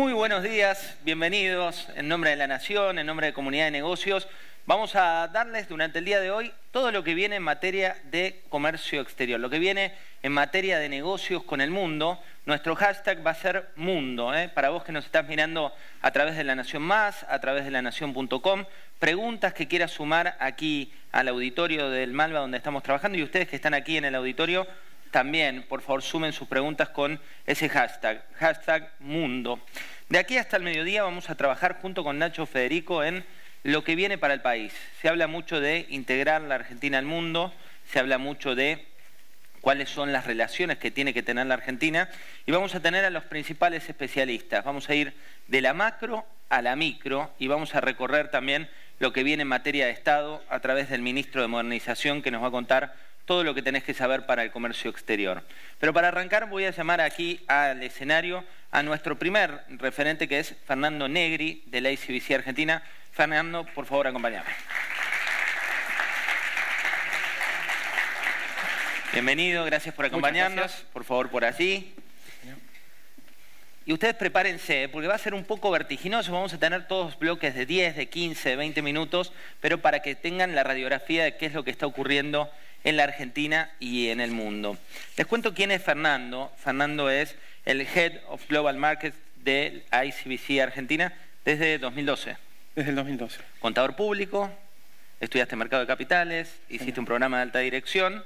Muy buenos días, bienvenidos en nombre de la Nación, en nombre de Comunidad de Negocios. Vamos a darles durante el día de hoy todo lo que viene en materia de comercio exterior, lo que viene en materia de negocios con el mundo. Nuestro hashtag va a ser mundo, ¿eh? para vos que nos estás mirando a través de la Nación Más, a través de la Nación.com, preguntas que quieras sumar aquí al auditorio del Malva donde estamos trabajando y ustedes que están aquí en el auditorio también, por favor, sumen sus preguntas con ese hashtag, hashtag mundo. De aquí hasta el mediodía vamos a trabajar junto con Nacho Federico en lo que viene para el país. Se habla mucho de integrar la Argentina al mundo, se habla mucho de cuáles son las relaciones que tiene que tener la Argentina y vamos a tener a los principales especialistas. Vamos a ir de la macro a la micro y vamos a recorrer también lo que viene en materia de Estado a través del ministro de Modernización que nos va a contar todo lo que tenés que saber para el comercio exterior. Pero para arrancar voy a llamar aquí al escenario a nuestro primer referente que es Fernando Negri de la ICBC Argentina. Fernando, por favor, acompáñame. Bienvenido, gracias por acompañarnos. Por favor, por allí. Y ustedes prepárense, porque va a ser un poco vertiginoso. Vamos a tener todos bloques de 10, de 15, de 20 minutos, pero para que tengan la radiografía de qué es lo que está ocurriendo en la Argentina y en el mundo. Les cuento quién es Fernando. Fernando es el Head of Global Markets de ICBC Argentina desde 2012. Desde el 2012. Contador público, estudiaste mercado de capitales, hiciste un programa de alta dirección.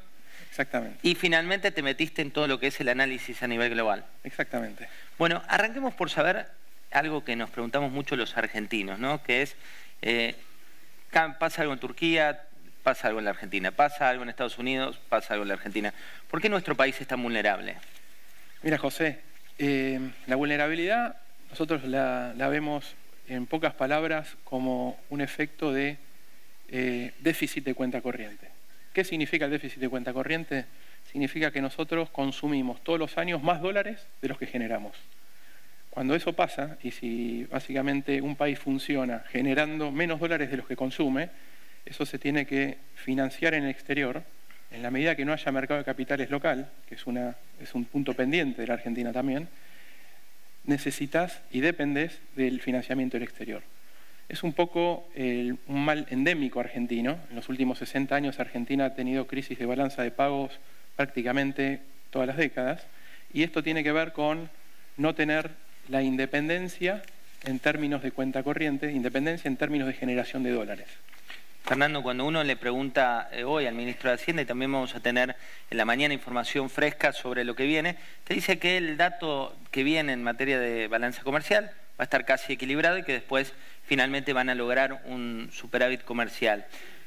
Exactamente. Y finalmente te metiste en todo lo que es el análisis a nivel global. Exactamente. Bueno, arranquemos por saber algo que nos preguntamos mucho los argentinos, ¿no? Que es, eh, pasa algo en Turquía, pasa algo en la Argentina, pasa algo en Estados Unidos, pasa algo en la Argentina. ¿Por qué nuestro país es tan vulnerable? Mira, José, eh, la vulnerabilidad nosotros la, vemos en pocas palabras como un efecto de eh, déficit de cuenta corriente. ¿Qué significa el déficit de cuenta corriente? Significa que nosotros consumimos todos los años más dólares de los que generamos. Cuando eso pasa, y si básicamente un país funciona generando menos dólares de los que consume, eso se tiene que financiar en el exterior, en la medida que no haya mercado de capitales local, que es, una, es un punto pendiente de la Argentina también, necesitas y dependes del financiamiento del exterior. Es un poco un mal endémico argentino. En los últimos 60 años Argentina ha tenido crisis de balanza de pagos prácticamente todas las décadas y esto tiene que ver con no tener la independencia en términos de cuenta corriente, independencia en términos de generación de dólares. Fernando, cuando uno le pregunta eh, hoy al ministro de Hacienda, y también vamos a tener en la mañana información fresca sobre lo que viene, te dice que el dato que viene en materia de balanza comercial va a estar casi equilibrado y que después finalmente van a lograr un superávit comercial.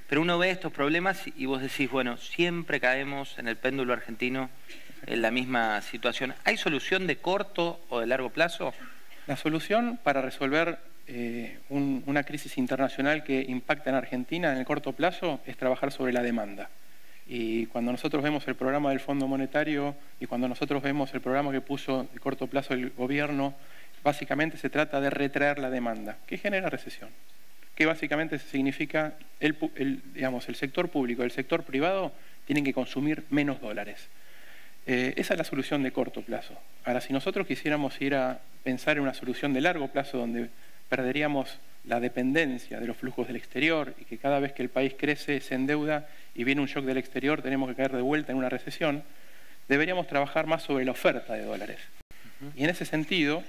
Pero uno ve estos problemas y vos decís, bueno, siempre caemos en el péndulo argentino en la misma situación. ¿Hay solución de corto o de largo plazo? La solución para resolver eh, una crisis internacional que impacta en Argentina en el corto plazo es trabajar sobre la demanda. Y cuando nosotros vemos el programa del Fondo Monetario y cuando nosotros vemos el programa que puso de corto plazo el gobierno, básicamente se trata de retraer la demanda, que genera recesión. Que básicamente significa el, digamos, el sector público el sector privado tienen que consumir menos dólares. Eh, esa es la solución de corto plazo. Ahora, si nosotros quisiéramos ir a pensar en una solución de largo plazo donde perderíamos la dependencia de los flujos del exterior y que cada vez que el país crece se endeuda y viene un shock del exterior tenemos que caer de vuelta en una recesión, deberíamos trabajar más sobre la oferta de dólares. Y en ese sentido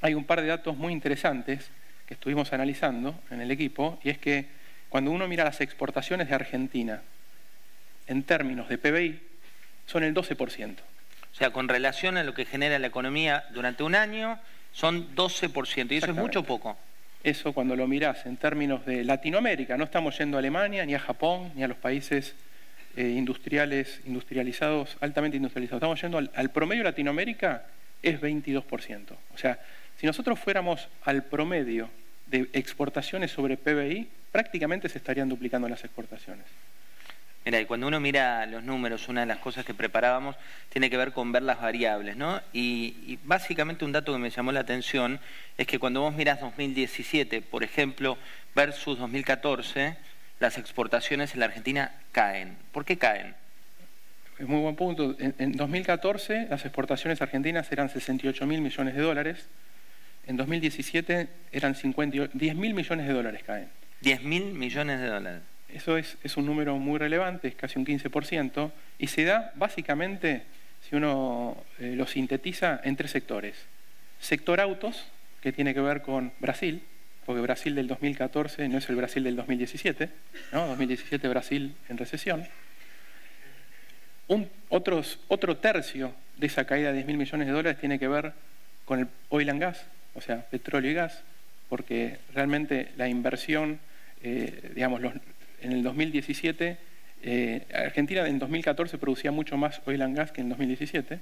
hay un par de datos muy interesantes que estuvimos analizando en el equipo y es que cuando uno mira las exportaciones de Argentina en términos de PBI son el 12%. O sea, con relación a lo que genera la economía durante un año, son 12%, y eso es mucho o poco. Eso cuando lo mirás en términos de Latinoamérica, no estamos yendo a Alemania, ni a Japón, ni a los países eh, industriales, industrializados, altamente industrializados. Estamos yendo al, al promedio de Latinoamérica, es 22%. O sea, si nosotros fuéramos al promedio de exportaciones sobre PBI, prácticamente se estarían duplicando las exportaciones. Mira, y cuando uno mira los números, una de las cosas que preparábamos tiene que ver con ver las variables, ¿no? Y, básicamente un dato que me llamó la atención es que cuando vos miras 2017, por ejemplo, versus 2014, las exportaciones en la Argentina caen. ¿Por qué caen? Es muy buen punto. En, 2014 las exportaciones argentinas eran 68 mil millones de dólares en 2017 eran 10 mil millones de dólares caen. 10 mil millones de dólares. Eso es, un número muy relevante, es casi un 15%, y se da básicamente, si uno eh, lo sintetiza, en tres sectores. Sector autos, que tiene que ver con Brasil, porque Brasil del 2014 no es el Brasil del 2017, ¿no? 2017 Brasil en recesión. Otro tercio de esa caída de 10 mil millones de dólares tiene que ver con el oil and gas, o sea, petróleo y gas, porque realmente la inversión, eh, digamos, en el 2017, eh, Argentina en 2014 producía mucho más oil and gas que en 2017.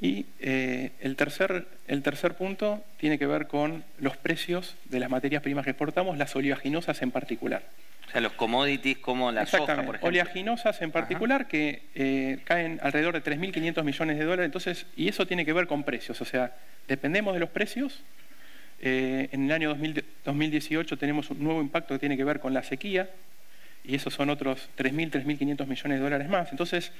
Y eh, el, tercer, el tercer punto tiene que ver con los precios de las materias primas que exportamos, las oleaginosas en particular. O sea, los commodities como la soja, por ejemplo. Oleaginosas en particular que caen alrededor de 3.500 millones de dólares. Entonces, y eso tiene que ver con precios. O sea, dependemos de los precios eh, en el año 2018 tenemos un nuevo impacto que tiene que ver con la sequía, y esos son otros 3.000, 3.500 millones de dólares más. Entonces,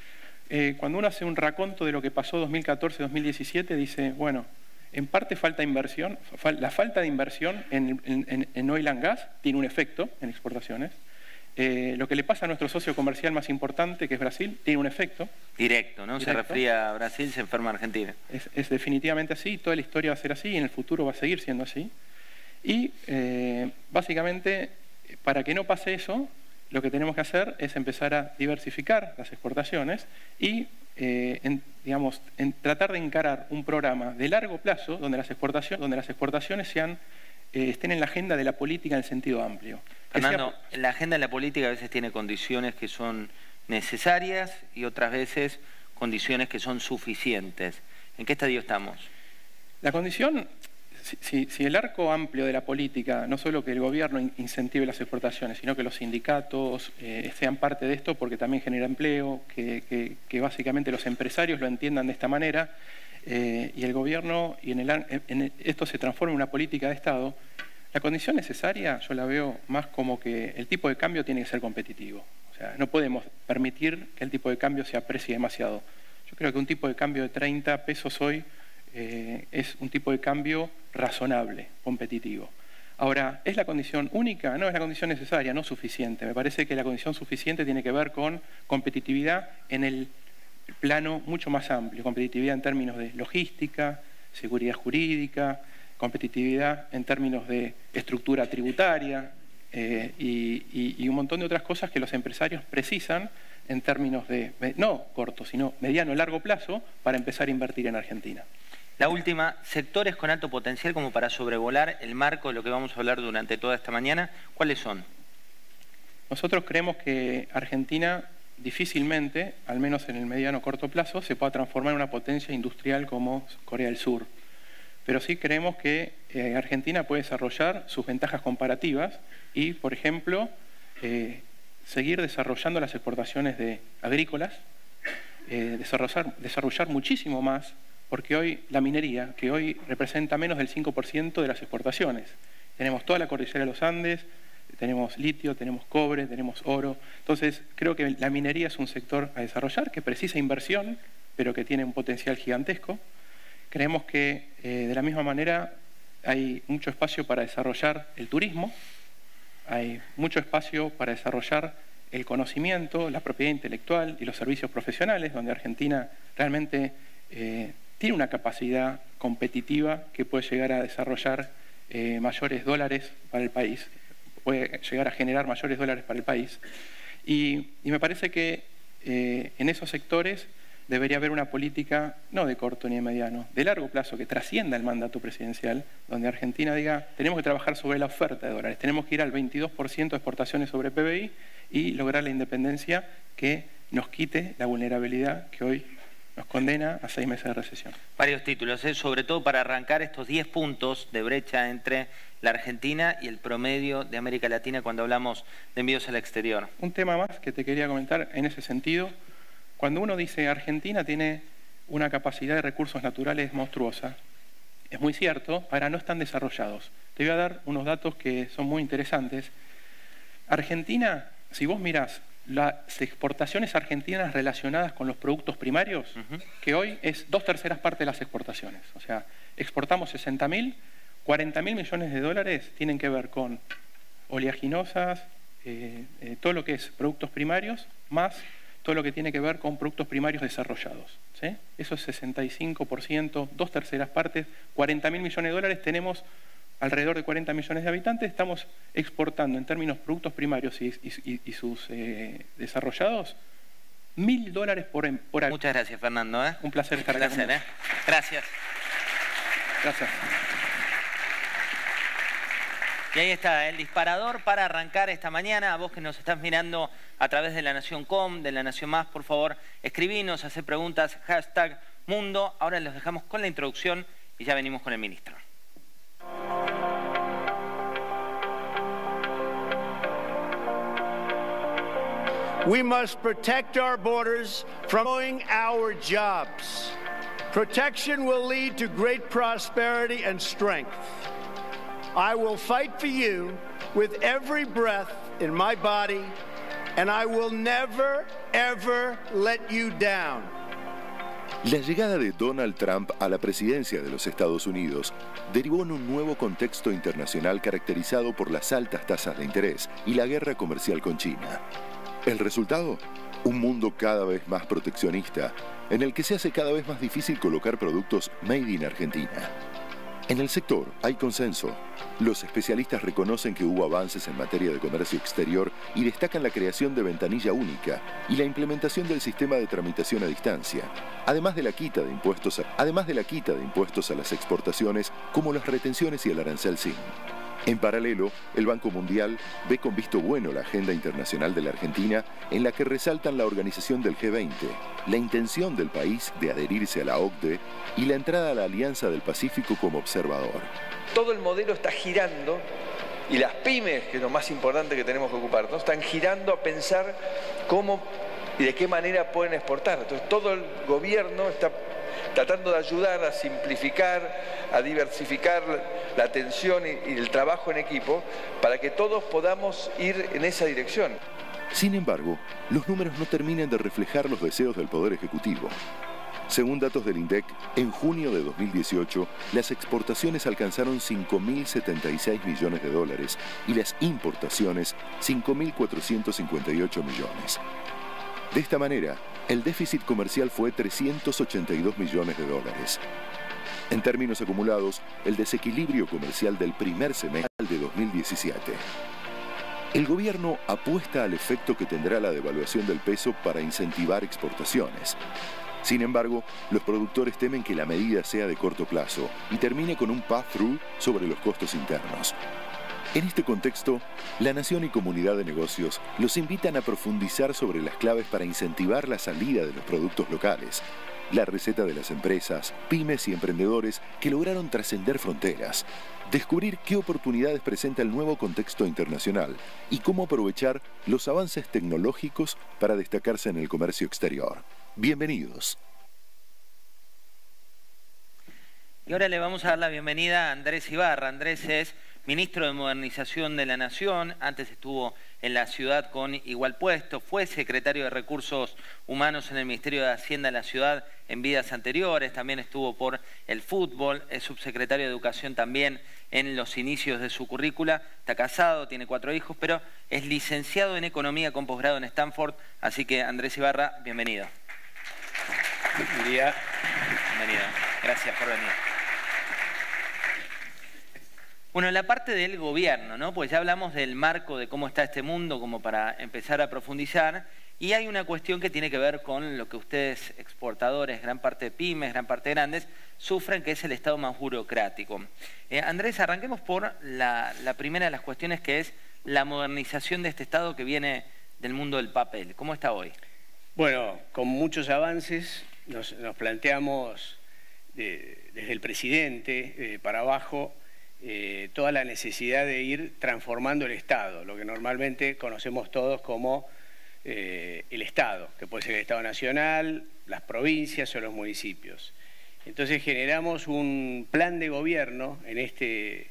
eh, cuando uno hace un raconto de lo que pasó 2014-2017, dice, bueno, en parte falta inversión, la falta de inversión en, en oil and gas tiene un efecto en exportaciones, eh, lo que le pasa a nuestro socio comercial más importante, que es Brasil, tiene un efecto. Directo, ¿no? Se refría a Brasil, se enferma Argentina. Es, definitivamente así, toda la historia va a ser así y en el futuro va a seguir siendo así. Y eh, básicamente, para que no pase eso, lo que tenemos que hacer es empezar a diversificar las exportaciones y, eh, digamos, tratar de encarar un programa de largo plazo donde las exportaciones, donde las exportaciones sean eh, estén en la agenda de la política en el sentido amplio. Fernando, la agenda de la política a veces tiene condiciones que son necesarias y otras veces condiciones que son suficientes. ¿En qué estadio estamos? La condición, si, el arco amplio de la política, no solo que el gobierno incentive las exportaciones, sino que los sindicatos eh, sean parte de esto porque también genera empleo, que, básicamente los empresarios lo entiendan de esta manera, eh, y el gobierno, y en, esto se transforma en una política de Estado, la condición necesaria yo la veo más como que el tipo de cambio tiene que ser competitivo. O sea, no podemos permitir que el tipo de cambio se aprecie demasiado. Yo creo que un tipo de cambio de 30 pesos hoy eh, es un tipo de cambio razonable, competitivo. Ahora, ¿es la condición única? No, es la condición necesaria, no suficiente. Me parece que la condición suficiente tiene que ver con competitividad en el plano mucho más amplio, competitividad en términos de logística, seguridad jurídica, competitividad en términos de estructura tributaria eh, y, un montón de otras cosas que los empresarios precisan en términos de, no corto, sino mediano y largo plazo para empezar a invertir en Argentina. La última, sectores con alto potencial como para sobrevolar el marco de lo que vamos a hablar durante toda esta mañana, ¿cuáles son? Nosotros creemos que Argentina difícilmente, al menos en el mediano corto plazo, se pueda transformar en una potencia industrial como Corea del Sur. Pero sí creemos que eh, Argentina puede desarrollar sus ventajas comparativas y, por ejemplo, eh, seguir desarrollando las exportaciones de agrícolas, eh, desarrollar, desarrollar muchísimo más, porque hoy la minería, que hoy representa menos del 5% de las exportaciones, tenemos toda la cordillera de los Andes, tenemos litio, tenemos cobre, tenemos oro. Entonces, creo que la minería es un sector a desarrollar que precisa inversión, pero que tiene un potencial gigantesco. Creemos que eh, de la misma manera hay mucho espacio para desarrollar el turismo, hay mucho espacio para desarrollar el conocimiento, la propiedad intelectual y los servicios profesionales, donde Argentina realmente eh, tiene una capacidad competitiva que puede llegar a desarrollar eh, mayores dólares para el país puede llegar a generar mayores dólares para el país. Y, me parece que eh, en esos sectores debería haber una política, no de corto ni de mediano, de largo plazo, que trascienda el mandato presidencial, donde Argentina diga, tenemos que trabajar sobre la oferta de dólares, tenemos que ir al 22% de exportaciones sobre PBI y lograr la independencia que nos quite la vulnerabilidad que hoy nos condena a seis meses de recesión. Varios títulos, ¿eh? sobre todo para arrancar estos 10 puntos de brecha entre la Argentina y el promedio de América Latina cuando hablamos de envíos al exterior. Un tema más que te quería comentar en ese sentido, cuando uno dice Argentina tiene una capacidad de recursos naturales monstruosa, es muy cierto, ahora no están desarrollados. Te voy a dar unos datos que son muy interesantes. Argentina, si vos mirás las exportaciones argentinas relacionadas con los productos primarios, que hoy es dos terceras partes de las exportaciones. O sea, exportamos 60.000, 40 mil millones de dólares tienen que ver con oleaginosas, eh, eh, todo lo que es productos primarios, más todo lo que tiene que ver con productos primarios desarrollados. Eso es 65%, dos terceras partes, 40 mil millones de dólares, tenemos alrededor de 40 millones de habitantes, estamos exportando en términos productos primarios y, sus eh, desarrollados mil dólares por, por año. Muchas gracias, Fernando. Un placer estar aquí. Gracias. Gracias. Y ahí está el disparador para arrancar esta mañana. A vos que nos estás mirando a través de la Nación Com, de la Nación Más, por favor, escribinos, hacer preguntas, hashtag Mundo. Ahora los dejamos con la introducción y ya venimos con el ministro. We must protect our borders from our jobs. Protection will lead to great prosperity and strength. I will fight for you with every breath in my body, and I will never, ever let you down. La llegada de Donald Trump a la presidencia de los Estados Unidos derivó en un nuevo contexto internacional caracterizado por las altas tasas de interés y la guerra comercial con China. El resultado, un mundo cada vez más proteccionista, en el que se hace cada vez más difícil colocar productos made in Argentina. En el sector hay consenso. Los especialistas reconocen que hubo avances en materia de comercio exterior y destacan la creación de ventanilla única y la implementación del sistema de tramitación a distancia, además de la quita de impuestos a, además de la quita de impuestos a las exportaciones como las retenciones y el arancel SIM. En paralelo, el Banco Mundial ve con visto bueno la agenda internacional de la Argentina en la que resaltan la organización del G20, la intención del país de adherirse a la OCDE y la entrada a la Alianza del Pacífico como observador. Todo el modelo está girando y las pymes, que es lo más importante que tenemos que ocuparnos, están girando a pensar cómo y de qué manera pueden exportar. Entonces todo el gobierno está tratando de ayudar a simplificar, a diversificar la atención y el trabajo en equipo para que todos podamos ir en esa dirección. Sin embargo, los números no terminan de reflejar los deseos del Poder Ejecutivo. Según datos del INDEC, en junio de 2018, las exportaciones alcanzaron 5.076 millones de dólares y las importaciones 5.458 millones. De esta manera, el déficit comercial fue 382 millones de dólares. En términos acumulados, el desequilibrio comercial del primer semestre de 2017. El gobierno apuesta al efecto que tendrá la devaluación del peso para incentivar exportaciones. Sin embargo, los productores temen que la medida sea de corto plazo y termine con un pass-through sobre los costos internos. En este contexto, la Nación y Comunidad de Negocios los invitan a profundizar sobre las claves para incentivar la salida de los productos locales, la receta de las empresas, pymes y emprendedores que lograron trascender fronteras, descubrir qué oportunidades presenta el nuevo contexto internacional y cómo aprovechar los avances tecnológicos para destacarse en el comercio exterior. Bienvenidos. Y ahora le vamos a dar la bienvenida a Andrés Ibarra. Andrés es ministro de Modernización de la Nación, antes estuvo en la ciudad con igual puesto, fue secretario de Recursos Humanos en el Ministerio de Hacienda de la ciudad en vidas anteriores, también estuvo por el fútbol, es subsecretario de Educación también en los inicios de su currícula, está casado, tiene cuatro hijos, pero es licenciado en Economía con posgrado en Stanford, así que Andrés Ibarra, bienvenido. Bienvenido. Bienvenido. Gracias por venir. Bueno, la parte del gobierno, ¿no? Pues ya hablamos del marco de cómo está este mundo, como para empezar a profundizar, y hay una cuestión que tiene que ver con lo que ustedes, exportadores, gran parte de pymes, gran parte de grandes, sufren, que es el Estado más burocrático. Eh, Andrés, arranquemos por la, primera de las cuestiones, que es la modernización de este Estado que viene del mundo del papel. ¿Cómo está hoy? Bueno, con muchos avances, nos, planteamos desde el presidente eh, para abajo eh, toda la necesidad de ir transformando el Estado, lo que normalmente conocemos todos como eh, el Estado, que puede ser el Estado Nacional, las provincias o los municipios. Entonces generamos un plan de gobierno este,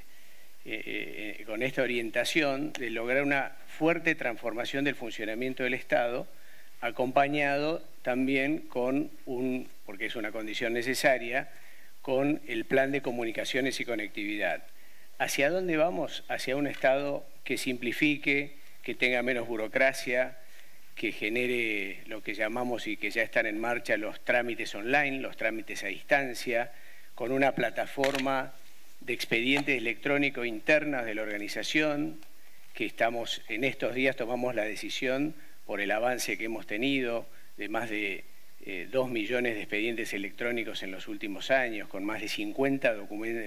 eh, con esta orientación de lograr una fuerte transformación del funcionamiento del Estado, acompañado también con un, porque es una condición necesaria, con el plan de comunicaciones y conectividad. ¿Hacia dónde vamos? Hacia un Estado que simplifique, que tenga menos burocracia, que genere lo que llamamos y que ya están en marcha los trámites online, los trámites a distancia, con una plataforma de expedientes electrónicos internas de la organización, que estamos en estos días tomamos la decisión por el avance que hemos tenido de más de eh, dos millones de expedientes electrónicos en los últimos años, con más de 50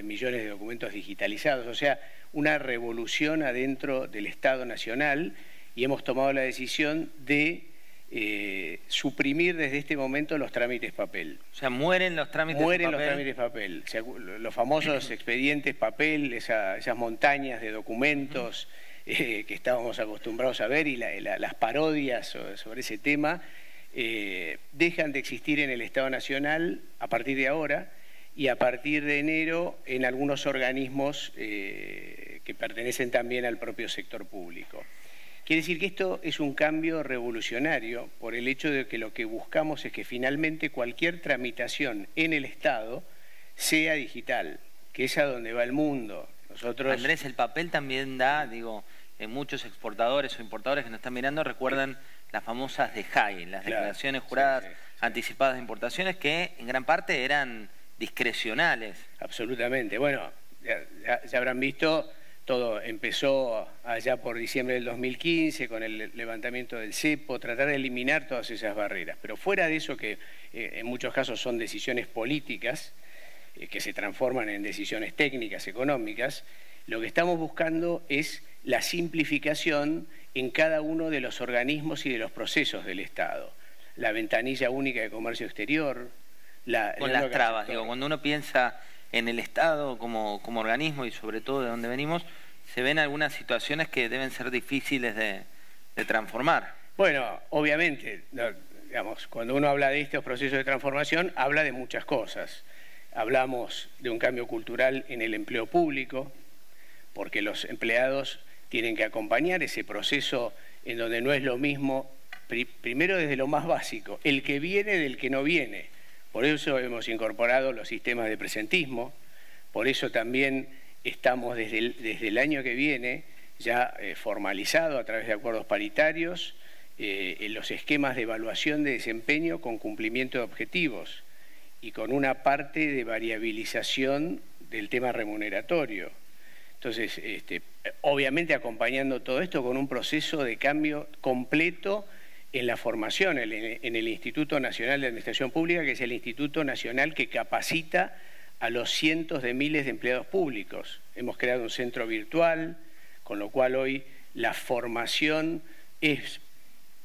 millones de documentos digitalizados, o sea, una revolución adentro del Estado Nacional y hemos tomado la decisión de eh, suprimir desde este momento los trámites papel. O sea, mueren los trámites mueren los trámites papel. los famosos expedientes papel, esas montañas de documentos eh, que estábamos acostumbrados a ver y las parodias sobre ese tema eh, dejan de existir en el Estado Nacional a partir de ahora y a partir de enero en algunos organismos eh, que pertenecen también al propio sector público. Quiere decir que esto es un cambio revolucionario por el hecho de que lo que buscamos es que finalmente cualquier tramitación en el Estado sea digital, que es a donde va el mundo. Nosotros... Andrés, el papel también da, digo, en muchos exportadores o importadores que nos están mirando recuerdan las famosas de JAI, las declaraciones juradas anticipadas de importaciones, que en gran parte eran discrecionales. Absolutamente. Bueno, ya, habrán visto, todo empezó allá por diciembre del 2015 con el levantamiento del cepo, tratar de eliminar todas esas barreras. Pero fuera de eso, que eh, en muchos casos son decisiones políticas, eh, que se transforman en decisiones técnicas, económicas, lo que estamos buscando es la simplificación en cada uno de los organismos y de los procesos del Estado. La ventanilla única de comercio exterior, la, con las trabas. Digo, cuando uno piensa en el Estado como, como, organismo y sobre todo de donde venimos, se ven algunas situaciones que deben ser difíciles de, transformar. Bueno, obviamente, digamos, cuando uno habla de estos procesos de transformación, habla de muchas cosas. Hablamos de un cambio cultural en el empleo público, porque los empleados tienen que acompañar ese proceso en donde no es lo mismo, primero desde lo más básico, el que viene del que no viene. Por eso hemos incorporado los sistemas de presentismo, por eso también estamos desde el, desde el año que viene ya eh, formalizado a través de acuerdos paritarios eh, en los esquemas de evaluación de desempeño con cumplimiento de objetivos y con una parte de variabilización del tema remuneratorio. Entonces, este, obviamente acompañando todo esto con un proceso de cambio completo en la formación, en el Instituto Nacional de Administración Pública, que es el Instituto Nacional que capacita a los cientos de miles de empleados públicos. Hemos creado un centro virtual, con lo cual hoy la formación es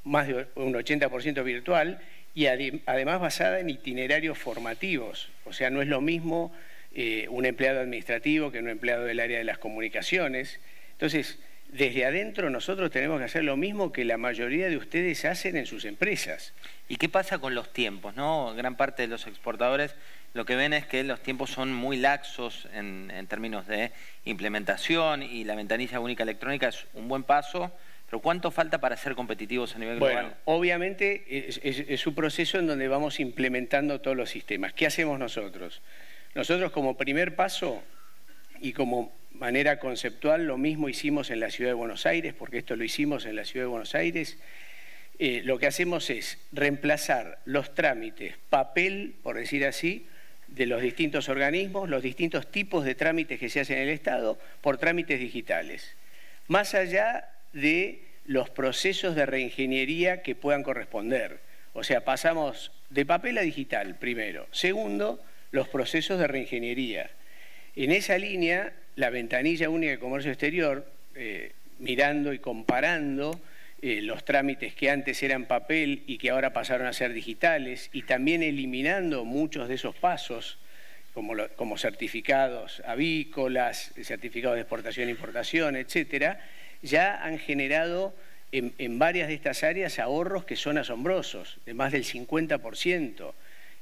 más de un 80% virtual y además basada en itinerarios formativos. O sea, no es lo mismo eh, un empleado administrativo que un empleado del área de las comunicaciones. Entonces, desde adentro nosotros tenemos que hacer lo mismo que la mayoría de ustedes hacen en sus empresas. ¿Y qué pasa con los tiempos? ¿no? Gran parte de los exportadores lo que ven es que los tiempos son muy laxos en, términos de implementación y la ventanilla única electrónica es un buen paso, pero ¿cuánto falta para ser competitivos a nivel global? Obviamente es, es un proceso en donde vamos implementando todos los sistemas. ¿Qué hacemos nosotros? Nosotros como primer paso y como manera conceptual lo mismo hicimos en la Ciudad de Buenos Aires, porque esto lo hicimos en la Ciudad de Buenos Aires, eh, lo que hacemos es reemplazar los trámites papel, por decir así, de los distintos organismos, los distintos tipos de trámites que se hacen en el Estado, por trámites digitales. Más allá de los procesos de reingeniería que puedan corresponder. O sea, pasamos de papel a digital, primero. Segundo, los procesos de reingeniería. En esa línea, la ventanilla única de comercio exterior, eh, mirando y comparando eh, los trámites que antes eran papel y que ahora pasaron a ser digitales, y también eliminando muchos de esos pasos, como, como certificados avícolas, certificados de exportación e importación, etcétera, ya han generado en, en varias de estas áreas ahorros que son asombrosos, de más del 50%.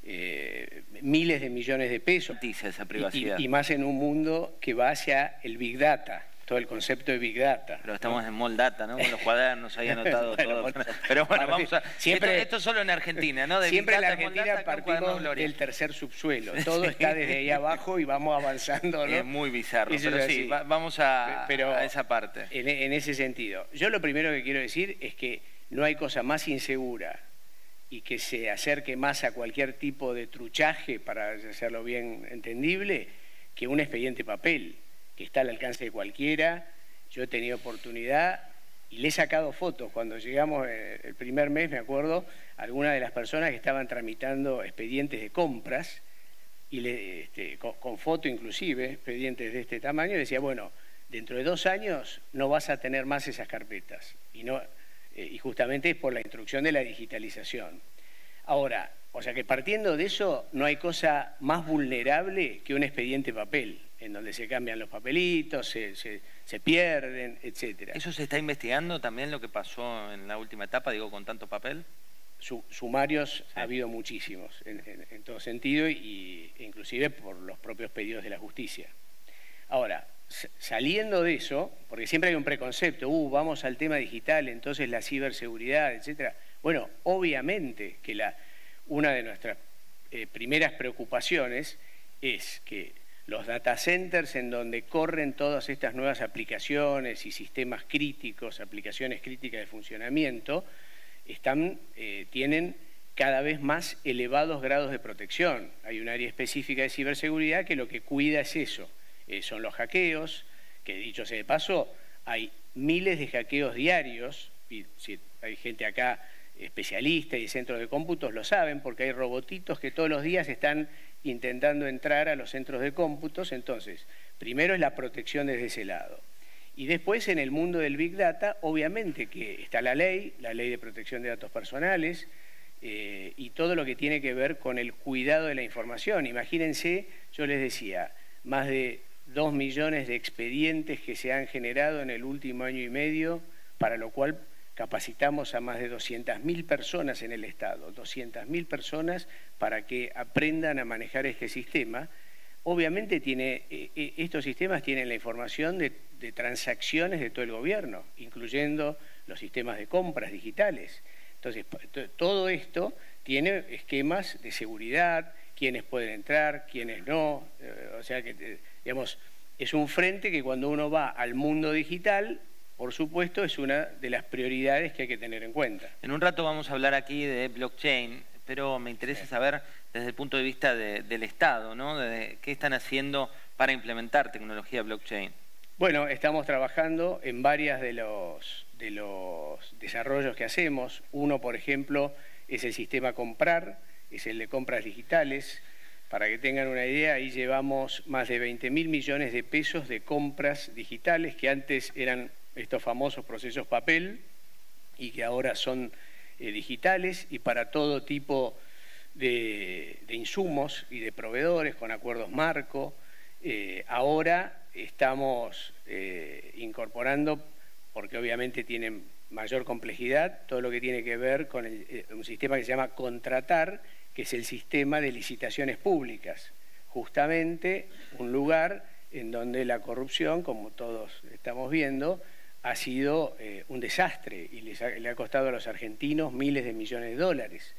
Eh, miles de millones de pesos. Esa privacidad. Y, más en un mundo que va hacia el Big Data. todo el concepto de Big Data. Pero estamos en Mall Data, ¿no? Con los cuadernos ahí anotado todo. Pero bueno, vamos a... Siempre, esto, solo en Argentina, ¿no? siempre en la Argentina partimos del tercer subsuelo. Todo está desde ahí abajo y vamos avanzando, ¿no? Es muy bizarro, pero sí, vamos a, a esa parte. En, en ese sentido. Yo lo primero que quiero decir es que no hay cosa más insegura y que se acerque más a cualquier tipo de truchaje, para hacerlo bien entendible, que un expediente papel, que está al alcance de cualquiera. Yo he tenido oportunidad y le he sacado fotos. Cuando llegamos eh, el primer mes, me acuerdo, algunas de las personas que estaban tramitando expedientes de compras, y este, con, foto inclusive, expedientes de este tamaño, decía, bueno, dentro de dos años no vas a tener más esas carpetas. Y no, eh, y justamente es por la instrucción de la digitalización. Ahora, o sea que partiendo de eso, no hay cosa más vulnerable que un expediente papel, en donde se cambian los papelitos, se, se, pierden, etcétera. ¿Eso se está investigando también lo que pasó en la última etapa, digo, con tanto papel? sumarios ha habido muchísimos, en, todo sentido, y, inclusive por los propios pedidos de la justicia. Ahora, saliendo de eso, porque siempre hay un preconcepto, uh, vamos al tema digital, entonces la ciberseguridad, etcétera. Bueno, obviamente que una de nuestras eh, primeras preocupaciones es que los data centers en donde corren todas estas nuevas aplicaciones y sistemas críticos, aplicaciones críticas de funcionamiento, eh, tienen cada vez más elevados grados de protección. Hay un área específica de ciberseguridad que lo que cuida es eso eh, son los hackeos, que dicho sea de paso, hay miles de hackeos diarios, y si hay gente acá especialista y centros de cómputos lo saben, porque hay robotitos que todos los días están intentando entrar a los centros de cómputos. Entonces, primero es la protección desde ese lado. Y después, en el mundo del Big Data, obviamente que está la ley, la ley de protección de datos personales, eh, y todo lo que tiene que ver con el cuidado de la información. Imagínense, yo les decía, más de dos millones de expedientes que se han generado en el último año y medio, para lo cual capacitamos a más de 200.000 personas en el Estado, 200.000 personas para que aprendan a manejar este sistema. Obviamente tiene, eh, eh, estos sistemas tienen la información de, de transacciones de todo el gobierno, incluyendo los sistemas de compras digitales. Entonces, todo esto tiene esquemas de seguridad, quiénes pueden entrar, quiénes no, eh, o sea que Digamos, es un frente que cuando uno va al mundo digital, por supuesto, es una de las prioridades que hay que tener en cuenta. En un rato vamos a hablar aquí de blockchain, pero me interesa saber desde el punto de vista del Estado, ¿no? De ¿Qué están haciendo para implementar tecnología blockchain? Bueno, estamos trabajando en varias de los, de los desarrollos que hacemos. Uno, por ejemplo, es el sistema Comprar, es el de compras digitales. Para que tengan una idea, ahí llevamos más de 20 mil millones de pesos de compras digitales que antes eran estos famosos procesos papel y que ahora son eh, digitales y para todo tipo de, insumos y de proveedores con acuerdos marco. Eh, ahora estamos eh, incorporando, porque obviamente tienen mayor complejidad, todo lo que tiene que ver con un sistema que se llama contratar, es el sistema de licitaciones públicas, justamente un lugar en donde la corrupción, como todos estamos viendo, ha sido eh, un desastre y le ha costado a los argentinos miles de millones de dólares.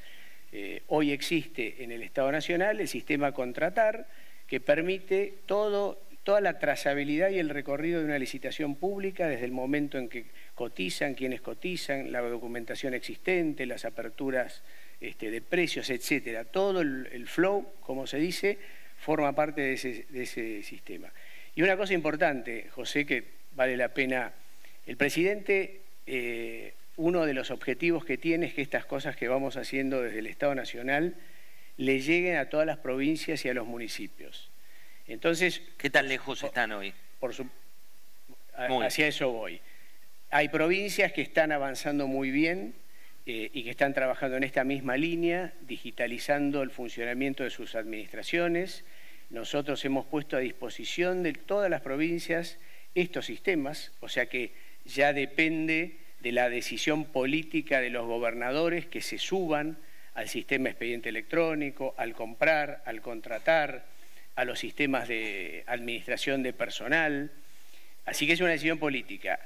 Eh, hoy existe en el Estado Nacional el sistema contratar que permite toda la trazabilidad y el recorrido de una licitación pública desde el momento en que cotizan, quienes cotizan, la documentación existente, las aperturas este, de precios, etcétera. Todo el, flow, como se dice, forma parte de ese, sistema. Y una cosa importante, José, que vale la pena, el presidente, eh, uno de los objetivos que tiene es que estas cosas que vamos haciendo desde el Estado Nacional le lleguen a todas las provincias y a los municipios. Entonces, ¿qué tan lejos están hoy? Por hacia eso voy. Hay provincias que están avanzando muy bien, eh, y que están trabajando en esta misma línea, digitalizando el funcionamiento de sus administraciones. Nosotros hemos puesto a disposición de todas las provincias estos sistemas, o sea que ya depende de la decisión política de los gobernadores que se suban al sistema expediente electrónico, al comprar, al contratar, a los sistemas de administración de personal, Así que es una decisión política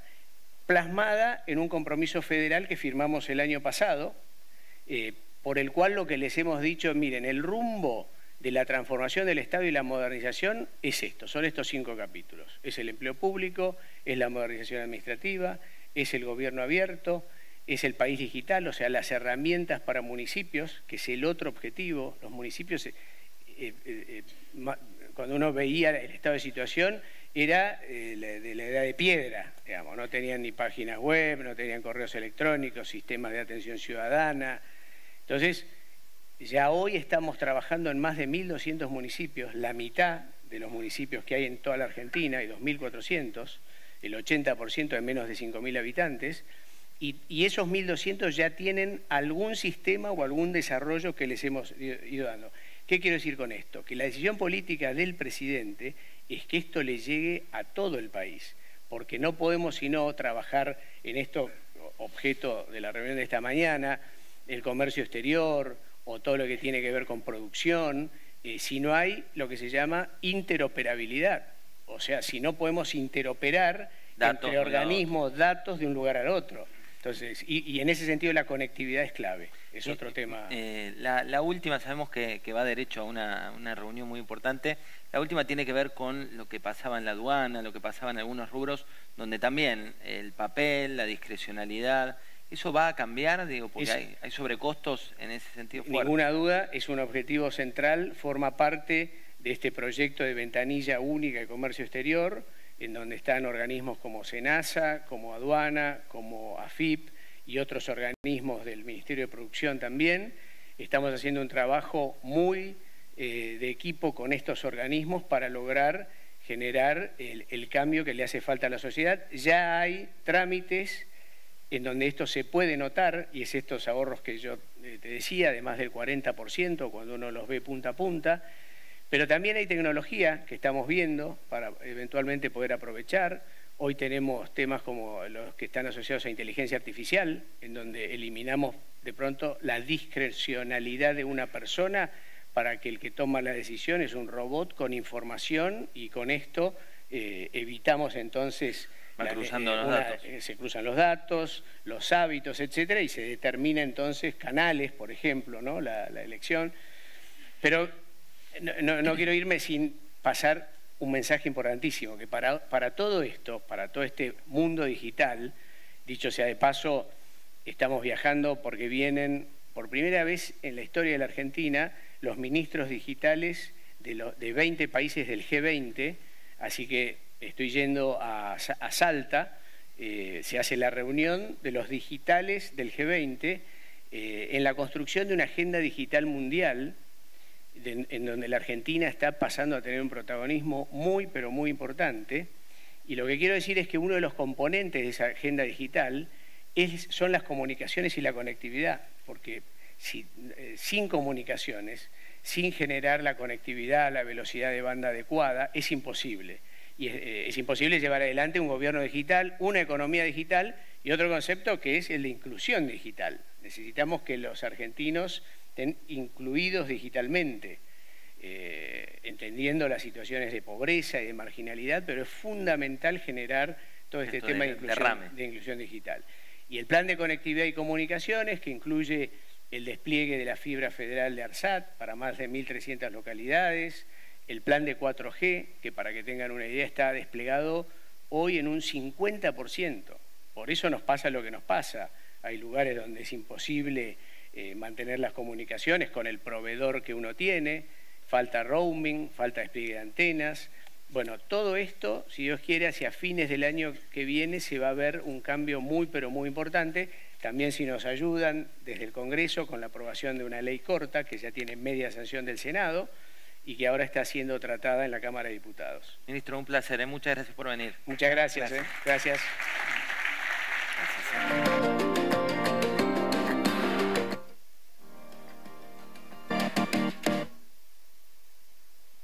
plasmada en un compromiso federal que firmamos el año pasado, eh, por el cual lo que les hemos dicho, miren, el rumbo de la transformación del Estado y la modernización es esto, son estos cinco capítulos. Es el empleo público, es la modernización administrativa, es el gobierno abierto, es el país digital, o sea, las herramientas para municipios, que es el otro objetivo. Los municipios, eh, eh, cuando uno veía el estado de situación, era eh, de la edad de piedra, digamos, no tenían ni páginas web, no tenían correos electrónicos, sistemas de atención ciudadana. Entonces, ya hoy estamos trabajando en más de 1.200 municipios, la mitad de los municipios que hay en toda la Argentina, hay 2.400, el 80% de menos de 5.000 habitantes, y, y esos 1.200 ya tienen algún sistema o algún desarrollo que les hemos ido dando. ¿Qué quiero decir con esto? Que la decisión política del presidente es que esto le llegue a todo el país, porque no podemos sino trabajar en esto, objeto de la reunión de esta mañana, el comercio exterior o todo lo que tiene que ver con producción, eh, si no hay lo que se llama interoperabilidad. O sea, si no podemos interoperar entre organismos, datos de un lugar al otro. Entonces, y, en ese sentido la conectividad es clave, es otro tema. Eh, la, última, sabemos que, va derecho a una, reunión muy importante, la última tiene que ver con lo que pasaba en la aduana, lo que pasaba en algunos rubros, donde también el papel, la discrecionalidad, ¿eso va a cambiar? Digo, porque hay, hay, sobrecostos en ese sentido. Ninguna duda, es un objetivo central, forma parte de este proyecto de ventanilla única de comercio exterior, en donde están organismos como SENASA, como Aduana, como AFIP y otros organismos del Ministerio de Producción también. Estamos haciendo un trabajo muy eh, de equipo con estos organismos para lograr generar el, cambio que le hace falta a la sociedad. Ya hay trámites en donde esto se puede notar, y es estos ahorros que yo eh, te decía, de más del 40% cuando uno los ve punta a punta, pero también hay tecnología que estamos viendo para eventualmente poder aprovechar. Hoy tenemos temas como los que están asociados a inteligencia artificial, en donde eliminamos de pronto la discrecionalidad de una persona para que el que toma la decisión es un robot con información y con esto eh, evitamos entonces... cruzando eh, los datos. Eh, se cruzan los datos, los hábitos, etcétera, y se determina entonces canales, por ejemplo, ¿no? la, la elección. Pero no, quiero irme sin pasar un mensaje importantísimo, que para, todo esto, para todo este mundo digital, dicho sea de paso, estamos viajando porque vienen por primera vez en la historia de la Argentina los ministros digitales de, de 20 países del G20, así que estoy yendo a, Salta, eh, se hace la reunión de los digitales del G20 eh, en la construcción de una agenda digital mundial en donde la Argentina está pasando a tener un protagonismo muy, pero muy importante. Y lo que quiero decir es que uno de los componentes de esa agenda digital son las comunicaciones y la conectividad, porque eh, sin comunicaciones, sin generar la conectividad, la velocidad de banda adecuada, es imposible. Y eh, es imposible llevar adelante un gobierno digital, una economía digital y otro concepto que es el de inclusión digital. Necesitamos que los argentinos estén incluidos digitalmente, eh, entendiendo las situaciones de pobreza y de marginalidad, pero es fundamental generar todo este tema de, inclusión, digital. Y el plan de conectividad y comunicaciones, que incluye el despliegue de la fibra federal de ARSAT para más de 1.300 localidades, el plan de 4G, que para que tengan una idea está desplegado hoy en un 50%. Por eso nos pasa lo que nos pasa. Hay lugares donde es imposible eh, mantener las comunicaciones con el proveedor que uno tiene, falta roaming, falta despliegue de antenas. Bueno, todo esto, si Dios quiere, hacia fines del año que viene se va a ver un cambio muy, pero muy importante. También si nos ayudan desde el Congreso con la aprobación de una ley corta que ya tiene media sanción del Senado y que ahora está siendo tratada en la Cámara de Diputados. Ministro, un placer. ¿eh? Muchas gracias por venir. Muchas gracias. gracias. ¿eh? gracias.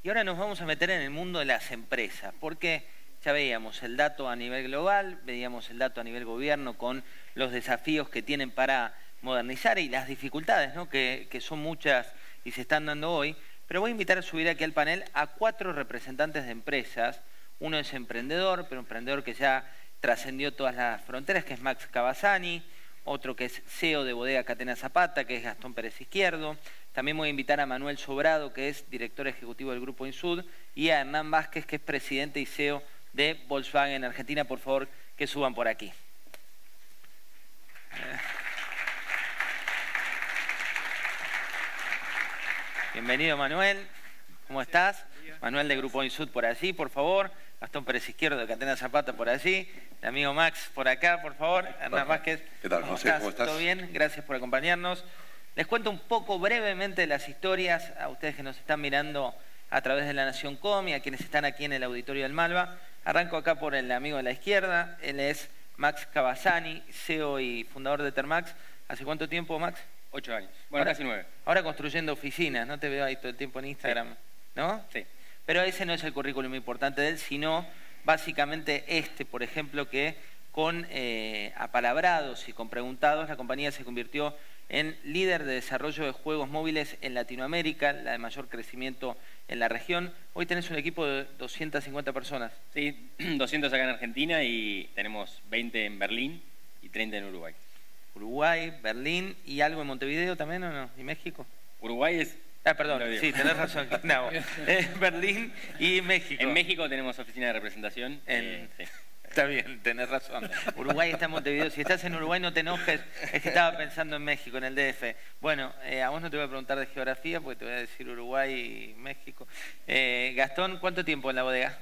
Y ahora nos vamos a meter en el mundo de las empresas, porque ya veíamos el dato a nivel global, veíamos el dato a nivel gobierno con los desafíos que tienen para modernizar y las dificultades, ¿no? que, que son muchas y se están dando hoy. Pero voy a invitar a subir aquí al panel a cuatro representantes de empresas, Uno es emprendedor, pero emprendedor que ya trascendió todas las fronteras, que es Max Cavazzani, otro que es CEO de Bodega Catena Zapata, que es Gastón Pérez Izquierdo. También voy a invitar a Manuel Sobrado, que es director ejecutivo del Grupo Insud, y a Hernán Vázquez, que es presidente y CEO de Volkswagen Argentina. Por favor, que suban por aquí. Bienvenido Manuel, ¿cómo estás? Manuel de Grupo Insud por allí, por favor. Gastón Pérez Izquierdo de Catena Zapata por allí. El amigo Max por acá, por favor. Hernán Vázquez. ¿Qué tal, José? ¿Cómo estás? ¿Todo bien? Gracias por acompañarnos. Les cuento un poco brevemente las historias a ustedes que nos están mirando a través de La Nación Com y a quienes están aquí en el auditorio del Malva. Arranco acá por el amigo de la izquierda. Él es Max Cavazzani, CEO y fundador de Termax. ¿Hace cuánto tiempo, Max? Ocho años. Bueno, Ahora- casi nueve. Ahora construyendo oficinas, no te veo ahí todo el tiempo en Instagram, ¿no? Sí. Pero ese no es el currículum importante de él, sino básicamente este, por ejemplo, que con eh, apalabrados y con preguntados, la compañía se convirtió en líder de desarrollo de juegos móviles en Latinoamérica, la de mayor crecimiento en la región. Hoy tenés un equipo de 250 personas. Sí, 200 acá en Argentina y tenemos 20 en Berlín y 30 en Uruguay. Uruguay, Berlín y algo en Montevideo también, ¿o no? ¿Y México? Uruguay es... Ah, perdón, sí, tenés razón. No, eh, Berlín y México. En México tenemos oficina de representación. En- eh, sí. Está bien, tenés razón. Uruguay está en Montevideo. Si estás en Uruguay no te enojes, es que estaba pensando en México, en el DF. Bueno, eh, a vos no te voy a preguntar de geografía porque te voy a decir Uruguay y México. Eh, Gastón, ¿cuánto tiempo en la bodega?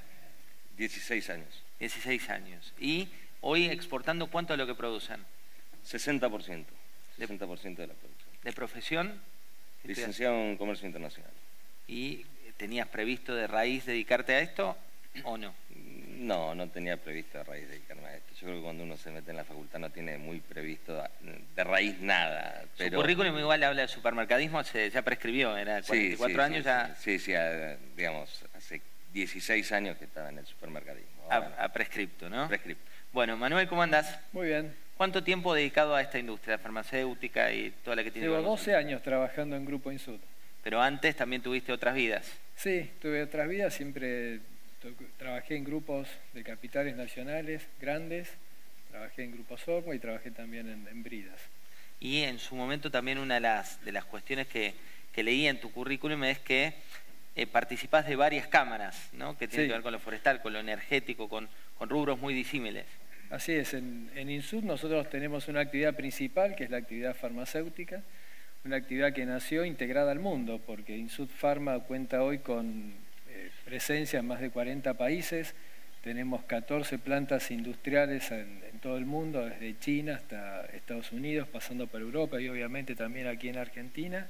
16 años, 16 años. Y hoy exportando cuánto de lo que producen. 60%, 60% de la producción. ¿De profesión? Licenciado en Comercio Internacional. ¿Y tenías previsto de raíz dedicarte a esto o no? No, no tenía previsto de raíz dedicarme a esto. Yo creo que cuando uno se mete en la facultad no tiene muy previsto de raíz nada. Su Pero... currículum igual habla de supermercadismo, se, ya prescribió, era 44 años sí, ya Sí, sí, a- digamos, hace 16 años que estaba en el supermercadismo. Ahora a, a prescripto, ¿no? prescripto. Bueno, Manuel, ¿cómo andás? Muy bien. ¿Cuánto tiempo dedicado a esta industria farmacéutica y toda la que tiene Llevo ver con 12 años trabajando en Grupo Insud. Pero antes también tuviste otras vidas. Sí, tuve otras vidas, siempre trabajé en grupos de capitales nacionales grandes, trabajé en grupos Socmo y trabajé también en, en Bridas. Y en su momento también una de las, de las cuestiones que, que leí en tu currículum es que eh, participás de varias cámaras, ¿no? Que tienen Sí. que ver con lo forestal, con lo energético, con, con rubros muy disímiles. Así es, en, en Insud nosotros tenemos una actividad principal, que es la actividad farmacéutica, una actividad que nació integrada al mundo, porque Insud Pharma cuenta hoy con presencia en más de 40 países, tenemos 14 plantas industriales en, en todo el mundo, desde China hasta Estados Unidos, pasando por Europa y obviamente también aquí en Argentina,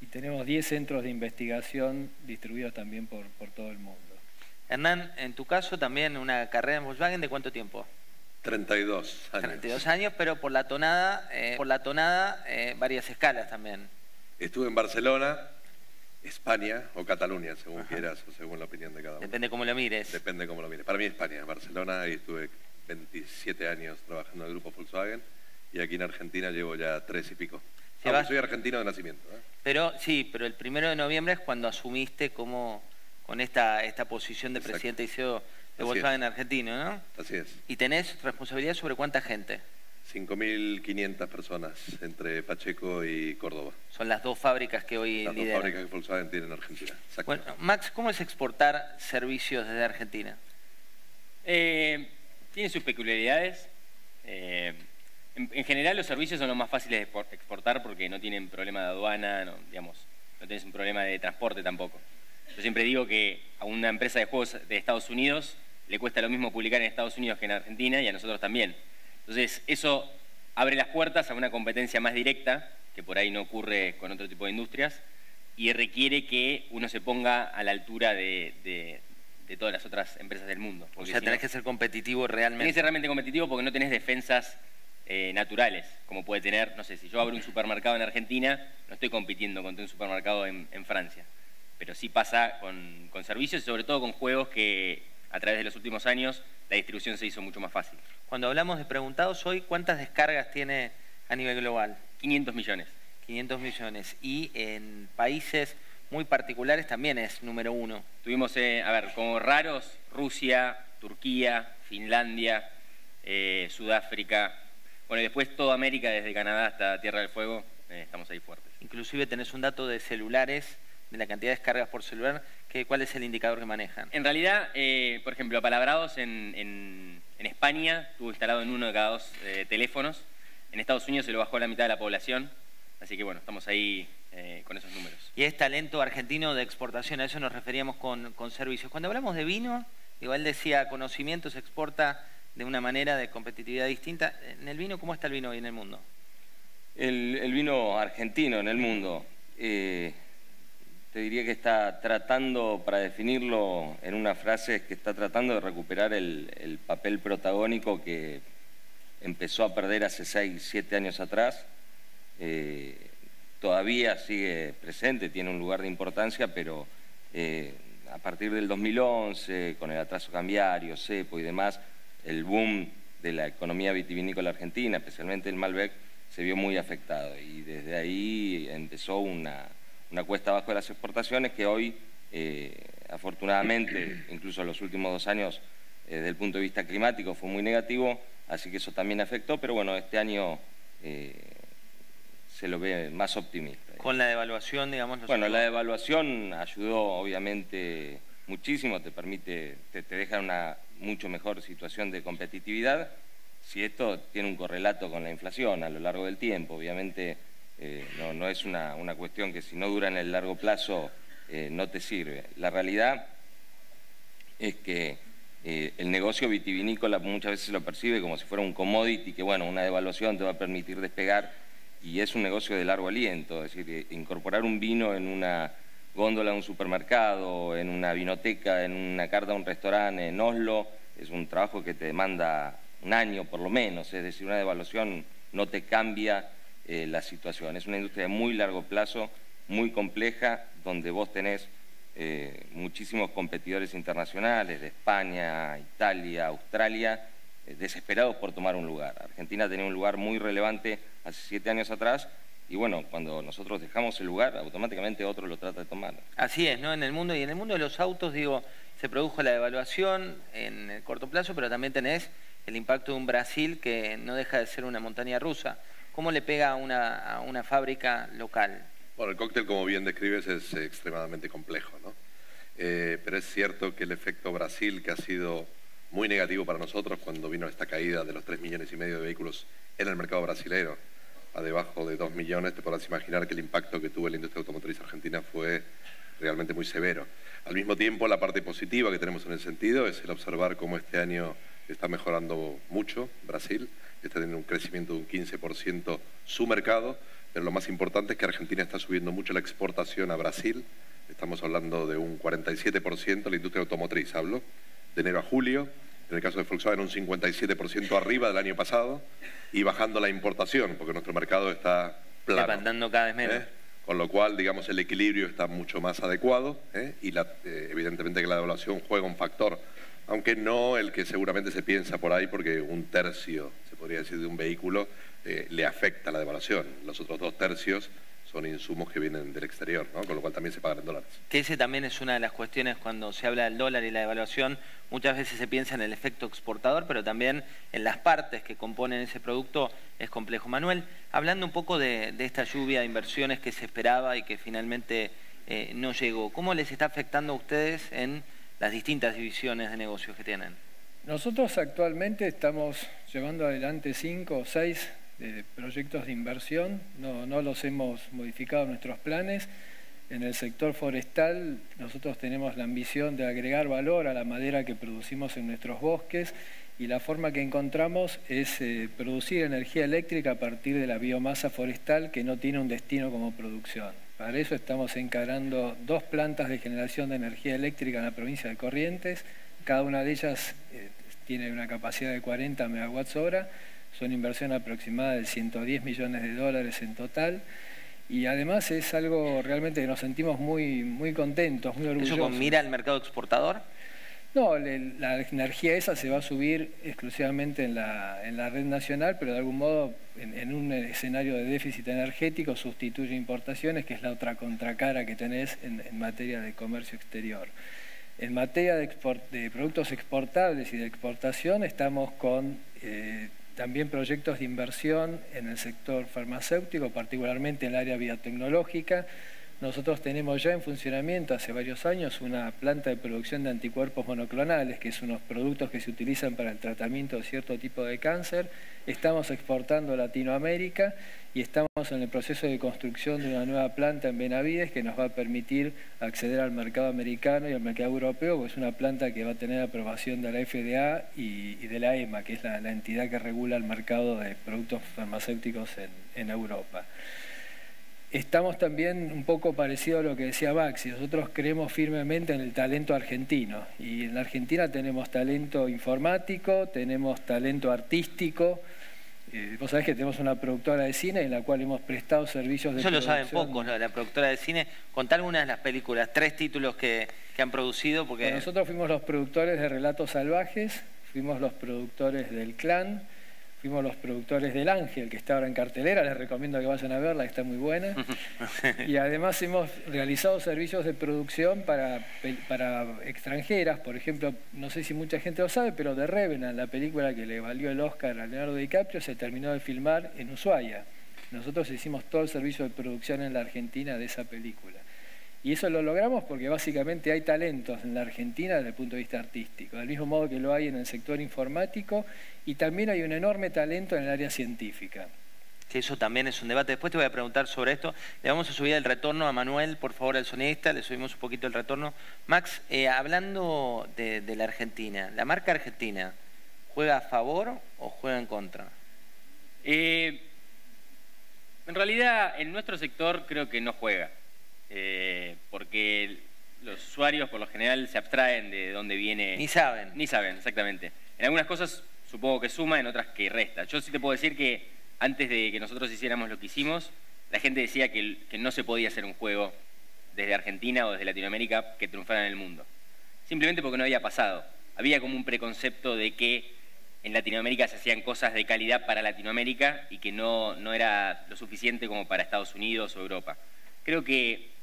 y tenemos 10 centros de investigación distribuidos también por, por todo el mundo. Hernán, en tu caso también una carrera en Volkswagen, ¿de cuánto tiempo? 32 años. 32 años, pero por la tonada, eh, por la tonada eh, varias escalas también. Estuve en Barcelona, España o Cataluña, según quieras o según la opinión de cada uno. Depende cómo lo mires. Depende cómo lo mires. Para mí España, Barcelona, ahí estuve 27 años trabajando en el grupo Volkswagen y aquí en Argentina llevo ya tres y pico. Soy argentino de nacimiento. ¿eh? Pero sí, pero el primero de noviembre es cuando asumiste como con esta, esta posición de Exacto. presidente y CEO de Así Volkswagen argentino, ¿no? Así es. Y tenés responsabilidad sobre cuánta gente. 5.500 personas entre Pacheco y Córdoba. Son las dos fábricas que hoy Las dos fábricas que Volkswagen tiene en Argentina. Exacto. Bueno, Max, ¿cómo es exportar servicios desde Argentina? Eh, tiene sus peculiaridades. Eh, en, en general los servicios son los más fáciles de expor- exportar porque no tienen problema de aduana, no, digamos, no tienes un problema de transporte tampoco. Yo siempre digo que a una empresa de juegos de Estados Unidos le cuesta lo mismo publicar en Estados Unidos que en Argentina y a nosotros también. Entonces eso abre las puertas a una competencia más directa, que por ahí no ocurre con otro tipo de industrias, y requiere que uno se ponga a la altura de, de- de todas las otras empresas del mundo. O sea, si tenés no- que ser competitivo Tenés que realmente. ser realmente competitivo porque no tenés defensas eh, naturales, como puede tener, no sé, si yo abro un supermercado en Argentina, no estoy compitiendo contra un supermercado en, en Francia. Pero sí pasa con, con servicios y sobre todo con juegos que a través de los últimos años la distribución se hizo mucho más fácil. Cuando hablamos de preguntados hoy, ¿cuántas descargas tiene a nivel global? 500 millones. 500 millones. Y en países muy particulares también es número uno. Tuvimos, eh, a ver, como raros, Rusia, Turquía, Finlandia, eh, Sudáfrica, bueno, y después toda América, desde Canadá hasta Tierra del Fuego, eh, estamos ahí fuertes. Inclusive tenés un dato de celulares, de la cantidad de descargas por celular, que, ¿cuál es el indicador que manejan? En realidad, por ejemplo, Apalabrados en, en, en, España tuvo instalado en uno de cada dos teléfonos, en Estados Unidos se lo bajó a la mitad de la población, así que bueno, estamos ahí eh, con esos números. Y es talento argentino de exportación, a eso nos referíamos con, servicios. Cuando hablamos de vino, igual decía, conocimiento se exporta de una manera de competitividad distinta. En el vino, ¿cómo está el vino hoy en el mundo? El, vino argentino en el mundo, eh, te diría que está tratando, para definirlo en una frase, es que está tratando de recuperar el, papel protagónico que empezó a perder hace 6, 7 años atrás. Eh, todavía sigue presente, tiene un lugar de importancia, pero eh, a partir del 2011, con el atraso cambiario, cepo y demás, el boom de la economía vitivinícola argentina, especialmente el Malbec, se vio muy afectado y desde ahí empezó una, cuesta abajo de las exportaciones que hoy, eh, afortunadamente, incluso en los últimos dos años, eh, desde el punto de vista climático fue muy negativo, así que eso también afectó, pero bueno, este año se lo ve más optimista. Con la devaluación, digamos. Bueno, la devaluación ayudó obviamente muchísimo, te permite, te, deja una mucho mejor situación de competitividad. Si esto tiene un correlato con la inflación a lo largo del tiempo, obviamente eh, no, es una, cuestión que si no dura en el largo plazo eh, no te sirve. La realidad es que eh, el negocio vitivinícola muchas veces lo percibe como si fuera un commodity, que bueno, una devaluación te va a permitir despegar y es un negocio de largo aliento, es decir, incorporar un vino en una góndola de un supermercado, en una vinoteca, en una carta de un restaurante en Oslo, es un trabajo que te demanda un año por lo menos, es decir, una devaluación no te cambia eh, la situación. Es una industria de muy largo plazo, muy compleja, donde vos tenés eh, muchísimos competidores internacionales de España, Italia, Australia, eh, desesperados por tomar un lugar. Argentina tenía un lugar muy relevante hace siete años atrás y bueno, cuando nosotros dejamos el lugar, automáticamente otro lo trata de tomar. Así es, ¿no? En el mundo y en el mundo de los autos, digo, se produjo la devaluación en el corto plazo, pero también tenés el impacto de un Brasil que no deja de ser una montaña rusa. ¿Cómo le pega a una, a una fábrica local? Bueno, el cóctel, como bien describes, es extremadamente complejo, ¿no? Eh, pero es cierto que el efecto Brasil, que ha sido muy negativo para nosotros cuando vino esta caída de los 3 millones y medio de vehículos en el mercado brasilero a debajo de 2 millones, te podrás imaginar que el impacto que tuvo la industria automotriz argentina fue realmente muy severo. Al mismo tiempo, la parte positiva que tenemos en el sentido es el observar cómo este año está mejorando mucho Brasil, está teniendo un crecimiento de un 15% su mercado, pero lo más importante es que Argentina está subiendo mucho la exportación a Brasil, estamos hablando de un 47% la industria automotriz, hablo, de enero a julio, en el caso de Volkswagen un 57% arriba del año pasado y bajando la importación, porque nuestro mercado está plano. Cada vez menos. ¿eh? Con lo cual, digamos, el equilibrio está mucho más adecuado ¿eh? y la, eh, evidentemente que la devaluación juega un factor, aunque no el que seguramente se piensa por ahí, porque un tercio, se podría decir, de un vehículo le afecta la devaluación. Los otros dos tercios son insumos que vienen del exterior, ¿no? con lo cual también se pagan en dólares. Que ese también es una de las cuestiones cuando se habla del dólar y la devaluación, muchas veces se piensa en el efecto exportador, pero también en las partes que componen ese producto es complejo. Manuel, hablando un poco de, esta lluvia de inversiones que se esperaba y que finalmente eh, no llegó, ¿cómo les está afectando a ustedes en las distintas divisiones de negocios que tienen? Nosotros actualmente estamos llevando adelante cinco o seis de proyectos de inversión, no, los hemos modificado nuestros planes. En el sector forestal nosotros tenemos la ambición de agregar valor a la madera que producimos en nuestros bosques y la forma que encontramos es eh, producir energía eléctrica a partir de la biomasa forestal que no tiene un destino como producción. Para eso estamos encarando dos plantas de generación de energía eléctrica en la provincia de Corrientes, cada una de ellas eh, tiene una capacidad de 40 megawatts hora son inversión aproximada de 110 millones de dólares en total. Y además es algo realmente que nos sentimos muy, muy contentos, muy orgullosos. ¿Eso con mira al mercado exportador? No, la energía esa se va a subir exclusivamente en la, en la red nacional, pero de algún modo en, un escenario de déficit energético sustituye importaciones, que es la otra contracara que tenés en, materia de comercio exterior. En materia de, productos exportables y de exportación estamos con eh, también proyectos de inversión en el sector farmacéutico, particularmente en el área biotecnológica, nosotros tenemos ya en funcionamiento hace varios años una planta de producción de anticuerpos monoclonales, que son unos productos que se utilizan para el tratamiento de cierto tipo de cáncer. Estamos exportando a Latinoamérica y estamos en el proceso de construcción de una nueva planta en Benavides que nos va a permitir acceder al mercado americano y al mercado europeo, porque es una planta que va a tener aprobación de la FDA y, de la EMA, que es la, entidad que regula el mercado de productos farmacéuticos en Europa. Estamos también un poco parecido a lo que decía Baxi. Nosotros creemos firmemente en el talento argentino. Y en la Argentina tenemos talento informático, tenemos talento artístico. Eh, vos sabés que tenemos una productora de cine en la cual hemos prestado servicios de Eso lo saben pocos, la productora de cine. Contá algunas de las películas, tres títulos que, han producido. porque Nosotros fuimos los productores de Relatos Salvajes, fuimos los productores del Clan, fuimos los productores del Ángel, que está ahora en cartelera, les recomiendo que vayan a verla, está muy buena. Y además hemos realizado servicios de producción para, para extranjeras, por ejemplo, no sé si mucha gente lo sabe, pero The Revenant, la película que le valió el Oscar a Leonardo DiCaprio, se terminó de filmar en Ushuaia. Nosotros hicimos todo el servicio de producción en la Argentina de esa película. Y eso lo logramos porque básicamente hay talentos en la Argentina desde el punto de vista artístico, del mismo modo que lo hay en el sector informático y también hay un enorme talento en el área científica. Que eso también es un debate. Después te voy a preguntar sobre esto. Le vamos a subir el retorno a Manuel, por favor, al sonidista. Le subimos un poquito el retorno. Max, eh, hablando de, la Argentina, ¿la marca argentina juega a favor o juega en contra? Eh, en realidad, en nuestro sector creo que no juega. Eh, porque los usuarios por lo general se abstraen de dónde viene... Ni saben. Ni saben, exactamente. En algunas cosas supongo que suma, en otras que resta. Yo sí te puedo decir que antes de que nosotros hiciéramos lo que hicimos, la gente decía que, que no se podía hacer un juego desde Argentina o desde Latinoamérica que triunfara en el mundo. Simplemente porque no había pasado. Había como un preconcepto de que en Latinoamérica se hacían cosas de calidad para Latinoamérica y que no, no era lo suficiente como para Estados Unidos o Europa. Creo que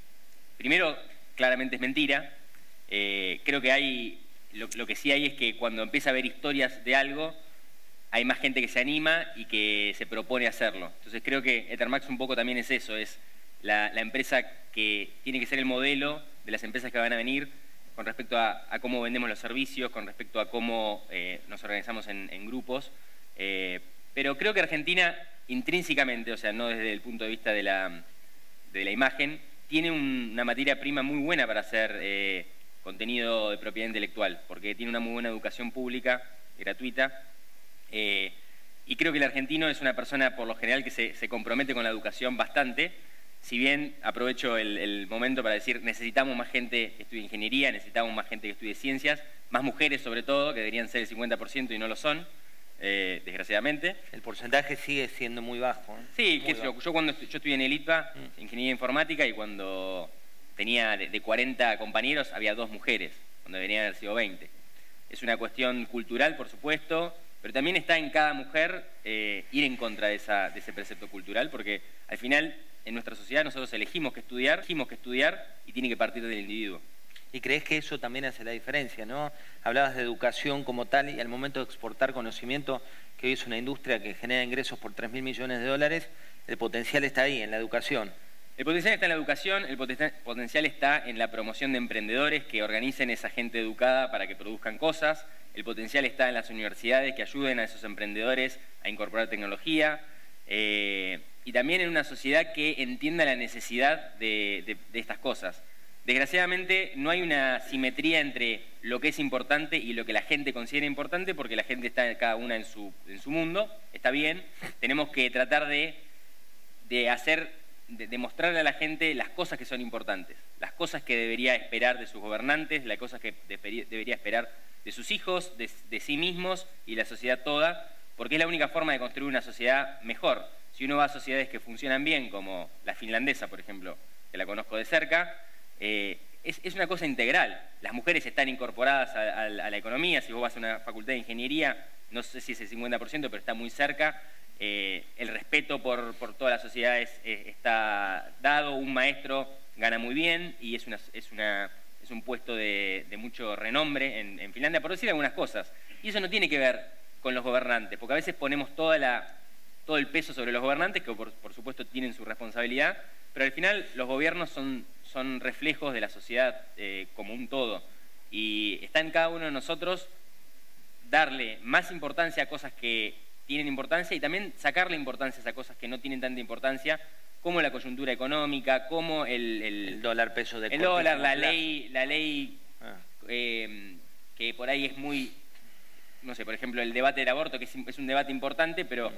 Primero, claramente es mentira. Eh, creo que hay, lo, que sí hay es que cuando empieza a haber historias de algo, hay más gente que se anima y que se propone hacerlo. Entonces creo que Ethermax un poco también es eso, es la, empresa que tiene que ser el modelo de las empresas que van a venir con respecto a, cómo vendemos los servicios, con respecto a cómo eh, nos organizamos en, grupos. Eh, pero creo que Argentina, intrínsecamente, o sea, no desde el punto de vista de la, de la imagen, tiene una materia prima muy buena para hacer eh, contenido de propiedad intelectual, porque tiene una muy buena educación pública, gratuita, eh, y creo que el argentino es una persona por lo general que se, compromete con la educación bastante, si bien aprovecho el, momento para decir, necesitamos más gente que estudie ingeniería, necesitamos más gente que estudie ciencias, más mujeres sobre todo, que deberían ser el 50% y no lo son, eh, desgraciadamente. El porcentaje sigue siendo muy bajo. Sí, Yo, cuando yo estudié en el ITPA, mm. Ingeniería Informática, y cuando tenía de, 40 compañeros había dos mujeres, cuando deberían haber sido 20. Es una cuestión cultural, por supuesto, pero también está en cada mujer eh, ir en contra de, de ese precepto cultural, porque al final en nuestra sociedad nosotros elegimos que estudiar, elegimos que estudiar y tiene que partir del individuo. ¿Y crees que eso también hace la diferencia? ¿no? Hablabas de educación como tal y al momento de exportar conocimiento, que hoy es una industria que genera ingresos por 3 mil millones de dólares, el potencial está ahí, en la educación. El potencial está en la educación, el potencial está en la promoción de emprendedores que organicen esa gente educada para que produzcan cosas, el potencial está en las universidades que ayuden a esos emprendedores a incorporar tecnología, eh, y también en una sociedad que entienda la necesidad de estas cosas. Desgraciadamente no hay una simetría entre lo que es importante y lo que la gente considera importante porque la gente está cada una en su, en su mundo, está bien, tenemos que tratar de, de hacer, de, mostrarle a la gente las cosas que son importantes, las cosas que debería esperar de sus gobernantes, las cosas que debería esperar de sus hijos, de, de sí mismos y la sociedad toda, porque es la única forma de construir una sociedad mejor. Si uno va a sociedades que funcionan bien, como la finlandesa, por ejemplo, que la conozco de cerca, eh, es, una cosa integral. Las mujeres están incorporadas a, la economía, si vos vas a una facultad de ingeniería, no sé si es el 50%, pero está muy cerca. Eh, el respeto por, por toda la sociedad está dado, un maestro gana muy bien y es, una, es, una, es un puesto de, mucho renombre en, Finlandia, por decir algunas cosas. Y eso no tiene que ver con los gobernantes, porque a veces ponemos todo el peso sobre los gobernantes, que por supuesto tienen su responsabilidad, pero al final los gobiernos son son reflejos de la sociedad eh, como un todo. Y está en cada uno de nosotros darle más importancia a cosas que tienen importancia y también sacarle importancia a cosas que no tienen tanta importancia, como la coyuntura económica, como el, dólar peso de El dólar, la ley, la ley ah. eh, que por ahí es muy, no sé, por ejemplo, el debate del aborto, que es un debate importante, pero mm.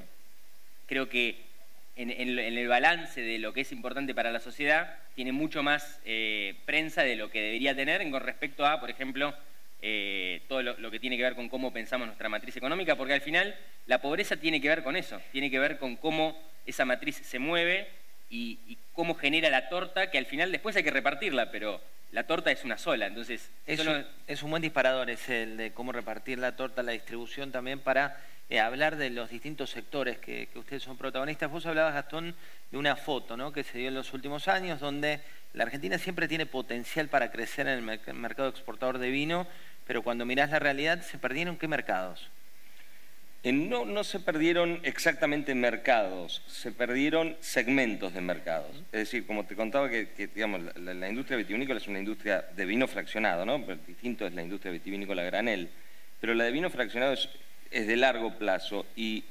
creo que en, el balance de lo que es importante para la sociedad, tiene mucho más eh, prensa de lo que debería tener con respecto a, por ejemplo, eh, todo lo, que tiene que ver con cómo pensamos nuestra matriz económica, porque al final la pobreza tiene que ver con eso, tiene que ver con cómo esa matriz se mueve y, cómo genera la torta, que al final después hay que repartirla, pero la torta es una sola, entonces... Es, es un buen disparador, es el de cómo repartir la torta, la distribución también para eh, hablar de los distintos sectores que, ustedes son protagonistas. Vos hablabas, Gastón, de una foto ¿no? que se dio en los últimos años, donde la Argentina siempre tiene potencial para crecer en el mercado exportador de vino, pero cuando mirás la realidad, ¿se perdieron qué mercados? Eh, no, no se perdieron exactamente mercados, se perdieron segmentos de mercados. Es decir, como te contaba que, digamos, la, industria vitivinícola es una industria de vino fraccionado, ¿no? distinto es la industria vitivinícola granel. Pero la de vino fraccionado es es de largo plazo y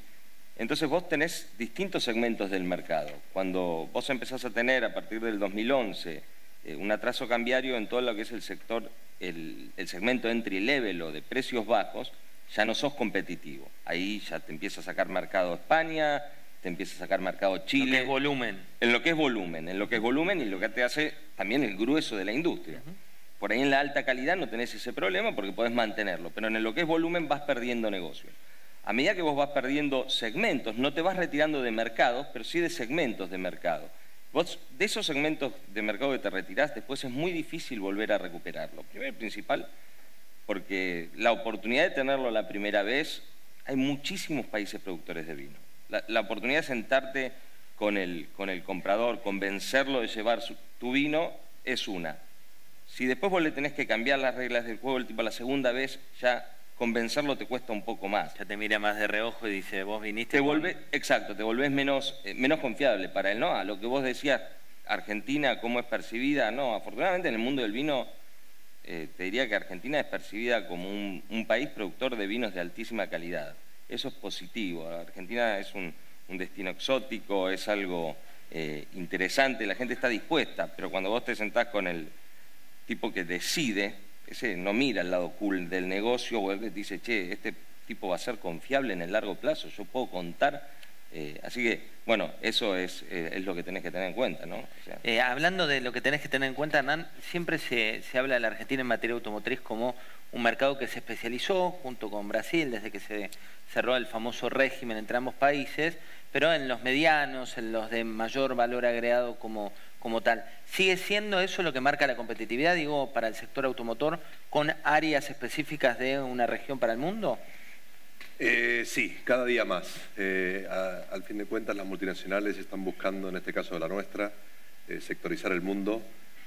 entonces vos tenés distintos segmentos del mercado. Cuando vos empezás a tener a partir del 2011 eh, un atraso cambiario en todo lo que es el sector, el, segmento entry level o de precios bajos, ya no sos competitivo. Ahí ya te empieza a sacar mercado España, te empieza a sacar mercado Chile. En lo que es volumen. En lo que es volumen, en lo que es volumen y lo que te hace también el grueso de la industria. Por ahí en la alta calidad no tenés ese problema porque podés mantenerlo, pero en lo que es volumen vas perdiendo negocio. A medida que vos vas perdiendo segmentos, no te vas retirando de mercados, pero sí de segmentos de mercado. Vos, de esos segmentos de mercado que te retirás, después es muy difícil volver a recuperarlo. Primero y principal, porque la oportunidad de tenerlo la primera vez, hay muchísimos países productores de vino. La, oportunidad de sentarte con el, con el comprador, convencerlo de llevar tu vino, es una. Si después vos le tenés que cambiar las reglas del juego, el tipo la segunda vez, ya convencerlo te cuesta un poco más. Ya te mira más de reojo y dice, vos viniste... Te exacto, te volvés menos, eh, menos confiable para él, ¿no? A lo que vos decías, Argentina, cómo es percibida, no, afortunadamente en el mundo del vino, eh, te diría que Argentina es percibida como un, país productor de vinos de altísima calidad. Eso es positivo. Argentina es un, destino exótico, es algo eh, interesante, la gente está dispuesta, pero cuando vos te sentás con el tipo que decide, ese no mira el lado cool del negocio o dice, che, este tipo va a ser confiable en el largo plazo, yo puedo contar. Eh, así que, bueno, eso es, eh, es, lo que tenés que tener en cuenta, ¿no? Eh, hablando de lo que tenés que tener en cuenta, Hernán, siempre se, se habla de la Argentina en materia automotriz como un mercado que se especializó junto con Brasil desde que se cerró el famoso régimen entre ambos países, pero en los medianos, en los de mayor valor agregado como, como tal. ¿Sigue siendo eso lo que marca la competitividad, digo, para el sector automotor, con áreas específicas de una región para el mundo? Eh, sí, cada día más. Eh, al fin de cuentas, las multinacionales están buscando, en este caso la nuestra, eh, sectorizar el mundo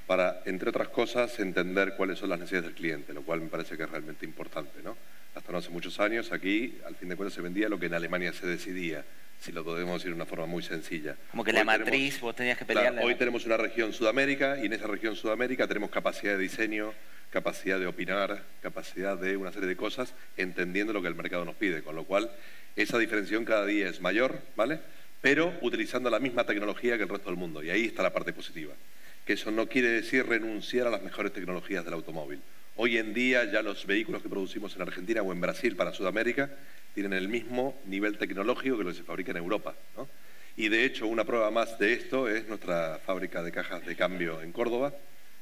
para, entre otras cosas, entender cuáles son las necesidades del cliente, lo cual me parece que es realmente importante. ¿no? Hasta no hace muchos años, aquí, al fin de cuentas, se vendía lo que en Alemania se decidía si lo podemos decir de una forma muy sencilla. Como que la matriz, vos tenías que pelearla. hoy tenemos una región Sudamérica y en esa región Sudamérica tenemos capacidad de diseño, capacidad de opinar, capacidad de una serie de cosas, entendiendo lo que el mercado nos pide, con lo cual esa diferenciación cada día es mayor, ¿vale? Pero utilizando la misma tecnología que el resto del mundo, y ahí está la parte positiva. Que eso no quiere decir renunciar a las mejores tecnologías del automóvil. Hoy en día ya los vehículos que producimos en Argentina o en Brasil para Sudamérica tienen el mismo nivel tecnológico que lo que se fabrica en Europa. Y de hecho, una prueba más de esto es nuestra fábrica de cajas de cambio en Córdoba.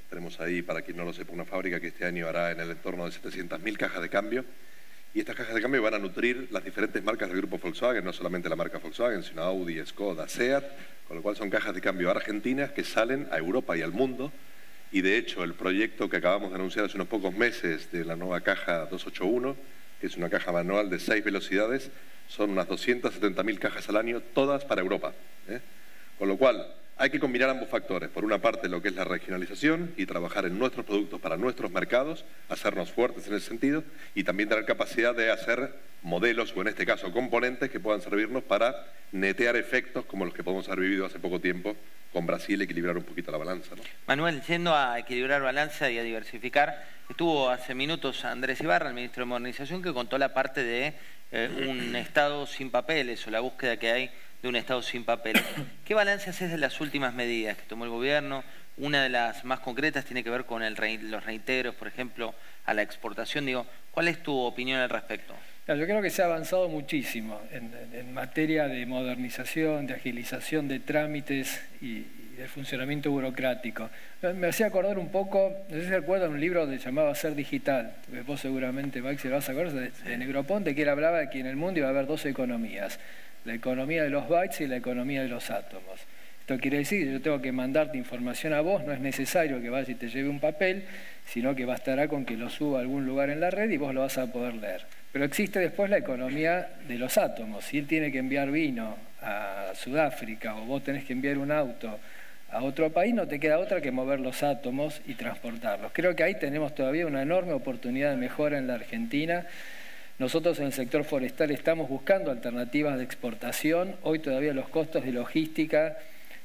Tenemos ahí, para quien no lo sepa, una fábrica que este año hará en el entorno de 700.000 cajas de cambio. Y estas cajas de cambio van a nutrir las diferentes marcas del grupo Volkswagen, no solamente la marca Volkswagen, sino Audi, Skoda, SEAT, con lo cual son cajas de cambio argentinas que salen a Europa y al mundo y de hecho el proyecto que acabamos de anunciar hace unos pocos meses de la nueva caja 281, que es una caja manual de seis velocidades, son unas 270.000 cajas al año, todas para Europa. ¿eh? Con lo cual, hay que combinar ambos factores. Por una parte, lo que es la regionalización y trabajar en nuestros productos para nuestros mercados, hacernos fuertes en ese sentido y también tener capacidad de hacer modelos o en este caso componentes que puedan servirnos para netear efectos como los que podemos haber vivido hace poco tiempo con Brasil, equilibrar un poquito la balanza. Manuel, yendo a equilibrar balanza y a diversificar, estuvo hace minutos Andrés Ibarra, el ministro de Modernización, que contó la parte de eh, un Estado sin papeles o la búsqueda que hay de un Estado sin papeles. ¿Qué balance haces de las últimas medidas que tomó el gobierno? Una de las más concretas tiene que ver con los reintegros, por ejemplo, a la exportación. Digo, ¿cuál es tu opinión al respecto? Yo creo que se ha avanzado muchísimo en, materia de modernización, de agilización de trámites y, del funcionamiento burocrático. Me hacía acordar un poco, no sé si se acuerdan, un libro que llamaba Ser Digital, que vos seguramente, Maxi, lo vas a acordar, de, de Negroponte, que él hablaba de que en el mundo iba a haber dos economías, la economía de los bytes y la economía de los átomos. Esto quiere decir que yo tengo que mandarte información a vos, no es necesario que vayas y te lleve un papel, sino que bastará con que lo suba a algún lugar en la red y vos lo vas a poder leer. Pero existe después la economía de los átomos. Si él tiene que enviar vino a Sudáfrica o vos tenés que enviar un auto a otro país, no te queda otra que mover los átomos y transportarlos. Creo que ahí tenemos todavía una enorme oportunidad de mejora en la Argentina. Nosotros en el sector forestal estamos buscando alternativas de exportación. Hoy todavía los costos de logística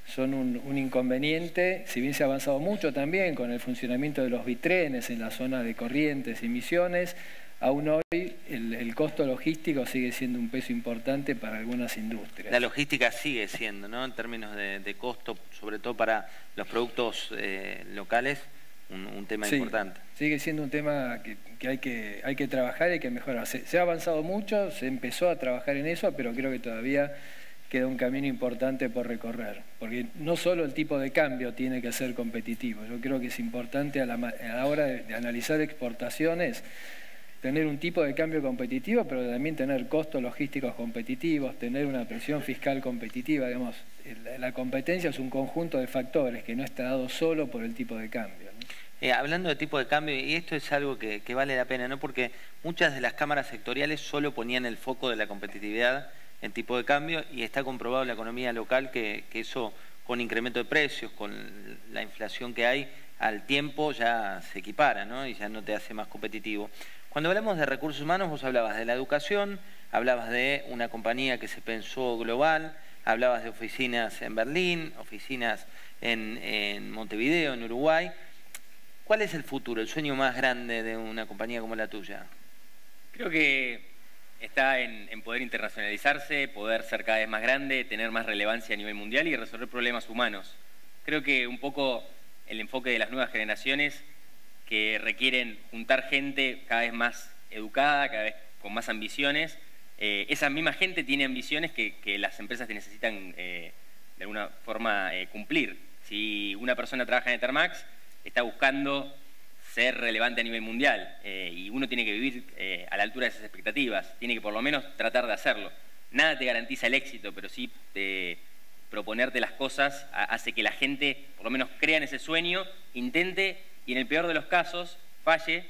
son un, inconveniente, si bien se ha avanzado mucho también con el funcionamiento de los bitrenes en la zona de corrientes y misiones, aún hoy el, costo logístico sigue siendo un peso importante para algunas industrias. La logística sigue siendo, ¿no? En términos de, costo, sobre todo para los productos eh, locales, un, tema importante. Sigue siendo un tema que, hay, que hay que trabajar y hay que mejorar. Se, ha avanzado mucho, se empezó a trabajar en eso, pero creo que todavía queda un camino importante por recorrer, porque no solo el tipo de cambio tiene que ser competitivo, yo creo que es importante a la, hora de analizar exportaciones, tener un tipo de cambio competitivo, pero también tener costos logísticos competitivos, tener una presión fiscal competitiva. Digamos, la competencia es un conjunto de factores que no está dado solo por el tipo de cambio. Eh, hablando de tipo de cambio, y esto es algo que, vale la pena, ¿no? porque muchas de las cámaras sectoriales solo ponían el foco de la competitividad en tipo de cambio y está comprobado en la economía local que, que eso con incremento de precios, con la inflación que hay, al tiempo ya se equipara ¿no? y ya no te hace más competitivo. Cuando hablamos de recursos humanos, vos hablabas de la educación, hablabas de una compañía que se pensó global, hablabas de oficinas en Berlín, oficinas en, Montevideo, en Uruguay. ¿Cuál es el futuro, el sueño más grande de una compañía como la tuya? Creo que está en, poder internacionalizarse, poder ser cada vez más grande, tener más relevancia a nivel mundial y resolver problemas humanos. Creo que un poco el enfoque de las nuevas generaciones que requieren juntar gente cada vez más educada, cada vez con más ambiciones. Eh, esa misma gente tiene ambiciones que, las empresas necesitan eh, de alguna forma eh, cumplir. Si una persona trabaja en Ethermax, está buscando ser relevante a nivel mundial y uno tiene que vivir a la altura de esas expectativas, tiene que por lo menos tratar de hacerlo. Nada te garantiza el éxito, pero sí proponerte las cosas hace que la gente por lo menos crea en ese sueño, intente y en el peor de los casos falle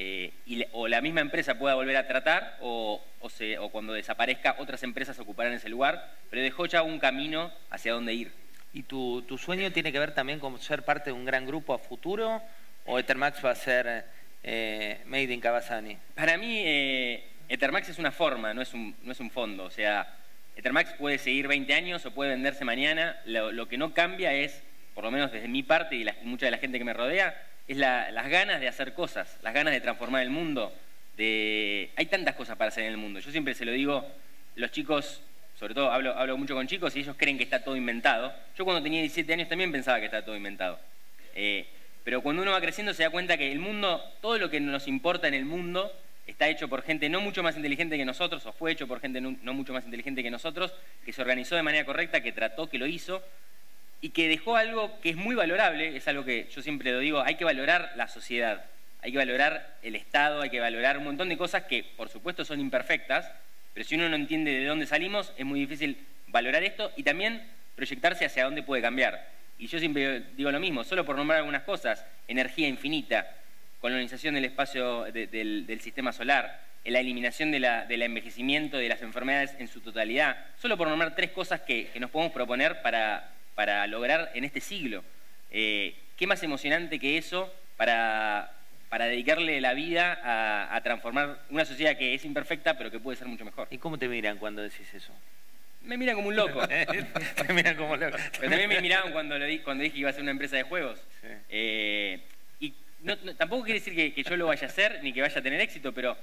eh, y, o la misma empresa pueda volver a tratar o, o, cuando desaparezca otras empresas ocuparán ese lugar, pero dejó ya un camino hacia dónde ir. ¿Y tu, sueño tiene que ver también con ser parte de un gran grupo a futuro o Ethermax va a ser eh, Made in Kawasani? Para mí eh, Ethermax es una forma, no es un, no es un fondo, o sea, Ethermax puede seguir 20 años o puede venderse mañana, lo que no cambia es por lo menos desde mi parte y mucha de la gente que me rodea, es las ganas de hacer cosas, las ganas de transformar el mundo. De... Hay tantas cosas para hacer en el mundo. Yo siempre se lo digo, los chicos, sobre todo hablo, hablo mucho con chicos y ellos creen que está todo inventado. Yo cuando tenía 17 años también pensaba que estaba todo inventado. Eh, pero cuando uno va creciendo se da cuenta que el mundo, todo lo que nos importa en el mundo, está hecho por gente no mucho más inteligente que nosotros, o fue hecho por gente no mucho más inteligente que nosotros, que se organizó de manera correcta, que trató, que lo hizo, y que dejó algo que es muy valorable, es algo que yo siempre lo digo, hay que valorar la sociedad, hay que valorar el Estado, hay que valorar un montón de cosas que por supuesto son imperfectas, pero si uno no entiende de dónde salimos es muy difícil valorar esto y también proyectarse hacia dónde puede cambiar. Y yo siempre digo lo mismo, solo por nombrar algunas cosas, energía infinita, colonización del espacio del, sistema solar, la eliminación del envejecimiento de las enfermedades en su totalidad, solo por nombrar tres cosas que, nos podemos proponer para, lograr en este siglo. Eh, ¿Qué más emocionante que eso para, para dedicarle la vida a, a, transformar una sociedad que es imperfecta pero que puede ser mucho mejor? ¿Y cómo te miran cuando decís eso? me miran como un loco. me miran como loco. Pero también me miraban cuando, lo cuando dije que iba a ser una empresa de juegos. Eh, y tampoco quiere decir que, yo lo vaya a hacer ni que vaya a tener éxito, pero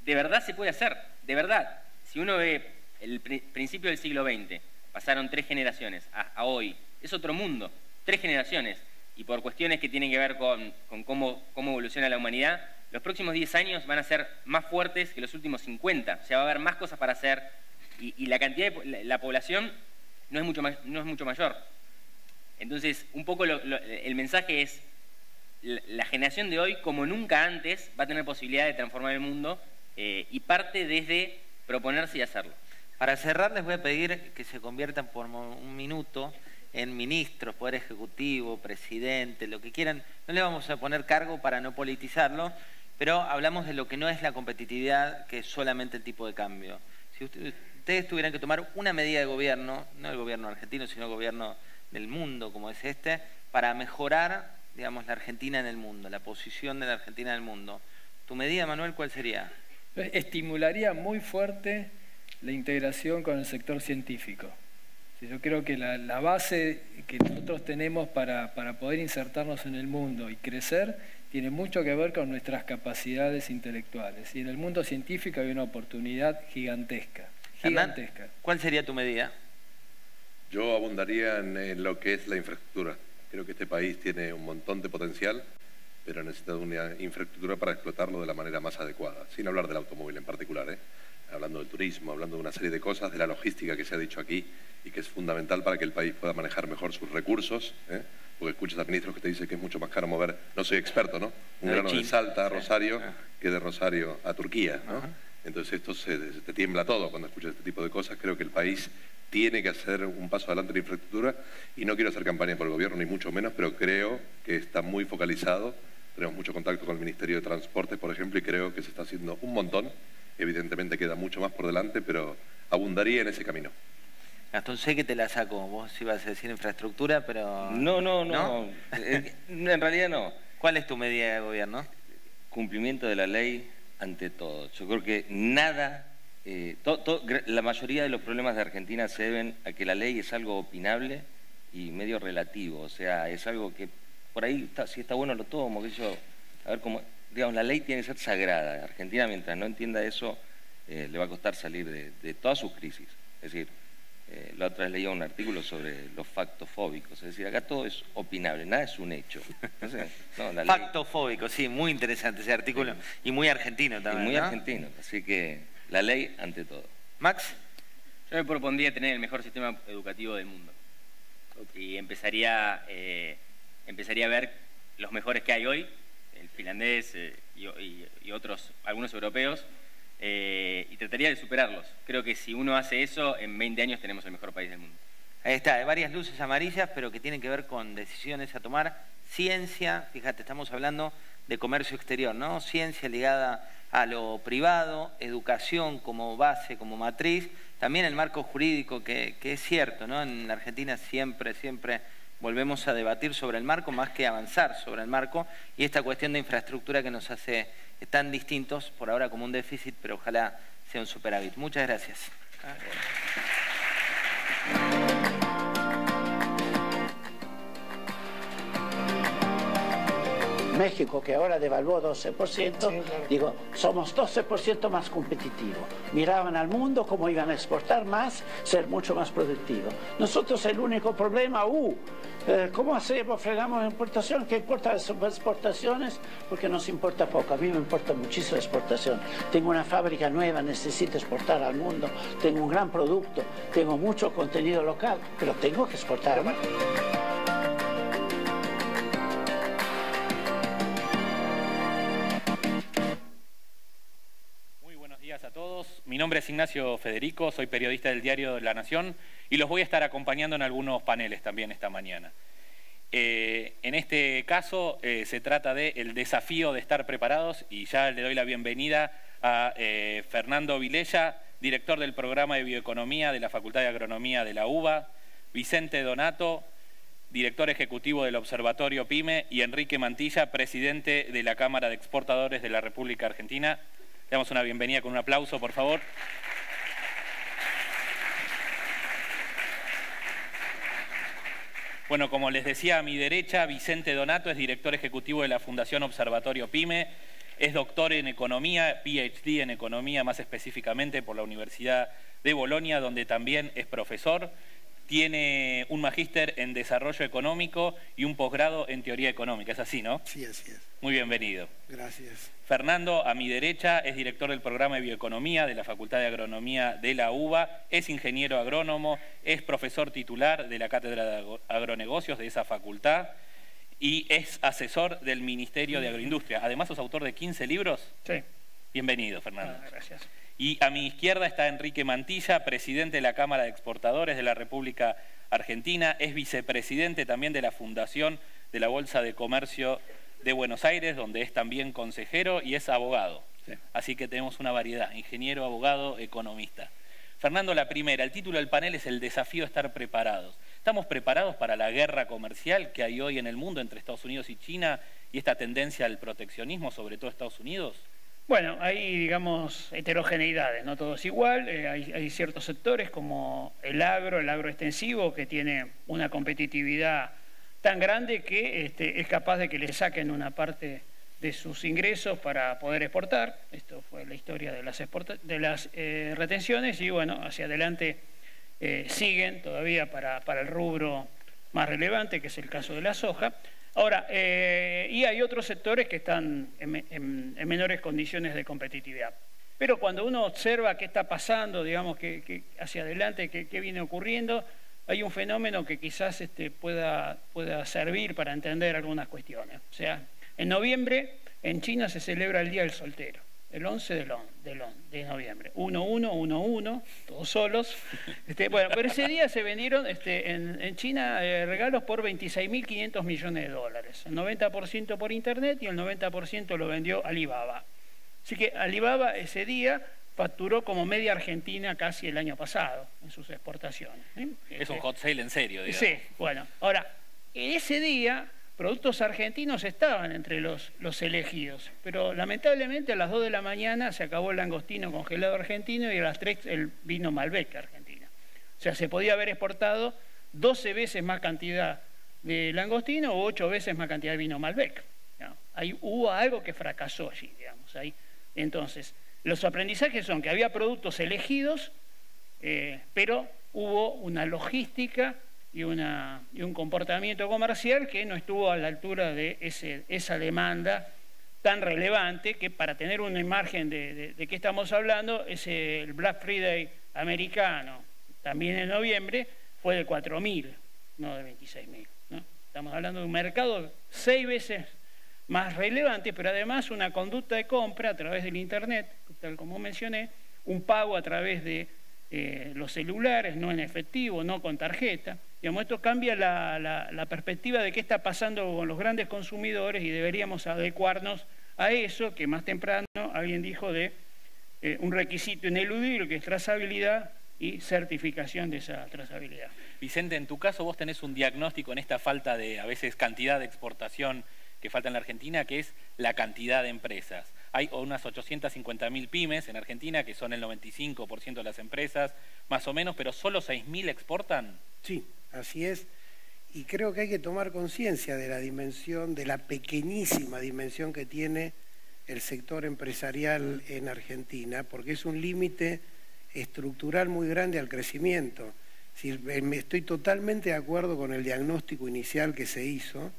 de verdad se puede hacer. De verdad. Si uno ve el principio del siglo XX, pasaron tres generaciones a, hoy. Es otro mundo. Tres generaciones. Y por cuestiones que tienen que ver con, cómo, cómo evoluciona la humanidad, los próximos 10 años van a ser más fuertes que los últimos 50. O sea, va a haber más cosas para hacer, y, la cantidad de la, población no es, mucho, no es mucho mayor. Entonces, un poco el mensaje es, la, generación de hoy, como nunca antes, va a tener posibilidad de transformar el mundo eh, y parte desde proponerse y hacerlo. Para cerrar, les voy a pedir que se conviertan por un minuto en ministros, poder ejecutivo, presidente, lo que quieran. No le vamos a poner cargo para no politizarlo, pero hablamos de lo que no es la competitividad, que es solamente el tipo de cambio. Si usted, ustedes tuvieran que tomar una medida de gobierno, no el gobierno argentino, sino el gobierno del mundo como es este, para mejorar, digamos, la Argentina en el mundo, la posición de la Argentina en el mundo. ¿Tu medida, Manuel, cuál sería? Estimularía muy fuerte la integración con el sector científico. Yo creo que la, base que nosotros tenemos para, para poder insertarnos en el mundo y crecer tiene mucho que ver con nuestras capacidades intelectuales. Y en el mundo científico hay una oportunidad gigantesca. ¿cuál sería tu medida? Yo abundaría en, lo que es la infraestructura. Creo que este país tiene un montón de potencial, pero necesita una infraestructura para explotarlo de la manera más adecuada, sin hablar del automóvil en particular, ¿eh? Hablando del turismo, hablando de una serie de cosas, de la logística que se ha dicho aquí y que es fundamental para que el país pueda manejar mejor sus recursos. ¿eh? Porque escuchas a ministros que te dicen que es mucho más caro mover, no soy experto, ¿no? Un grano de Salta a Rosario ah. que de Rosario a Turquía, ¿no? Entonces esto se, te tiembla todo cuando escuchas este tipo de cosas. Creo que el país tiene que hacer un paso adelante en la infraestructura y no quiero hacer campaña por el gobierno, ni mucho menos, pero creo que está muy focalizado. Tenemos mucho contacto con el Ministerio de Transportes, por ejemplo, y creo que se está haciendo un montón. Evidentemente queda mucho más por delante, pero abundaría en ese camino. Gastón, sé que te la saco. Vos ibas a decir infraestructura, pero... No, no, no. Eh, en realidad no. ¿Cuál es tu medida de gobierno? Cumplimiento de la ley ante todo. Yo creo que nada, eh, la mayoría de los problemas de Argentina se deben a que la ley es algo opinable y medio relativo, o sea, es algo que por ahí, si está bueno lo tomo, que yo, a ver cómo, digamos, la ley tiene que ser sagrada. Argentina, mientras no entienda eso, eh, le va a costar salir de todas sus crisis. Es decir, eh, la otra vez leía un artículo sobre los factofóbicos, es decir, acá todo es opinable, nada es un hecho. Factofóbico, sí, muy interesante ese artículo y muy argentino también. muy argentino, así que la ley ante todo. Max. Yo me propondría tener el mejor sistema educativo del mundo y empezaría, eh, empezaría a ver los mejores que hay hoy, finlandés y otros, algunos europeos, eh, y trataría de superarlos. Creo que si uno hace eso, en 20 años tenemos el mejor país del mundo. Ahí está, hay varias luces amarillas, pero que tienen que ver con decisiones a tomar. Ciencia, fíjate, estamos hablando de comercio exterior, ¿no? Ciencia ligada a lo privado, educación como base, como matriz, también el marco jurídico, que, que es cierto, ¿no? En la Argentina siempre, siempre volvemos a debatir sobre el marco más que avanzar sobre el marco y esta cuestión de infraestructura que nos hace tan distintos, por ahora como un déficit, pero ojalá sea un superávit. Muchas gracias. México, que ahora devaluó 12%, digo, somos 12% más competitivos. Miraban al mundo cómo iban a exportar más, ser mucho más productivos. Nosotros el único problema, uh, eh, ¿cómo hacemos? Fregamos importación, ¿qué importa las exportaciones? Porque nos importa poco, a mí me importa muchísimo la exportación. Tengo una fábrica nueva, necesito exportar al mundo, tengo un gran producto, tengo mucho contenido local, pero tengo que exportar. Mi nombre es Ignacio Federico, soy periodista del diario La Nación y los voy a estar acompañando en algunos paneles también esta mañana. Eh, en este caso eh, se trata de el desafío de estar preparados y ya le doy la bienvenida a eh, Fernando Vilella, director del programa de bioeconomía de la Facultad de Agronomía de la UBA, Vicente Donato, director ejecutivo del Observatorio PYME, y Enrique Mantilla, presidente de la Cámara de Exportadores de la República Argentina. Le damos una bienvenida con un aplauso, por favor. Bueno, como les decía a mi derecha, Vicente Donato es director ejecutivo de la Fundación Observatorio PYME, es doctor en economía, PhD en economía más específicamente por la Universidad de Bolonia, donde también es profesor. Tiene un magíster en desarrollo económico y un posgrado en teoría económica. Es así, ¿no? Sí, así es. Muy bienvenido. Gracias. Fernando, a mi derecha, es director del programa de bioeconomía de la Facultad de Agronomía de la UBA, es ingeniero agrónomo, es profesor titular de la Cátedra de Agronegocios de esa facultad y es asesor del Ministerio de Agroindustria. Además, es autor de 15 libros. Sí. Bienvenido, Fernando. Ah, gracias. Y a mi izquierda está Enrique Mantilla, presidente de la Cámara de Exportadores de la República Argentina, es vicepresidente también de la Fundación de la Bolsa de Comercio de Buenos Aires, donde es también consejero y es abogado. Así que tenemos una variedad, ingeniero, abogado, economista. Fernando, la primera, el título del panel es El desafío de estar preparados. ¿Estamos preparados para la guerra comercial que hay hoy en el mundo entre Estados Unidos y China y esta tendencia al proteccionismo, sobre todo Estados Unidos? Bueno, hay, digamos, heterogeneidades, no todo es igual. Eh, hay, hay, ciertos sectores como el agro, el agro extensivo, que tiene una competitividad tan grande que este, es capaz de que le saquen una parte de sus ingresos para poder exportar. Esto fue la historia de las, eh, retenciones y bueno, hacia adelante eh, siguen todavía para, para, el rubro más relevante, que es el caso de la soja. Ahora, eh, y hay otros sectores que están en, menores condiciones de competitividad. Pero cuando uno observa qué está pasando, digamos, que, hacia adelante, qué viene ocurriendo, hay un fenómeno que quizás este, pueda, pueda servir para entender algunas cuestiones. O sea, en noviembre en China se celebra el Día del Soltero, el 11 de, de, noviembre. 1-1-1-1, todos solos. Este, bueno, pero ese día se vendieron este, en, China eh, regalos por 26.500 millones de dólares. El 90% por Internet y el 90% lo vendió Alibaba. Así que Alibaba ese día facturó como media Argentina casi el año pasado en sus exportaciones. Es un hot sale en serio, digamos. Sí, bueno. Ahora, en ese día productos argentinos estaban entre los, los elegidos, pero lamentablemente a las 2 de la mañana se acabó el langostino congelado argentino y a las 3 el vino Malbec argentino. O sea, se podía haber exportado 12 veces más cantidad de langostino o 8 veces más cantidad de vino Malbec. Ahí hubo algo que fracasó allí, digamos. Ahí. Entonces, los aprendizajes son que había productos elegidos, eh, pero hubo una logística y, una, y, un comportamiento comercial que no estuvo a la altura de ese, esa demanda tan relevante que para tener una imagen de, de, qué estamos hablando, ese, el Black Friday americano, también en noviembre, fue de 4.000, no de 26.000. ¿no? Estamos hablando de un mercado seis veces más relevante, pero además una conducta de compra a través del Internet, tal como mencioné, un pago a través de eh, los celulares, no en efectivo, no con tarjeta. Digamos, esto cambia la, perspectiva de qué está pasando con los grandes consumidores y deberíamos adecuarnos a eso, que más temprano alguien dijo de eh, un requisito ineludible, que es trazabilidad y certificación de esa trazabilidad. Vicente, en tu caso vos tenés un diagnóstico en esta falta de, a veces, cantidad de exportación que falta en la Argentina, que es la cantidad de empresas. Hay unas 850.000 pymes en Argentina, que son el 95% de las empresas, más o menos, pero solo 6.000 exportan. Sí, así es. Y creo que hay que tomar conciencia de la dimensión, de la pequeñísima dimensión que tiene el sector empresarial en Argentina, porque es un límite estructural muy grande al crecimiento. Estoy totalmente de acuerdo con el diagnóstico inicial que se hizo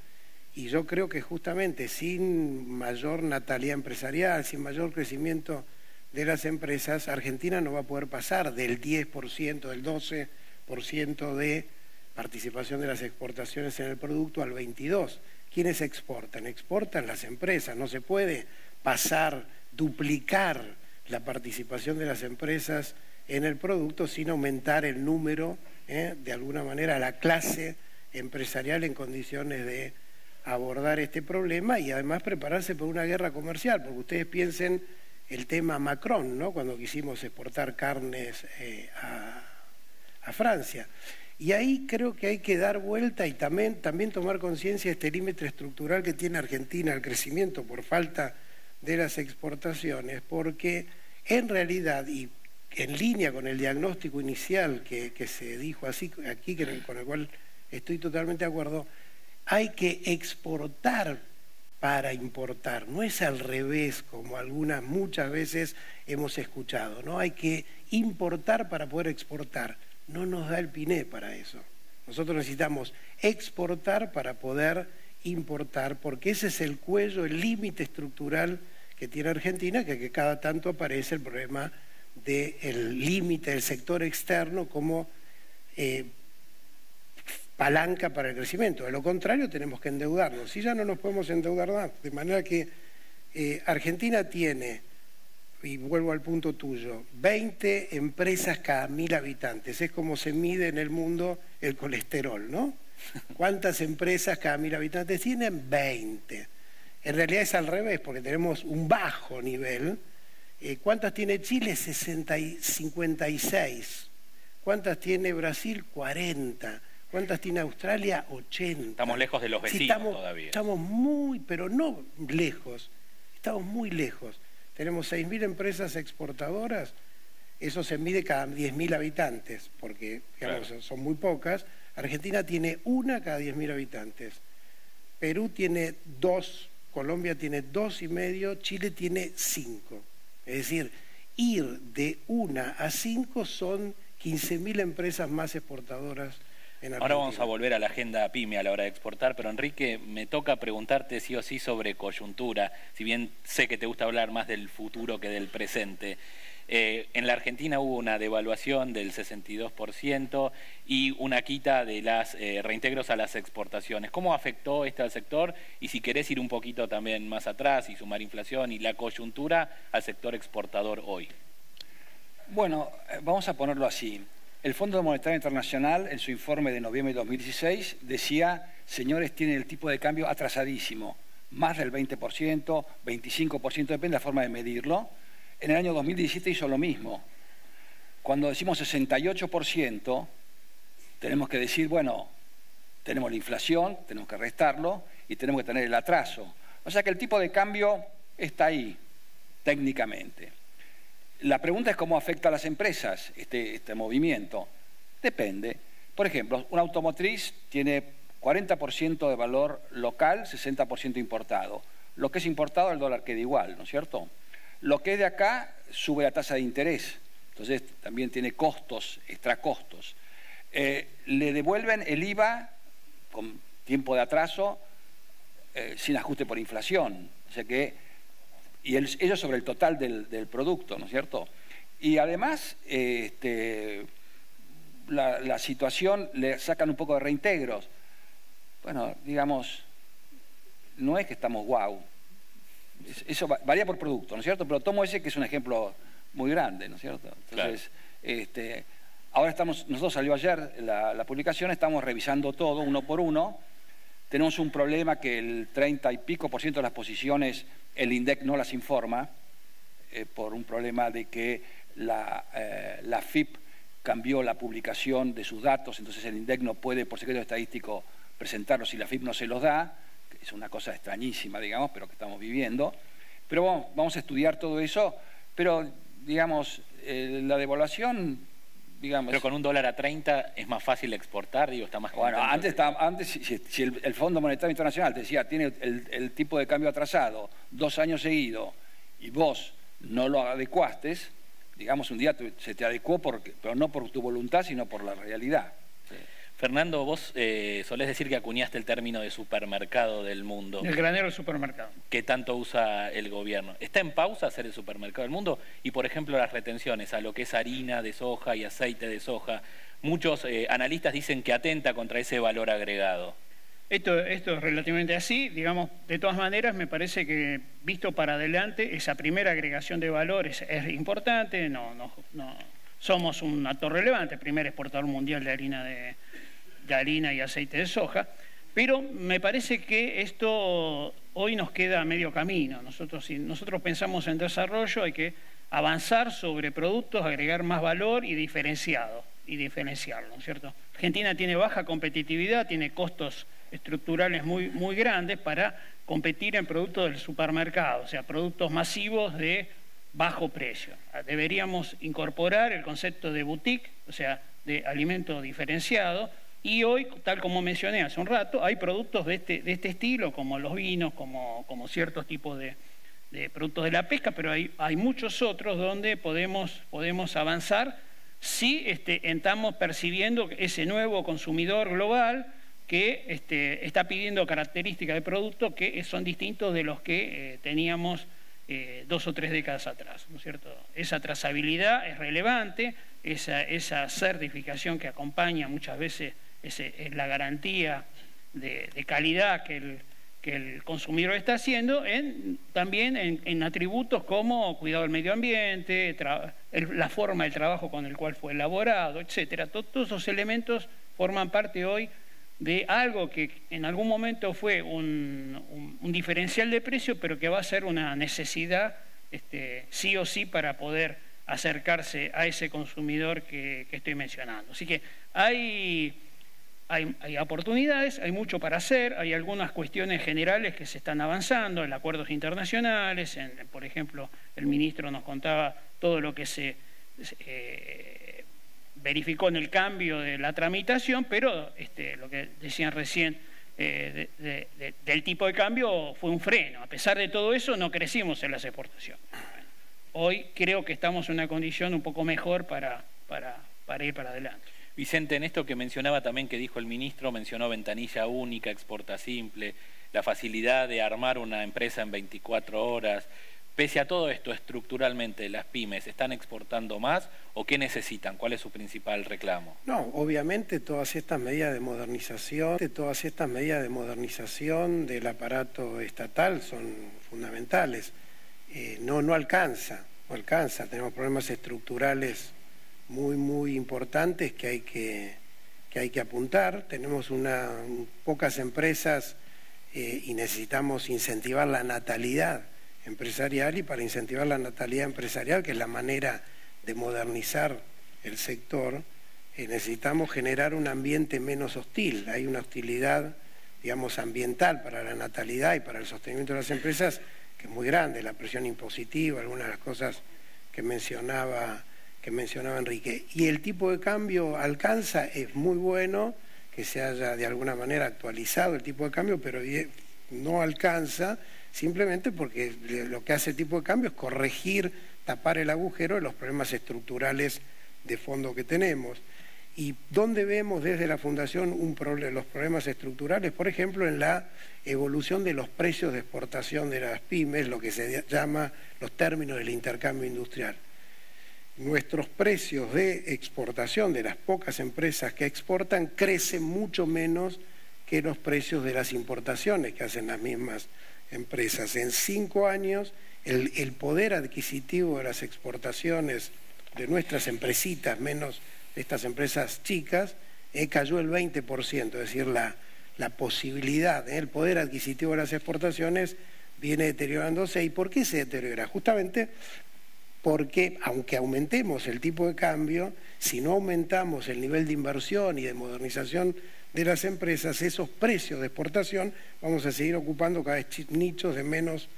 y yo creo que justamente sin mayor natalidad empresarial, sin mayor crecimiento de las empresas, Argentina no va a poder pasar del 10%, del 12% de participación de las exportaciones en el producto al 22%. ¿Quiénes exportan? Exportan las empresas. No se puede pasar, duplicar la participación de las empresas en el producto sin aumentar el número, ¿eh? de alguna manera, la clase empresarial en condiciones de abordar este problema y además prepararse por una guerra comercial, porque ustedes piensen el tema Macron, ¿no? cuando quisimos exportar carnes eh, a, Francia. Y ahí creo que hay que dar vuelta y también, también tomar conciencia de este límite estructural que tiene Argentina al crecimiento por falta de las exportaciones, porque en realidad, y en línea con el diagnóstico inicial que, se dijo así aquí, con el cual estoy totalmente de acuerdo, hay que exportar para importar, no es al revés como algunas muchas veces hemos escuchado, ¿no? Hay que importar para poder exportar, no nos da el piné para eso. Nosotros necesitamos exportar para poder importar, porque ese es el cuello, el límite estructural que tiene Argentina, que, cada tanto aparece el problema del límite del sector externo como eh, palanca para el crecimiento. De lo contrario, tenemos que endeudarnos. Si ya no nos podemos endeudar más, de manera que eh, Argentina tiene, y vuelvo al punto tuyo, 20 empresas cada mil habitantes. Es como se mide en el mundo el colesterol, ¿no? ¿Cuántas empresas cada mil habitantes tienen? 20. En realidad es al revés, porque tenemos un bajo nivel. Eh, ¿Cuántas tiene Chile? 60 56. ¿Cuántas tiene Brasil? 40. ¿Cuántas tiene Australia? 80. Estamos lejos de los vecinos todavía. Estamos muy, pero no lejos, estamos muy lejos. Tenemos 6.000 empresas exportadoras, eso se mide cada 10.000 habitantes, porque son muy pocas. Argentina tiene una cada 10.000 habitantes. Perú tiene dos, Colombia tiene dos y medio, Chile tiene cinco. Es decir, ir de una a cinco son 15.000 empresas más exportadoras Ahora vamos a volver a la agenda PYME a la hora de exportar, pero Enrique, me toca preguntarte sí o sí sobre coyuntura, si bien sé que te gusta hablar más del futuro que del presente. Eh, en la Argentina hubo una devaluación del 62% y una quita de los eh, reintegros a las exportaciones. ¿Cómo afectó esto al sector? Y si querés ir un poquito también más atrás y sumar inflación y la coyuntura al sector exportador hoy. Bueno, eh, vamos a ponerlo así. El Fondo Monetario Internacional, en su informe de noviembre de 2016, decía, señores, tienen el tipo de cambio atrasadísimo, más del 20%, 25%, depende de la forma de medirlo. En el año 2017 hizo lo mismo. Cuando decimos 68%, tenemos que decir, bueno, tenemos la inflación, tenemos que restarlo y tenemos que tener el atraso. O sea que el tipo de cambio está ahí, técnicamente. La pregunta es cómo afecta a las empresas este, este movimiento. Depende. Por ejemplo, una automotriz tiene 40% de valor local, 60% importado. Lo que es importado, el dólar queda igual, ¿no es cierto? Lo que es de acá sube la tasa de interés, entonces también tiene costos, extracostos. Eh, le devuelven el IVA con tiempo de atraso eh, sin ajuste por inflación. O sea que y ello sobre el total del, producto, ¿no es cierto? Y además, este, la, situación le sacan un poco de reintegros. Bueno, digamos, no es que estamos guau. Eso varía por producto, ¿no es cierto? Pero tomo ese que es un ejemplo muy grande, ¿no es cierto? Entonces, este, ahora estamos, nosotros salió ayer la, la publicación, estamos revisando todo uno por uno. Tenemos un problema que el 30 y pico por ciento de las posiciones el INDEC no las informa eh, por un problema de que la, eh, la, FIP cambió la publicación de sus datos, entonces el INDEC no puede, por secreto estadístico, presentarlos si la FIP no se los da, que es una cosa extrañísima, digamos, pero que estamos viviendo. Pero vamos a estudiar todo eso, pero digamos, eh, la devaluación pero con un dólar a 30 es más fácil exportar, digo, está más Bueno, antes, antes si, el, Fondo Monetario Internacional te decía, tiene el, tipo de cambio atrasado dos años seguidos y vos no lo adecuaste, digamos, un día se te adecuó, pero no por tu voluntad, sino por la realidad. Fernando, vos eh, solés decir que acuñaste el término de supermercado del mundo. El granero del supermercado. Que tanto usa el gobierno. ¿Está en pausa ser el supermercado del mundo? Y, por ejemplo, las retenciones a lo que es harina de soja y aceite de soja. Muchos eh, analistas dicen que atenta contra ese valor agregado. Esto, esto es relativamente así, digamos, de todas maneras me parece que visto para adelante esa primera agregación de valores es importante, no, no, no, somos un actor relevante, primer exportador mundial de harina de, de harina y aceite de soja. Pero me parece que esto hoy nos queda a medio camino. Nosotros, si nosotros pensamos en desarrollo, hay que avanzar sobre productos, agregar más valor y diferenciado, y diferenciarlo, ¿no es cierto? Argentina tiene baja competitividad, tiene costos estructurales muy, muy grandes para competir en productos del supermercado, o sea, productos masivos de bajo precio. Deberíamos incorporar el concepto de boutique, o sea, de alimento diferenciado, y hoy, tal como mencioné hace un rato, hay productos de este, de este estilo, como los vinos, como, como ciertos tipos de, productos de la pesca, pero hay, hay muchos otros donde podemos, podemos avanzar si este, estamos percibiendo ese nuevo consumidor global que este, está pidiendo características de producto que son distintos de los que eh, teníamos eh, dos o tres décadas atrás, ¿no es cierto? Esa trazabilidad es relevante, esa, esa certificación que acompaña muchas veces es la garantía de, calidad que el, que el, consumidor está haciendo, en, también en, atributos como cuidado del medio ambiente, la forma del trabajo con el cual fue elaborado, etcétera. Todos, esos elementos forman parte hoy de algo que en algún momento fue un, diferencial de precio, pero que va a ser una necesidad este, sí o sí para poder acercarse a ese consumidor que, que estoy mencionando. Así que hay hay, oportunidades, hay mucho para hacer, hay algunas cuestiones generales que se están avanzando en acuerdos internacionales, por ejemplo, el ministro nos contaba todo lo que se eh, verificó en el cambio de la tramitación, pero este, lo que decían recién eh, del tipo de cambio fue un freno. A pesar de todo eso, no crecimos en las exportaciones. hoy creo que estamos en una condición un poco mejor para, para ir para adelante. Vicente, en esto que mencionaba también que dijo el ministro, mencionó ventanilla única, exporta simple, la facilidad de armar una empresa en 24 horas. Pese a todo esto, estructuralmente, ¿las pymes están exportando más o qué necesitan? ¿Cuál es su principal reclamo? No, obviamente todas estas medidas de modernización, todas estas medidas de modernización del aparato estatal son fundamentales. Eh, no, no alcanza, no alcanza. Tenemos problemas estructurales muy, muy importantes que hay que, que, hay que apuntar. Tenemos una, pocas empresas eh, y necesitamos incentivar la natalidad empresarial y para incentivar la natalidad empresarial, que es la manera de modernizar el sector, eh, necesitamos generar un ambiente menos hostil. Hay una hostilidad, digamos, ambiental para la natalidad y para el sostenimiento de las empresas que es muy grande, la presión impositiva, algunas de las cosas que mencionaba que mencionaba Enrique. Y el tipo de cambio alcanza, es muy bueno que se haya de alguna manera actualizado el tipo de cambio, pero no alcanza simplemente porque lo que hace el tipo de cambio es corregir, tapar el agujero de los problemas estructurales de fondo que tenemos. ¿Y dónde vemos desde la Fundación un los problemas estructurales? Por ejemplo, en la evolución de los precios de exportación de las pymes, lo que se llama los términos del intercambio industrial nuestros precios de exportación de las pocas empresas que exportan crecen mucho menos que los precios de las importaciones que hacen las mismas empresas. En cinco años, el, poder adquisitivo de las exportaciones de nuestras empresitas, menos de estas empresas chicas, eh, cayó el 20%, es decir, la, la posibilidad, eh, el poder adquisitivo de las exportaciones viene deteriorándose. ¿Y por qué se deteriora? Justamente porque aunque aumentemos el tipo de cambio, si no aumentamos el nivel de inversión y de modernización de las empresas, esos precios de exportación vamos a seguir ocupando cada vez nichos de menos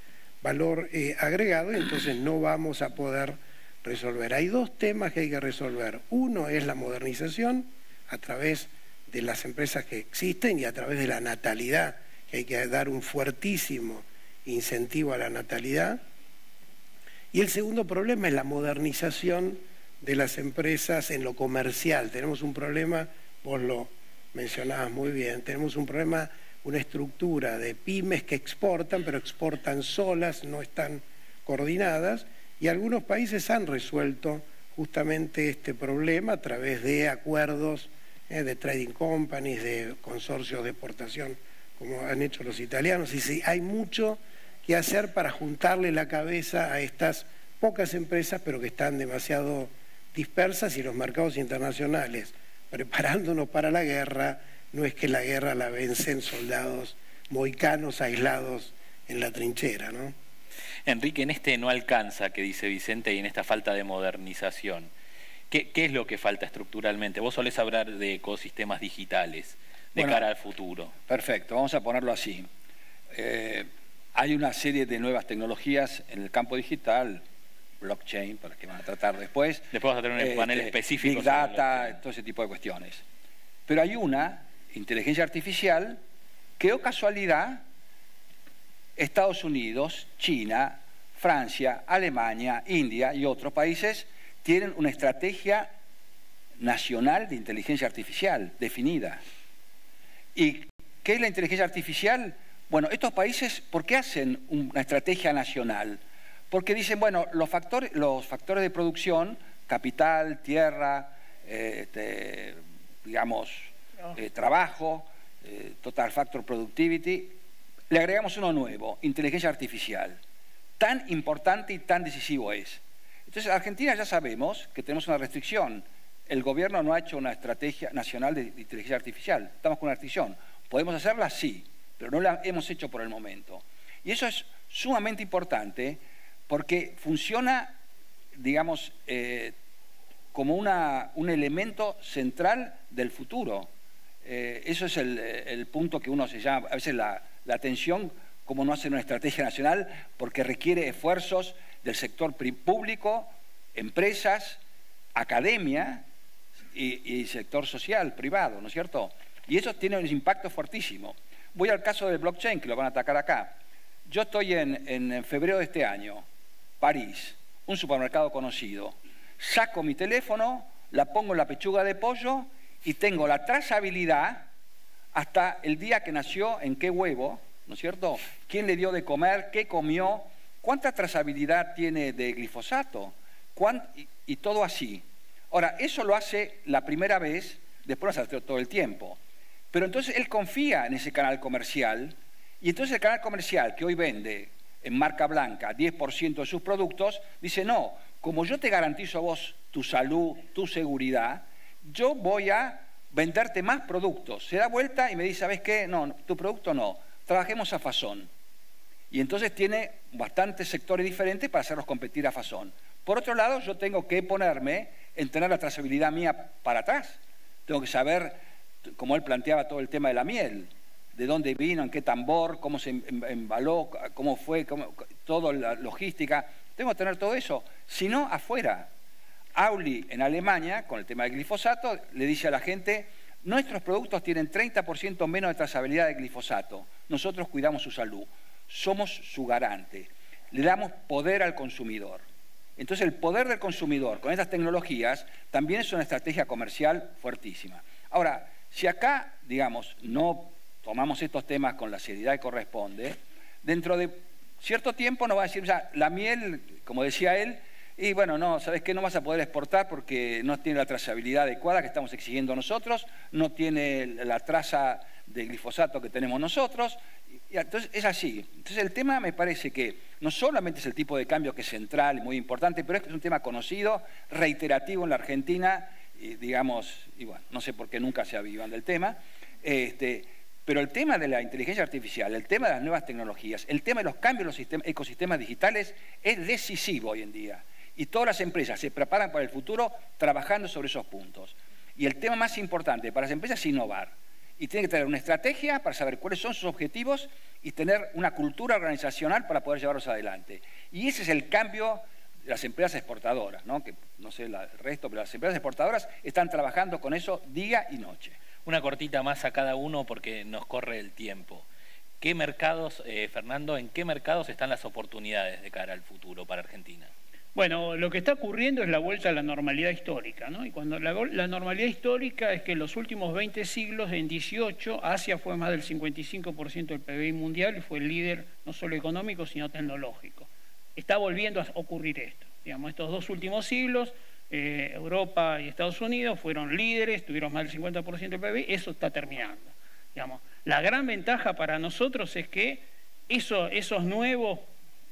valor eh, agregado y entonces no vamos a poder resolver. Hay dos temas que hay que resolver. Uno es la modernización a través de las empresas que existen y a través de la natalidad, que hay que dar un fuertísimo incentivo a la natalidad. Y el segundo problema es la modernización de las empresas en lo comercial. Tenemos un problema, vos lo mencionabas muy bien, tenemos un problema, una estructura de pymes que exportan, pero exportan solas, no están coordinadas, y algunos países han resuelto justamente este problema a través de acuerdos eh, de trading companies, de consorcios de exportación, como han hecho los italianos. Y sí, hay mucho que hacer para juntarle la cabeza a estas pocas empresas, pero que están demasiado dispersas y los mercados internacionales, preparándonos para la guerra, no es que la guerra la vencen soldados moicanos aislados en la trinchera, ¿no? Enrique, en este no alcanza que dice Vicente y en esta falta de modernización, ¿qué, es lo que falta estructuralmente? Vos solés hablar de ecosistemas digitales de cara al futuro. Perfecto, vamos a ponerlo así. Eh, hay una serie de nuevas tecnologías en el campo digital, blockchain, para que van a tratar después. Después vas a tener un panel este, específico. Big data, todo ese tipo de cuestiones. Pero hay una, inteligencia artificial, que o casualidad Estados Unidos, China, Francia, Alemania, India y otros países tienen una estrategia nacional de inteligencia artificial definida. ¿Y qué es la inteligencia artificial? Bueno, estos países, ¿por qué hacen una estrategia nacional? Porque dicen, bueno, los factores, los factores de producción, capital, tierra, eh, este, digamos, eh, trabajo, eh, total factor productivity, le agregamos uno nuevo, inteligencia artificial. Tan importante y tan decisivo es. Entonces, Argentina ya sabemos que tenemos una restricción. El gobierno no ha hecho una estrategia nacional de inteligencia artificial. Estamos con una restricción. ¿Podemos hacerla? Sí, pero no la hemos hecho por el momento. Y eso es sumamente importante porque funciona, digamos, eh, como un elemento central del futuro. Eh, eso es el, punto que uno se llama, a veces la, la atención, como no hacer una estrategia nacional, porque requiere esfuerzos del sector público, empresas, academia y, sector social, privado, ¿no es cierto? Y eso tiene un impacto fuertísimo. Voy al caso del blockchain, que lo van a atacar acá. Yo estoy en, en febrero de este año, París, un supermercado conocido. Saco mi teléfono, la pongo en la pechuga de pollo y tengo la trazabilidad hasta el día que nació, en qué huevo, ¿no es cierto? ¿Quién le dio de comer? ¿Qué comió? ¿Cuánta trazabilidad tiene de glifosato? Y, todo así. Ahora, eso lo hace la primera vez, después lo hace todo el tiempo. Pero entonces él confía en ese canal comercial y entonces el canal comercial que hoy vende en marca blanca 10% de sus productos, dice, no, como yo te garantizo a vos tu salud, tu seguridad, yo voy a venderte más productos. Se da vuelta y me dice, ¿sabes qué? No, tu producto no, trabajemos a Fasón. Y entonces tiene bastantes sectores diferentes para hacerlos competir a Fasón. Por otro lado, yo tengo que ponerme en tener la trazabilidad mía para atrás. Tengo que saber, como él planteaba todo el tema de la miel, de dónde vino, en qué tambor, cómo se em, em, embaló, cómo fue, toda la logística. Tengo que tener todo eso. Si no, afuera. Auli en Alemania, con el tema del glifosato, le dice a la gente, nuestros productos tienen 30% menos de trazabilidad de glifosato, nosotros cuidamos su salud, somos su garante, le damos poder al consumidor. Entonces el poder del consumidor con estas tecnologías también es una estrategia comercial fuertísima. Ahora, si acá, digamos, no tomamos estos temas con la seriedad que corresponde, dentro de cierto tiempo nos va a decir, ya, la miel, como decía él, y bueno, no, ¿sabes qué? No vas a poder exportar porque no tiene la trazabilidad adecuada que estamos exigiendo nosotros, no tiene la traza de glifosato que tenemos nosotros. Y entonces es así. Entonces el tema me parece que no solamente es el tipo de cambio que es central muy importante, pero es un tema conocido, reiterativo en la Argentina, y digamos, y bueno, no sé por qué nunca se avivan del tema. Este, pero el tema de la inteligencia artificial, el tema de las nuevas tecnologías, el tema de los cambios en los ecosistemas digitales es decisivo hoy en día y todas las empresas se preparan para el futuro trabajando sobre esos puntos. Y el tema más importante para las empresas es innovar. Y tienen que tener una estrategia para saber cuáles son sus objetivos y tener una cultura organizacional para poder llevarlos adelante. Y ese es el cambio las empresas exportadoras, ¿no? que no sé el resto, pero las empresas exportadoras están trabajando con eso día y noche. Una cortita más a cada uno porque nos corre el tiempo. ¿Qué mercados, eh, Fernando, en qué mercados están las oportunidades de cara al futuro para Argentina? Bueno, lo que está ocurriendo es la vuelta a la normalidad histórica, ¿no? Y cuando la, normalidad histórica es que en los últimos 20 siglos, en 18, Asia fue más del 55% del PBI mundial y fue el líder no solo económico, sino tecnológico. Está volviendo a ocurrir esto. Digamos, estos dos últimos siglos, eh, Europa y Estados Unidos fueron líderes, tuvieron más del 50% del PBI, eso está terminando. Digamos, la gran ventaja para nosotros es que eso, esos nuevos,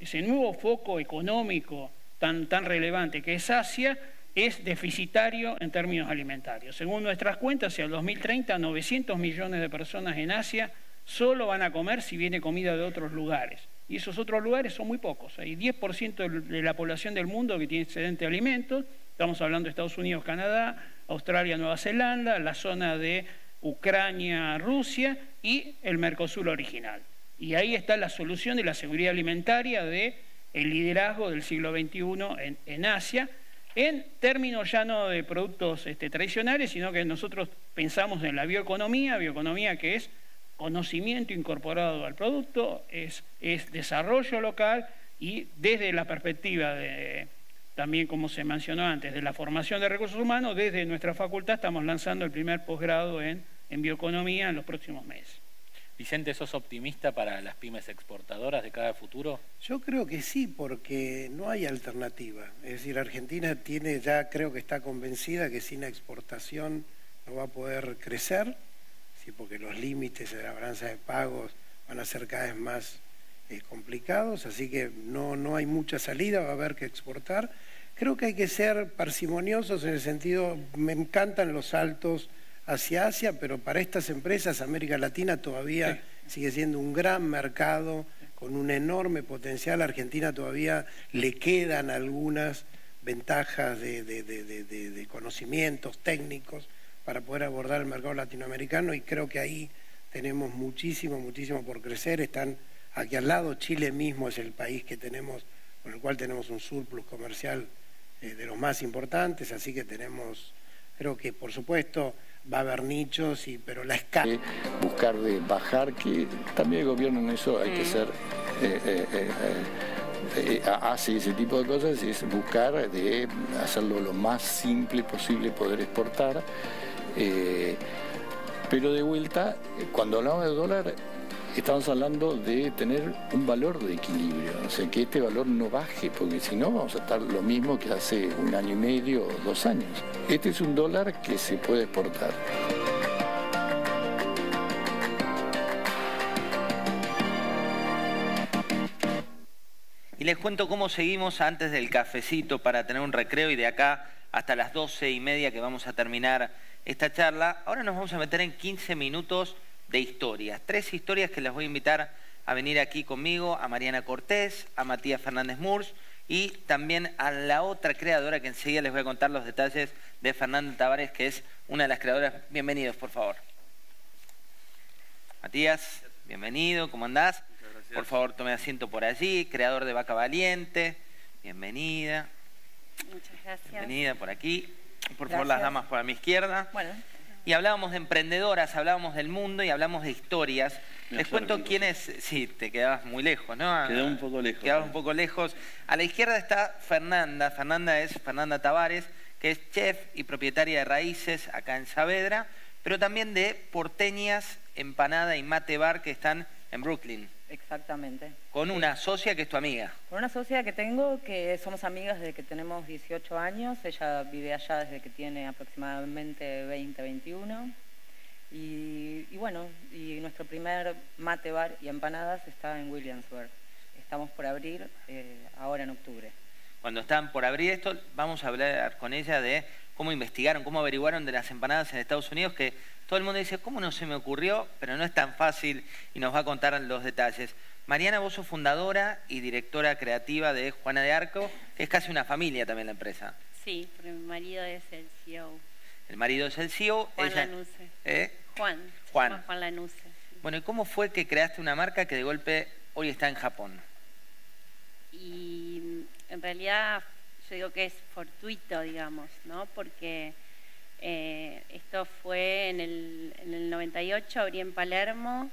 ese nuevo foco económico, tan, relevante que es Asia, es deficitario en términos alimentarios. Según nuestras cuentas, hacia el 2030, 900 millones de personas en Asia solo van a comer si viene comida de otros lugares. Y esos otros lugares son muy pocos. Hay 10% de la población del mundo que tiene excedente de alimentos. Estamos hablando de Estados Unidos, Canadá, Australia, Nueva Zelanda, la zona de Ucrania, Rusia y el Mercosur original. Y ahí está la solución de la seguridad alimentaria del el liderazgo del siglo XXI en, Asia, en términos ya no de productos este, tradicionales, sino que nosotros pensamos en la bioeconomía, bioeconomía que es conocimiento incorporado al producto, es, es desarrollo local y desde la perspectiva de, también como se mencionó antes, de la formación de recursos humanos, desde nuestra facultad estamos lanzando el primer posgrado en, en bioeconomía en los próximos meses. Vicente, ¿sos optimista para las pymes exportadoras de cada futuro? Yo creo que sí, porque no hay alternativa. Es decir, Argentina tiene ya, creo que está convencida que sin exportación no va a poder crecer ¿sí? porque los límites de la balanza de pagos van a ser cada vez más eh, complicados, así que no, no hay mucha salida, va a haber que exportar. Creo que hay que ser parsimoniosos en el sentido, me encantan los saltos hacia Asia, pero para estas empresas América Latina todavía sigue siendo un gran mercado con un enorme potencial. A Argentina todavía le quedan algunas ventajas de conocimientos técnicos para poder abordar el mercado latinoamericano y creo que ahí tenemos muchísimo, muchísimo por crecer. Están aquí al lado, Chile mismo es el país que tenemos, con el cual tenemos un surplus comercial eh, de los más importantes, así que tenemos, creo que por supuesto va a haber nichos, y, pero la escala... Buscar de bajar, que también el gobierno en eso hay que ser... Eh, eh, hace ese tipo de cosas, es buscar de hacerlo lo más simple posible poder exportar eh, pero de vuelta, cuando hablamos de dólar, estamos hablando de tener un valor de equilibrio, o sea, que este valor no baje, porque si no vamos a estar lo mismo que hace un año y medio o dos años. Este es un dólar que se puede exportar. Y les cuento cómo seguimos antes del cafecito para tener un recreo y de acá hasta las doce y media que vamos a terminar esta charla. Ahora nos vamos a meter en 15 minutos de historias. Tres historias que les voy a invitar a venir aquí conmigo, a Mariana Cortés, a Matías Fernández Murs y también a la otra creadora que enseguida les voy a contar los detalles de Fernanda Tavares, que es una de las creadoras. Bienvenidos, por favor. Matías, bienvenido, ¿cómo andás? Por favor, tome asiento por allí, creador de Vaca Valiente. Bienvenida. Muchas gracias. Bienvenida por aquí. Por favor, las damas por a mi izquierda. Bueno. Y hablábamos de emprendedoras, hablábamos del mundo y hablamos de historias. Les cuento quién es. Sí, te quedabas muy lejos, ¿no? Quedé un poco lejos. Quedabas un poco lejos. A la izquierda está Fernanda. Fernanda es Fernanda Tavares, que es chef y propietaria de raíces acá en Saavedra, pero también de Porteñas, Empanada y Mate Bar, que están en Brooklyn. Exactamente. Con una socia que es tu amiga. Con una socia que tengo, que somos amigas desde que tenemos 18 años. Ella vive allá desde que tiene aproximadamente 20, 21. Y, bueno, y nuestro primer mate bar y empanadas está en Williamsburg. Estamos por abrir eh, ahora en octubre. Cuando están por abrir esto, vamos a hablar con ella de cómo investigaron, cómo averiguaron de las empanadas en Estados Unidos, que todo el mundo dice, ¿cómo no se me ocurrió? Pero no es tan fácil y nos va a contar los detalles. Mariana, vos sos fundadora y directora creativa de Juana de Arco, que es casi una familia también la empresa. Sí, porque mi marido es el CEO. El marido es el CEO. Juan Lanuse. ¿Eh? Juan. Juan. Juan Lanuse. Bueno, ¿y cómo fue que creaste una marca que de golpe hoy está en Japón? Y en realidad yo digo que es fortuito, digamos, ¿no? Porque eh, esto fue en el, en el 98, abrí en Palermo,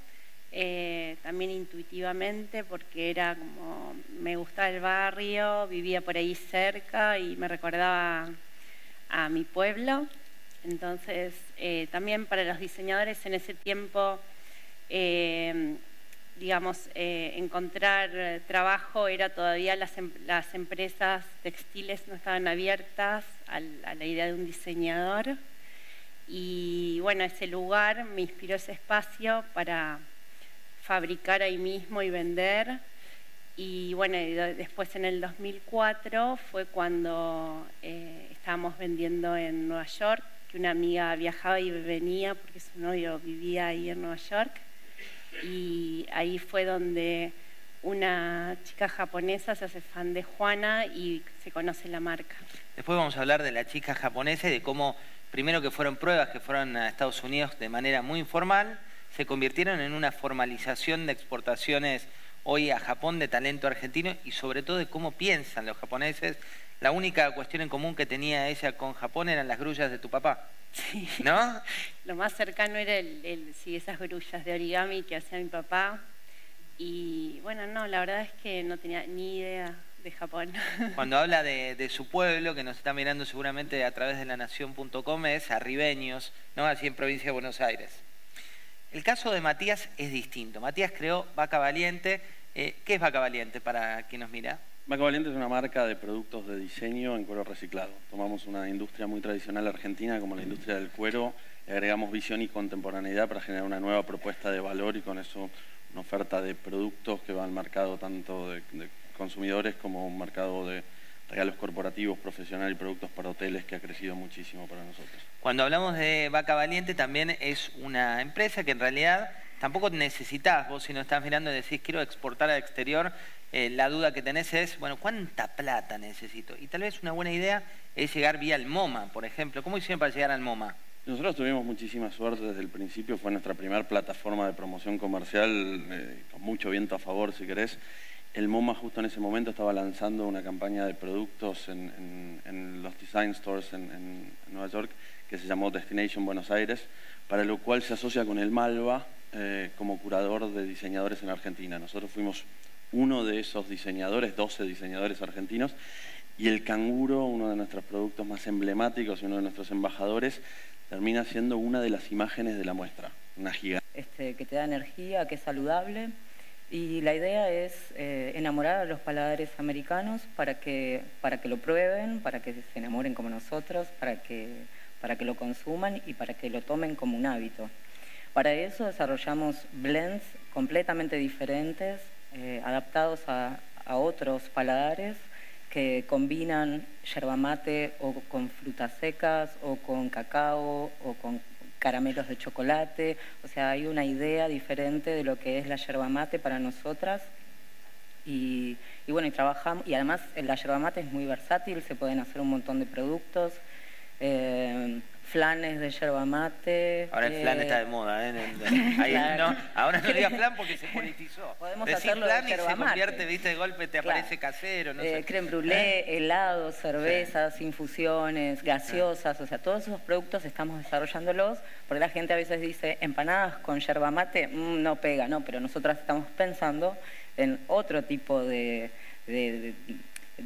eh, también intuitivamente porque era como, me gustaba el barrio, vivía por ahí cerca y me recordaba a mi pueblo. Entonces, eh, también para los diseñadores en ese tiempo, digamos, encontrar trabajo era todavía las, em, las empresas textiles no estaban abiertas a la idea de un diseñador. Y bueno, ese lugar me inspiró ese espacio para fabricar ahí mismo y vender. Y bueno, después en el 2004 fue cuando eh, estábamos vendiendo en Nueva York, que una amiga viajaba y venía porque su novio vivía ahí en Nueva York. Y ahí fue donde una chica japonesa se hace fan de Juana y se conoce la marca. Después vamos a hablar de la chica japonesa y de cómo, primero que fueron pruebas que fueron a Estados Unidos de manera muy informal, se convirtieron en una formalización de exportaciones hoy a Japón de talento argentino y sobre todo de cómo piensan los japoneses. La única cuestión en común que tenía ella con Japón eran las grullas de tu papá. Sí. ¿No? Lo más cercano era el, sí, esas grullas de origami que hacía mi papá. Y bueno, no, la verdad es que no tenía ni idea de Japón. Cuando habla de, su pueblo, que nos está mirando seguramente a través de la nación.com, es arribeños, ¿no? Así en provincia de Buenos Aires. El caso de Matías es distinto. Matías creó Vaca Valiente. Eh, ¿Qué es Vaca Valiente para quien nos mira? Vaca Valiente es una marca de productos de diseño en cuero reciclado. Tomamos una industria muy tradicional argentina como la industria del cuero, le agregamos visión y contemporaneidad para generar una nueva propuesta de valor y con eso una oferta de productos que va al mercado tanto de, de consumidores como un mercado de regalos corporativos, profesionales y productos para hoteles que ha crecido muchísimo para nosotros. Cuando hablamos de Vaca Valiente también es una empresa que en realidad tampoco necesitas, vos si no estás mirando y decís quiero exportar al exterior, eh, la duda que tenés es, bueno, ¿cuánta plata necesito? Y tal vez una buena idea es llegar vía el MoMA, por ejemplo. ¿Cómo hicieron para llegar al MoMA? Nosotros tuvimos muchísima suerte desde el principio, fue nuestra primera plataforma de promoción comercial, eh, con mucho viento a favor, si querés, el MoMA justo en ese momento estaba lanzando una campaña de productos en, los design stores en, Nueva York que se llamó Destination Buenos Aires, para lo cual se asocia con el Malva eh, como curador de diseñadores en Argentina. Nosotros fuimos uno de esos diseñadores, 12 diseñadores argentinos, y el canguro, uno de nuestros productos más emblemáticos y uno de nuestros embajadores, termina siendo una de las imágenes de la muestra, una gigante. Este, que te da energía, que es saludable y la idea es eh, enamorar a los paladares americanos para que, para que lo prueben, para que se enamoren como nosotros, para que, para que lo consuman y para que lo tomen como un hábito. Para eso desarrollamos blends completamente diferentes, eh, adaptados a, a otros paladares que combinan yerba mate o con frutas secas o con cacao o con caramelos de chocolate, o sea, hay una idea diferente de lo que es la yerba mate para nosotras. Y, bueno, y trabajamos, y además la yerba mate es muy versátil, se pueden hacer un montón de productos. Eh, flanes de yerba mate. Ahora el flan está de moda, ¿eh? Ahí no, ahora no digas flan porque se politizó. Podemos Decís hacerlo flan de y se mate. convierte, viste, de golpe te aparece casero, no eh, sé. Creme brûlée, helados, cervezas, infusiones, gaseosas, o sea, todos esos productos estamos desarrollándolos, porque la gente a veces dice, empanadas con yerba mate, mm, no pega, no, pero nosotras estamos pensando en otro tipo de, de de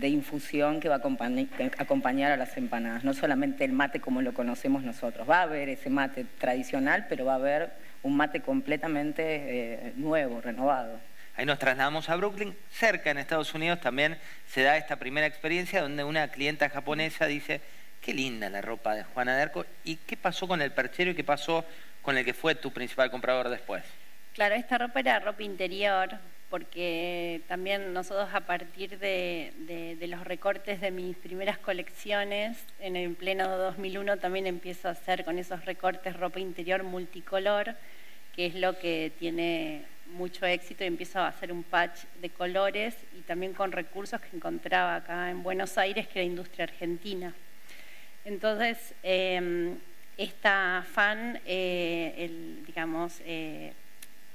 infusión que va a acompañar a las empanadas. No solamente el mate como lo conocemos nosotros. Va a haber ese mate tradicional, pero va a haber un mate completamente eh, nuevo, renovado. Ahí nos trasladamos a Brooklyn. Cerca en Estados Unidos también se da esta primera experiencia donde una clienta japonesa dice, qué linda la ropa de Juana de Arco. ¿Y qué pasó con el perchero y qué pasó con el que fue tu principal comprador después? Claro, esta ropa era ropa interior, porque también nosotros a partir de, los recortes de mis primeras colecciones, en el pleno 2001 también empiezo a hacer con esos recortes ropa interior multicolor, que es lo que tiene mucho éxito y empiezo a hacer un patch de colores y también con recursos que encontraba acá en Buenos Aires, que era industria argentina. Entonces, em, esta fan, eh, digamos, eh,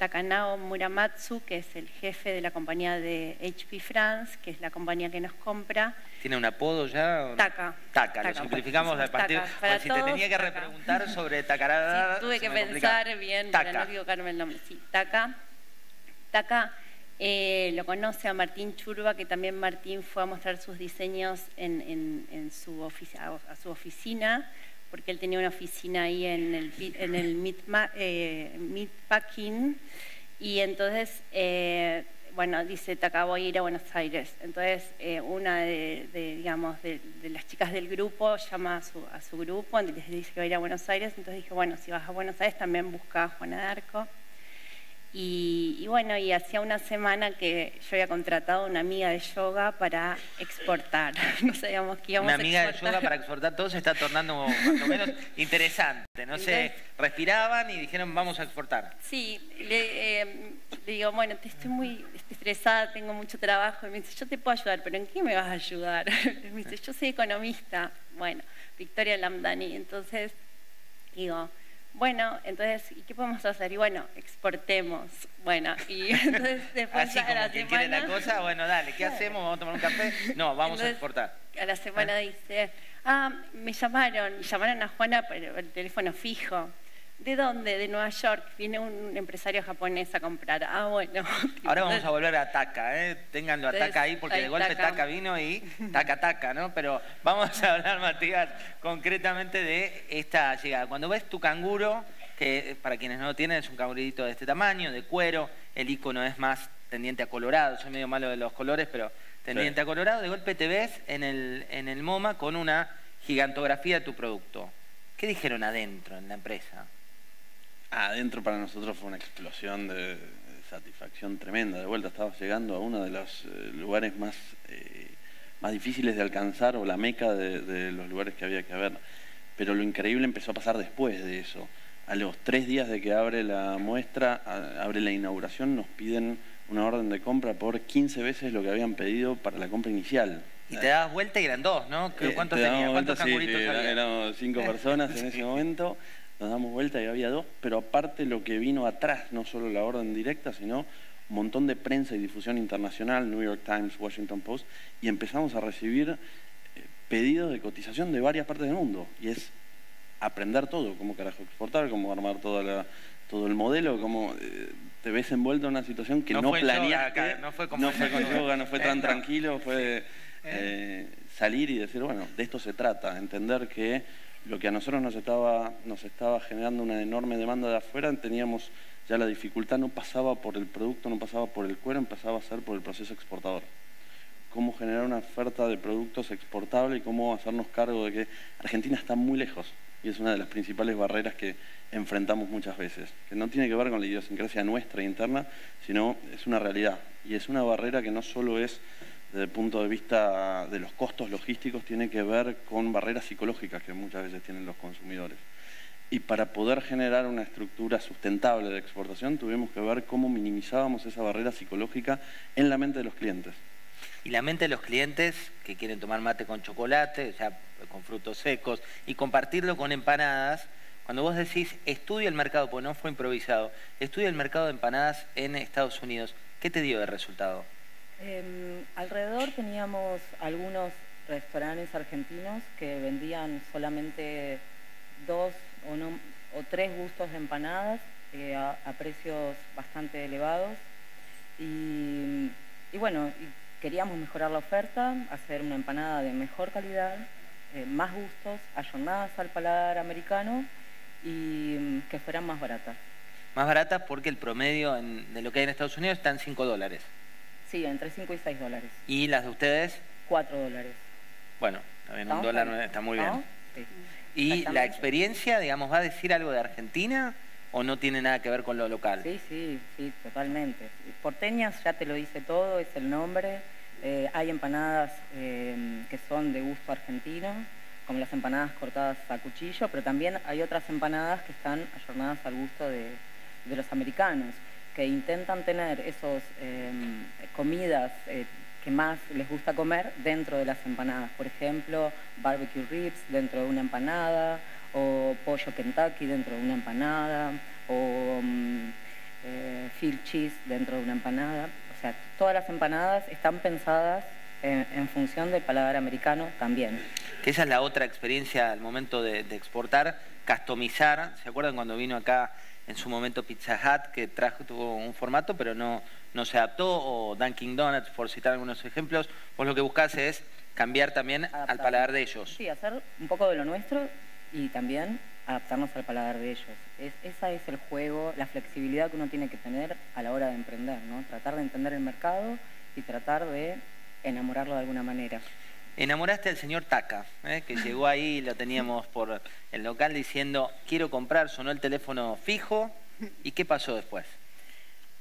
Takanao Muramatsu, que es el jefe de la compañía de HP France, que es la compañía que nos compra. ¿Tiene un apodo ya? Taka. Taka, lo simplificamos a partir. si te tenía que repreguntar sobre Takarada. Sí, tuve que pensar bien para no equivocarme el nombre. Sí, Taka. Taka eh, lo conoce a Martín Churba, que también Martín fue a mostrar sus diseños en, su a su oficina porque él tenía una oficina ahí en el, en el eh, Meatpacking, y entonces, eh, bueno, dice, te acabo de ir a Buenos Aires. Entonces, eh, una de, digamos, de, las chicas del grupo llama a su, a su grupo, les dice que va a ir a Buenos Aires, entonces dije, bueno, si vas a Buenos Aires también busca a Juana de Arco. Y, bueno, y hacía una semana que yo había contratado a una amiga de yoga para exportar. No sabíamos que íbamos a exportar. Una amiga de yoga para exportar, todo se está tornando más o menos interesante. No sé, respiraban y dijeron vamos a exportar. Sí, le, eh, digo, bueno, estoy muy estresada, tengo mucho trabajo. Y me dice, yo te puedo ayudar, pero ¿en qué me vas a ayudar? me dice, yo soy economista. Bueno, Victoria Lamdani. Entonces, digo, bueno, entonces, ¿y qué podemos hacer? Y bueno, exportemos. Bueno, y entonces después Así como la quiere la cosa, bueno, dale, ¿qué hacemos? ¿Vamos a tomar un café? No, vamos a exportar. A la semana dice, ah, me llamaron, y llamaron a Juana por el teléfono fijo. ¿De dónde? De Nueva York. Viene un empresario japonés a comprar. Ah, bueno. Ahora vamos a volver a Taca, ¿eh? Ténganlo a Taca ahí porque de golpe Taca. vino y Taca Taca, ¿no? Pero vamos a hablar, Matías, concretamente de esta llegada. Cuando ves tu canguro, que para quienes no lo tienen es un cangurito de este tamaño, de cuero, el icono es más tendiente a colorado. Soy medio malo de los colores, pero tendiente a colorado. De golpe te ves en el, en el MoMA con una gigantografía de tu producto. ¿Qué dijeron adentro en la empresa? Adentro para nosotros fue una explosión de, satisfacción tremenda. De vuelta estaba llegando a uno de los eh, lugares más, eh, más difíciles de alcanzar o la meca de, los lugares que había que ver. Pero lo increíble empezó a pasar después de eso. A los tres días de que abre la muestra, abre la inauguración, nos piden una orden de compra por 15 veces lo que habían pedido para la compra inicial. Y te das vuelta y eran dos, ¿no? Eh, ¿Cuántos tenías? ¿Cuántos sí, Éramos cinco personas en ese momento nos damos vuelta y había dos, pero aparte lo que vino atrás, no solo la orden directa, sino un montón de prensa y difusión internacional, New York Times, Washington Post, y empezamos a recibir eh, pedidos de cotización de varias partes del mundo. Y es aprender todo, cómo carajo exportar, cómo armar toda todo el modelo, cómo eh, te ves envuelto en una situación que no, planeaste. no fue como no fue con yoga, no fue tan tranquilo, fue eh, salir y decir, bueno, de esto se trata, entender que lo que a nosotros nos estaba, generando una enorme demanda de afuera, teníamos ya la dificultad, no pasaba por el producto, no pasaba por el cuero, empezaba a ser por el proceso exportador. Cómo generar una oferta de productos exportables y cómo hacernos cargo de que Argentina está muy lejos y es una de las principales barreras que enfrentamos muchas veces, que no tiene que ver con la idiosincrasia nuestra interna, sino es una realidad y es una barrera que no solo es desde el punto de vista de los costos logísticos tiene que ver con barreras psicológicas que muchas veces tienen los consumidores. Y para poder generar una estructura sustentable de exportación tuvimos que ver cómo minimizábamos esa barrera psicológica en la mente de los clientes. Y la mente de los clientes que quieren tomar mate con chocolate, sea, con frutos secos, y compartirlo con empanadas, cuando vos decís estudia el mercado, porque no fue improvisado, estudia el mercado de empanadas en Estados Unidos, ¿qué te dio de resultado? Em, alrededor teníamos algunos restaurantes argentinos que vendían solamente dos o, tres gustos de empanadas eh, a, precios bastante elevados. Y, bueno, queríamos mejorar la oferta, hacer una empanada de mejor calidad, eh, más gustos, ayornadas al paladar americano y mm, que fueran más baratas. Más baratas porque el promedio de lo que hay en Estados Unidos está en 5 dólares. Sí, entre 5 y 6 dólares. ¿Y las de ustedes? 4 dólares. Bueno, también un dólar está muy bien. ¿Y la experiencia, digamos, va a decir algo de Argentina o no tiene nada que ver con lo local? Sí, sí, sí, totalmente. Porteñas ya te lo dice todo, es el nombre. Eh, hay empanadas eh, que son de gusto argentino, como las empanadas cortadas a cuchillo, pero también hay otras empanadas que están ayornadas al gusto de, de los americanos que intentan tener esas em, comidas eh, que más les gusta comer dentro de las empanadas. Por ejemplo, barbecue ribs dentro de una empanada, o pollo Kentucky dentro de una empanada, o um, cheese dentro de una empanada. O sea, todas las empanadas están pensadas en, función del paladar americano también. Esa es la otra experiencia al momento de exportar, customizar. ¿Se acuerdan cuando vino acá en su momento Pizza Hut, que trajo, tuvo un formato, pero no, no se adaptó, o Dunkin' Donuts, por citar algunos ejemplos, vos lo que buscás es cambiar también al paladar de ellos. Sí, hacer un poco de lo nuestro y también adaptarnos al paladar de ellos. Es, esa es el juego, la flexibilidad que uno tiene que tener a la hora de emprender, ¿no? Tratar de entender el mercado y tratar de enamorarlo de alguna manera enamoraste al señor Taca, ¿eh? que llegó ahí, lo teníamos por el local diciendo, quiero comprar, sonó el teléfono fijo, ¿y qué pasó después?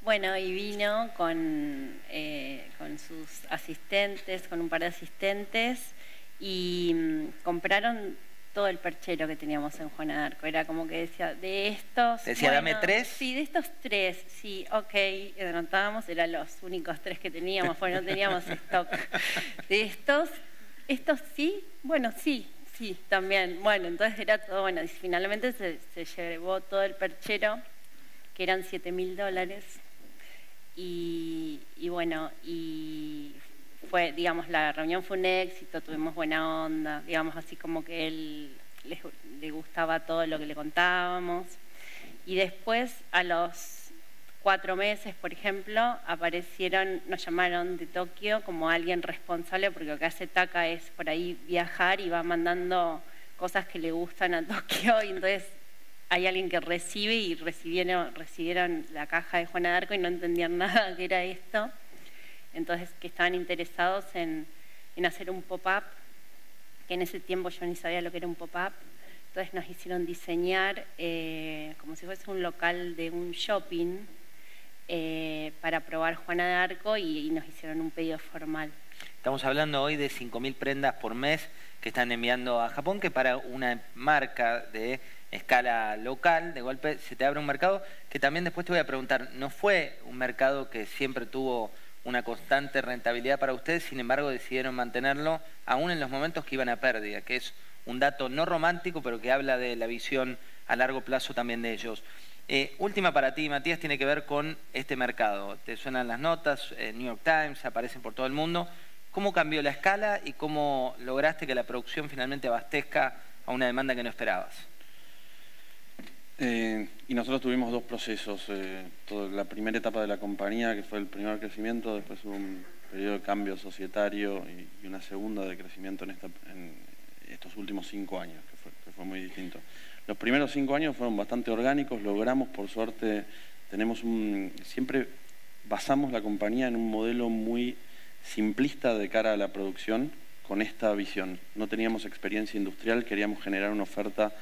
Bueno, y vino con, eh, con sus asistentes, con un par de asistentes, y mm, compraron todo el perchero que teníamos en Juana Arco. Era como que decía, de estos... Decía, dame tres. Sí, de estos tres, sí, ok. Anotábamos, eran los únicos tres que teníamos, porque no teníamos stock. De estos, estos sí, bueno, sí, sí, también. Bueno, entonces era todo, bueno, y finalmente se, se llevó todo el perchero, que eran 7 mil dólares. Y, y bueno, y fue, digamos, la reunión fue un éxito, tuvimos buena onda, digamos, así como que él le, gustaba todo lo que le contábamos. Y después, a los cuatro meses, por ejemplo, aparecieron, nos llamaron de Tokio como alguien responsable, porque lo que hace Taka es por ahí viajar y va mandando cosas que le gustan a Tokio, y entonces hay alguien que recibe y recibieron, recibieron la caja de Juana de Arco y no entendían nada que era esto. Entonces que estaban interesados en, hacer un pop-up, que en ese tiempo yo ni sabía lo que era un pop-up, entonces nos hicieron diseñar eh, como si fuese un local de un shopping eh, para probar Juana de Arco y, nos hicieron un pedido formal. Estamos hablando hoy de 5.000 prendas por mes que están enviando a Japón, que para una marca de escala local, de golpe se te abre un mercado que también después te voy a preguntar, ¿no fue un mercado que siempre tuvo una constante rentabilidad para ustedes, sin embargo decidieron mantenerlo aún en los momentos que iban a pérdida, que es un dato no romántico, pero que habla de la visión a largo plazo también de ellos. Eh, última para ti, Matías, tiene que ver con este mercado. Te suenan las notas, eh, New York Times, aparecen por todo el mundo. ¿Cómo cambió la escala y cómo lograste que la producción finalmente abastezca a una demanda que no esperabas? Eh, y nosotros tuvimos dos procesos. Eh, la primera etapa de la compañía, que fue el primer crecimiento, después hubo un periodo de cambio societario y, una segunda de crecimiento en, estos últimos cinco años, que fue, que fue, muy distinto. Los primeros cinco años fueron bastante orgánicos, logramos, por suerte, tenemos un... Siempre basamos la compañía en un modelo muy simplista de cara a la producción con esta visión. No teníamos experiencia industrial, queríamos generar una oferta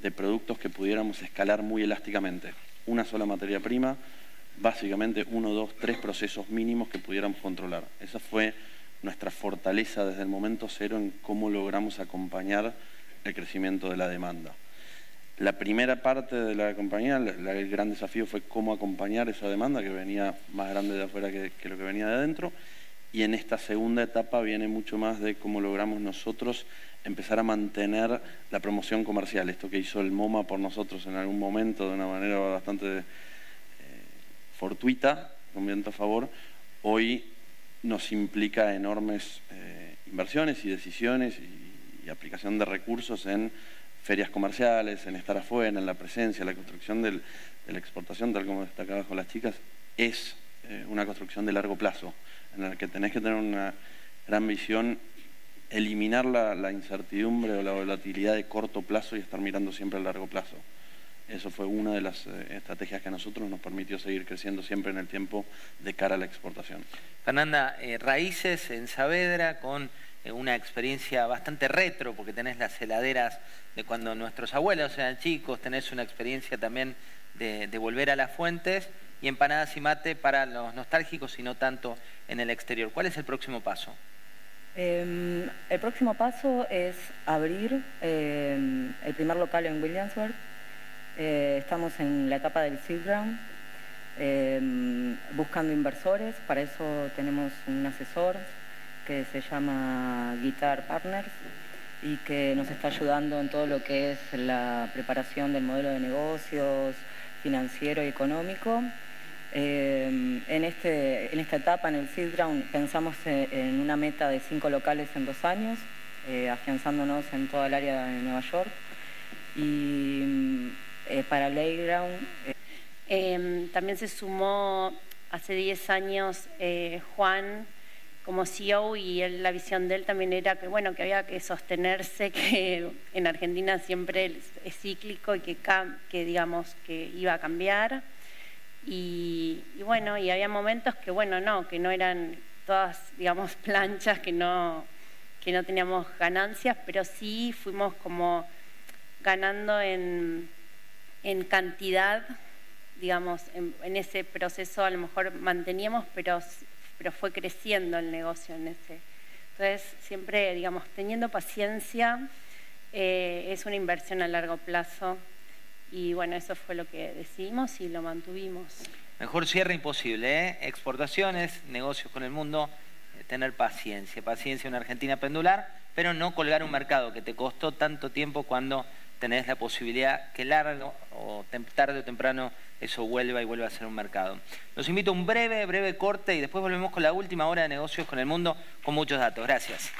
de productos que pudiéramos escalar muy elásticamente. Una sola materia prima, básicamente uno, dos, tres procesos mínimos que pudiéramos controlar. Esa fue nuestra fortaleza desde el momento cero en cómo logramos acompañar el crecimiento de la demanda. La primera parte de la compañía, el gran desafío fue cómo acompañar esa demanda que venía más grande de afuera que, lo que venía de adentro. Y en esta segunda etapa viene mucho más de cómo logramos nosotros empezar a mantener la promoción comercial, esto que hizo el MoMA por nosotros en algún momento de una manera bastante eh, fortuita, con viento a favor, hoy nos implica enormes eh, inversiones y decisiones y, aplicación de recursos en ferias comerciales, en estar afuera, en la presencia, la construcción de la exportación, tal como destacaba con las chicas, es eh, una construcción de largo plazo, en la que tenés que tener una gran visión eliminar la, incertidumbre o la volatilidad de corto plazo y estar mirando siempre a largo plazo. Eso fue una de las eh, estrategias que a nosotros nos permitió seguir creciendo siempre en el tiempo de cara a la exportación. Fernanda, eh, raíces en Saavedra con una experiencia bastante retro, porque tenés las heladeras de cuando nuestros abuelos eran chicos, tenés una experiencia también de, volver a las fuentes y empanadas y mate para los nostálgicos y no tanto en el exterior. ¿Cuál es el próximo paso? Em, el próximo paso es abrir em, el primer local en Williamsburg. Eh, estamos en la etapa del seed round, em, buscando inversores. Para eso tenemos un asesor que se llama Guitar Partners y que nos está ayudando en todo lo que es la preparación del modelo de negocios financiero y económico. Eh, en, este, en esta etapa, en el Seed Ground, pensamos eh, en una meta de cinco locales en dos años, eh, afianzándonos en toda el área de Nueva York. Y para Layground... Em, también se sumó hace 10 años Juan como CEO y la visión de él también era que bueno que había que sostenerse que en Argentina siempre es cíclico y que, que digamos que iba a cambiar. Y, bueno, y había momentos que, bueno, no, que no eran todas, digamos, planchas, que no, que no teníamos ganancias, pero sí fuimos como ganando en, en cantidad digamos, en, ese proceso a lo mejor manteníamos, pero, pero fue creciendo el negocio en ese. Entonces, siempre, digamos, teniendo paciencia, eh, es una inversión a largo plazo y bueno, eso fue lo que decidimos y lo mantuvimos. Mejor cierre imposible, ¿eh? exportaciones, negocios con el mundo, eh, tener paciencia, paciencia en una Argentina pendular, pero no colgar un mercado que te costó tanto tiempo cuando tenés la posibilidad que largo o tarde o temprano eso vuelva y vuelva a ser un mercado. Los invito a un breve, breve corte y después volvemos con la última hora de negocios con el mundo con muchos datos. Gracias.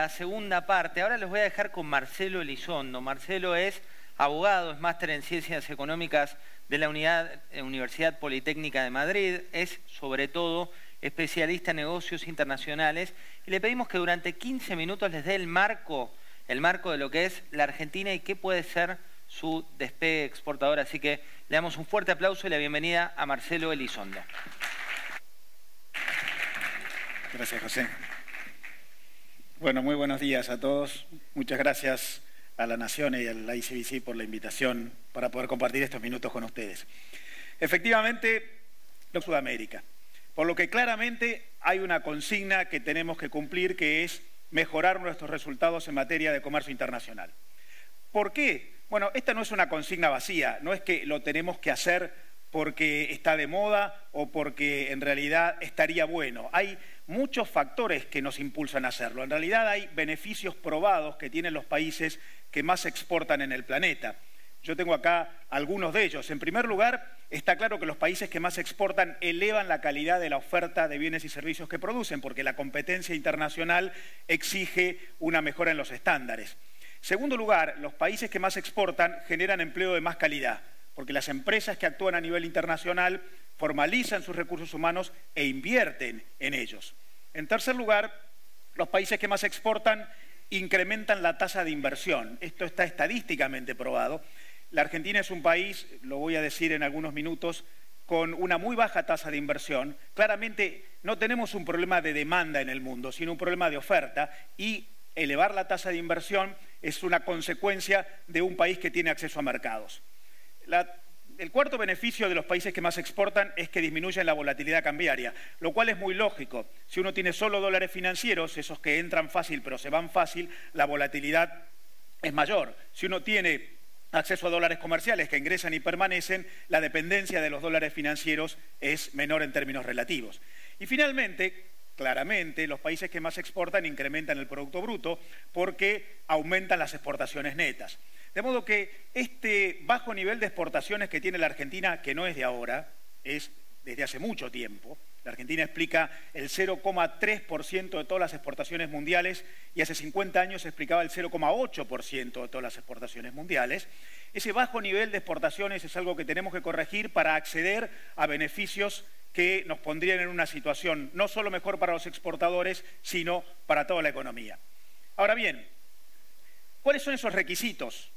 La segunda parte. Ahora les voy a dejar con Marcelo Elizondo. Marcelo es abogado, es máster en Ciencias Económicas de la eh, Universidad Politécnica de Madrid, es sobre todo especialista en negocios internacionales y le pedimos que durante 15 minutos les dé el marco, el marco de lo que es la Argentina y qué puede ser su despegue exportador. Así que le damos un fuerte aplauso y la bienvenida a Marcelo Elizondo. Gracias, José. Bueno, muy buenos días a todos. Muchas gracias a la Nación y al ICBC por la invitación para poder compartir estos minutos con ustedes. Efectivamente, no Sudamérica, por lo que claramente hay una consigna que tenemos que cumplir que es mejorar nuestros resultados en materia de comercio internacional. ¿Por qué? Bueno, esta no es una consigna vacía, no es que lo tenemos que hacer porque está de moda o porque en realidad estaría bueno. Hay muchos factores que nos impulsan a hacerlo. En realidad hay beneficios probados que tienen los países que más exportan en el planeta. Yo tengo acá algunos de ellos. En primer lugar, está claro que los países que más exportan elevan la calidad de la oferta de bienes y servicios que producen, porque la competencia internacional exige una mejora en los estándares. Segundo lugar, los países que más exportan generan empleo de más calidad, porque las empresas que actúan a nivel internacional formalizan sus recursos humanos e invierten en ellos. En tercer lugar, los países que más exportan incrementan la tasa de inversión. Esto está estadísticamente probado. La Argentina es un país, lo voy a decir en algunos minutos, con una muy baja tasa de inversión. Claramente no tenemos un problema de demanda en el mundo, sino un problema de oferta y elevar la tasa de inversión es una consecuencia de un país que tiene acceso a mercados. La el cuarto beneficio de los países que más exportan es que disminuyen la volatilidad cambiaria, lo cual es muy lógico. Si uno tiene solo dólares financieros, esos que entran fácil pero se van fácil, la volatilidad es mayor. Si uno tiene acceso a dólares comerciales que ingresan y permanecen, la dependencia de los dólares financieros es menor en términos relativos. Y finalmente, claramente, los países que más exportan incrementan el Producto Bruto porque aumentan las exportaciones netas. De modo que este bajo nivel de exportaciones que tiene la Argentina, que no es de ahora, es desde hace mucho tiempo, la Argentina explica el 0,3% de todas las exportaciones mundiales y hace 50 años explicaba el 0,8% de todas las exportaciones mundiales. Ese bajo nivel de exportaciones es algo que tenemos que corregir para acceder a beneficios que nos pondrían en una situación no solo mejor para los exportadores, sino para toda la economía. Ahora bien, ¿cuáles son esos requisitos?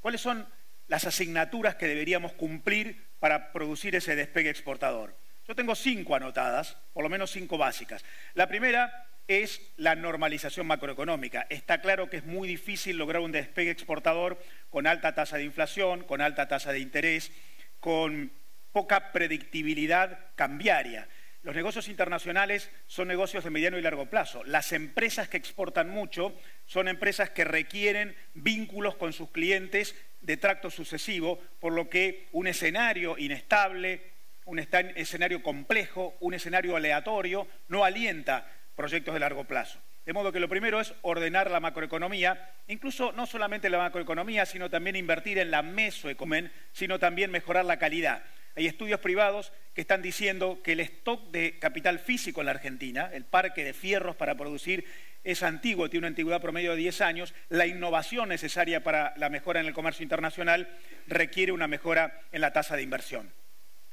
¿Cuáles son las asignaturas que deberíamos cumplir para producir ese despegue exportador? Yo tengo cinco anotadas, por lo menos cinco básicas. La primera es la normalización macroeconómica. Está claro que es muy difícil lograr un despegue exportador con alta tasa de inflación, con alta tasa de interés, con poca predictibilidad cambiaria. Los negocios internacionales son negocios de mediano y largo plazo. Las empresas que exportan mucho son empresas que requieren vínculos con sus clientes de tracto sucesivo, por lo que un escenario inestable, un escenario complejo, un escenario aleatorio, no alienta proyectos de largo plazo. De modo que lo primero es ordenar la macroeconomía, incluso no solamente la macroeconomía, sino también invertir en la mesoeconomía, sino también mejorar la calidad. Hay estudios privados que están diciendo que el stock de capital físico en la Argentina, el parque de fierros para producir, es antiguo, tiene una antigüedad promedio de 10 años. La innovación necesaria para la mejora en el comercio internacional requiere una mejora en la tasa de inversión.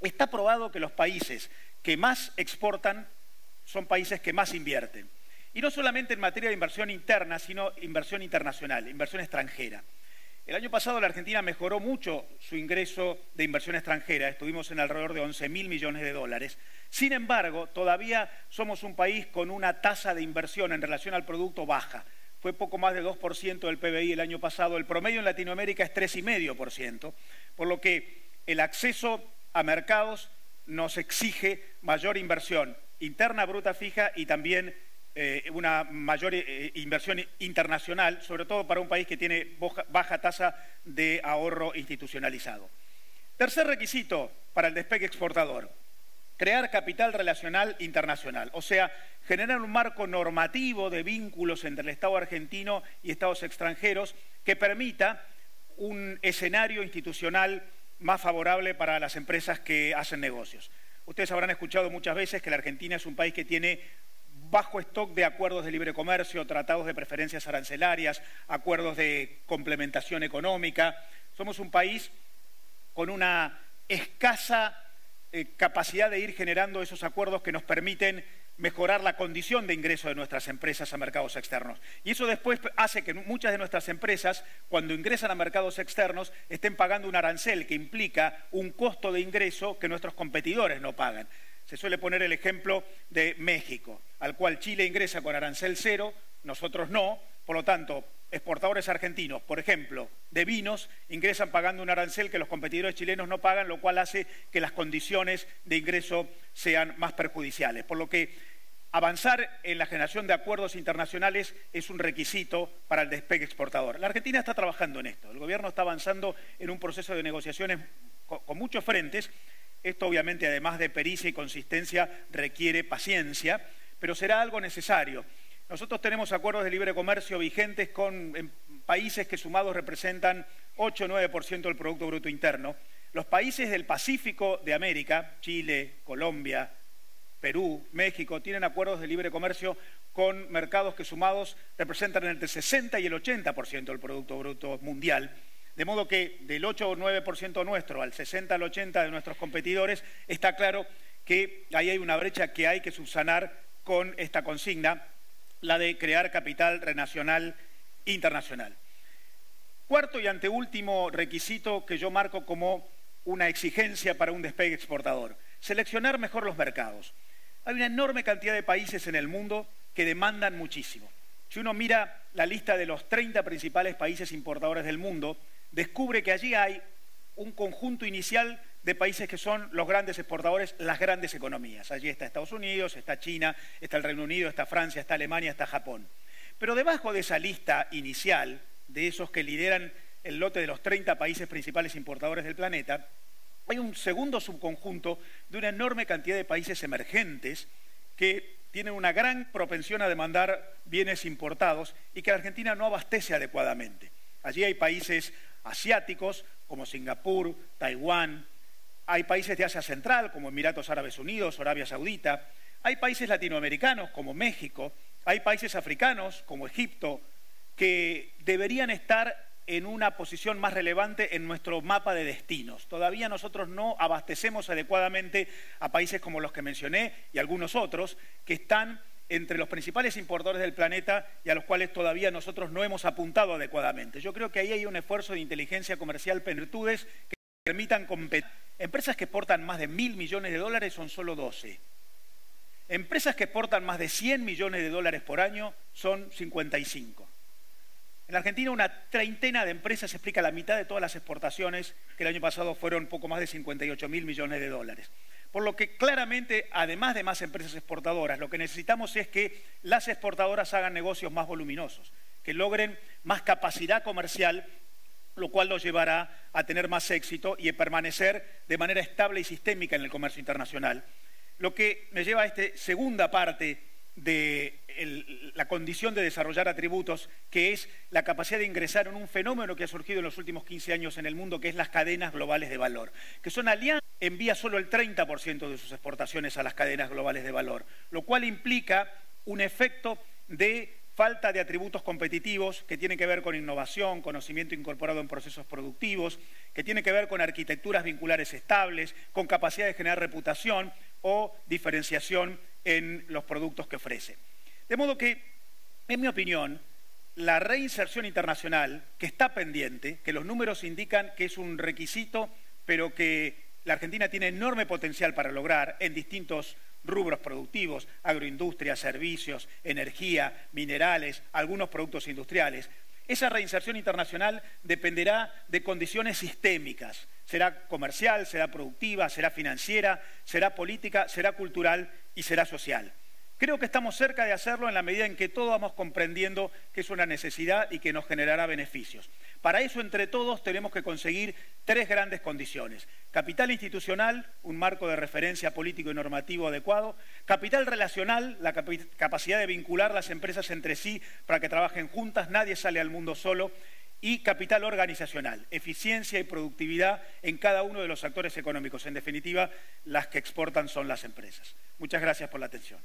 Está probado que los países que más exportan son países que más invierten. Y no solamente en materia de inversión interna, sino inversión internacional, inversión extranjera. El año pasado la Argentina mejoró mucho su ingreso de inversión extranjera, estuvimos en alrededor de 11 mil millones de dólares. Sin embargo, todavía somos un país con una tasa de inversión en relación al producto baja. Fue poco más de 2% del PBI el año pasado. El promedio en Latinoamérica es 3,5%, por lo que el acceso a mercados nos exige mayor inversión interna bruta fija y también eh, una mayor eh, inversión internacional, sobre todo para un país que tiene baja tasa de ahorro institucionalizado. Tercer requisito para el despegue exportador, crear capital relacional internacional, o sea, generar un marco normativo de vínculos entre el Estado argentino y Estados extranjeros que permita un escenario institucional más favorable para las empresas que hacen negocios. Ustedes habrán escuchado muchas veces que la Argentina es un país que tiene bajo stock de acuerdos de libre comercio, tratados de preferencias arancelarias, acuerdos de complementación económica. Somos un país con una escasa eh, capacidad de ir generando esos acuerdos que nos permiten mejorar la condición de ingreso de nuestras empresas a mercados externos. Y eso después hace que muchas de nuestras empresas, cuando ingresan a mercados externos, estén pagando un arancel que implica un costo de ingreso que nuestros competidores no pagan. Se suele poner el ejemplo de México, al cual Chile ingresa con arancel cero, nosotros no, por lo tanto, exportadores argentinos, por ejemplo, de vinos, ingresan pagando un arancel que los competidores chilenos no pagan, lo cual hace que las condiciones de ingreso sean más perjudiciales. Por lo que avanzar en la generación de acuerdos internacionales es un requisito para el despegue exportador. La Argentina está trabajando en esto. El gobierno está avanzando en un proceso de negociaciones con muchos frentes esto obviamente, además de pericia y consistencia, requiere paciencia, pero será algo necesario. Nosotros tenemos acuerdos de libre comercio vigentes con países que sumados representan 8 o 9% del Producto Bruto Interno. Los países del Pacífico de América, Chile, Colombia, Perú, México, tienen acuerdos de libre comercio con mercados que sumados representan entre el 60 y el 80% del Producto Bruto Mundial. De modo que del 8 o 9% nuestro al 60 al 80 de nuestros competidores, está claro que ahí hay una brecha que hay que subsanar con esta consigna, la de crear capital renacional internacional. Cuarto y anteúltimo requisito que yo marco como una exigencia para un despegue exportador, seleccionar mejor los mercados. Hay una enorme cantidad de países en el mundo que demandan muchísimo. Si uno mira la lista de los 30 principales países importadores del mundo, descubre que allí hay un conjunto inicial de países que son los grandes exportadores, las grandes economías. Allí está Estados Unidos, está China, está el Reino Unido, está Francia, está Alemania, está Japón. Pero debajo de esa lista inicial, de esos que lideran el lote de los 30 países principales importadores del planeta, hay un segundo subconjunto de una enorme cantidad de países emergentes que tienen una gran propensión a demandar bienes importados y que la Argentina no abastece adecuadamente. Allí hay países asiáticos como Singapur, Taiwán, hay países de Asia Central como Emiratos Árabes Unidos, Arabia Saudita, hay países latinoamericanos como México, hay países africanos como Egipto que deberían estar en una posición más relevante en nuestro mapa de destinos. Todavía nosotros no abastecemos adecuadamente a países como los que mencioné y algunos otros que están entre los principales importadores del planeta y a los cuales todavía nosotros no hemos apuntado adecuadamente. Yo creo que ahí hay un esfuerzo de inteligencia comercial virtudes que permitan competir. Empresas que exportan más de mil millones de dólares son solo 12. Empresas que exportan más de 100 millones de dólares por año son 55. En Argentina una treintena de empresas explica la mitad de todas las exportaciones, que el año pasado fueron poco más de 58 mil millones de dólares. Por lo que claramente, además de más empresas exportadoras, lo que necesitamos es que las exportadoras hagan negocios más voluminosos, que logren más capacidad comercial, lo cual los llevará a tener más éxito y a permanecer de manera estable y sistémica en el comercio internacional. Lo que me lleva a esta segunda parte de la condición de desarrollar atributos, que es la capacidad de ingresar en un fenómeno que ha surgido en los últimos 15 años en el mundo, que es las cadenas globales de valor, que son alianzas, envía solo el 30% de sus exportaciones a las cadenas globales de valor, lo cual implica un efecto de falta de atributos competitivos que tienen que ver con innovación, conocimiento incorporado en procesos productivos, que tiene que ver con arquitecturas vinculares estables, con capacidad de generar reputación o diferenciación en los productos que ofrece. De modo que, en mi opinión, la reinserción internacional, que está pendiente, que los números indican que es un requisito, pero que la Argentina tiene enorme potencial para lograr en distintos rubros productivos, agroindustria, servicios, energía, minerales, algunos productos industriales. Esa reinserción internacional dependerá de condiciones sistémicas. Será comercial, será productiva, será financiera, será política, será cultural y será social. Creo que estamos cerca de hacerlo en la medida en que todos vamos comprendiendo que es una necesidad y que nos generará beneficios. Para eso, entre todos, tenemos que conseguir tres grandes condiciones. Capital institucional, un marco de referencia político y normativo adecuado. Capital relacional, la capacidad de vincular las empresas entre sí para que trabajen juntas, nadie sale al mundo solo. Y capital organizacional, eficiencia y productividad en cada uno de los actores económicos. En definitiva, las que exportan son las empresas. Muchas gracias por la atención.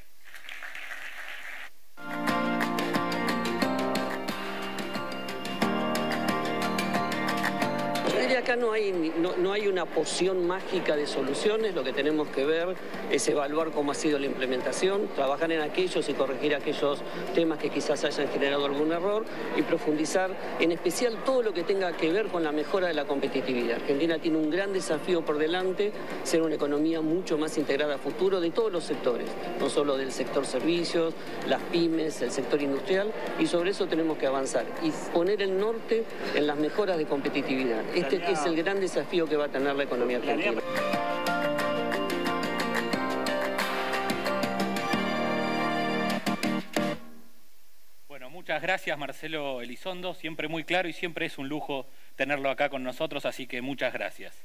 Acá no hay, no, hay una poción mágica de soluciones, lo que tenemos que ver es evaluar cómo ha sido la implementación, trabajar en aquellos y corregir aquellos temas que quizás hayan generado algún error y profundizar en especial todo lo que tenga que ver con la mejora de la competitividad. Argentina tiene un gran desafío por delante, ser una economía mucho más integrada a futuro de todos los sectores, no solo del sector servicios, las pymes, el sector industrial, y sobre eso tenemos que avanzar y poner el norte en las mejoras de competitividad. Este es el gran desafío que va a tener la economía argentina. Bueno, muchas gracias Marcelo Elizondo, siempre muy claro y siempre es un lujo tenerlo acá con nosotros, así que muchas gracias.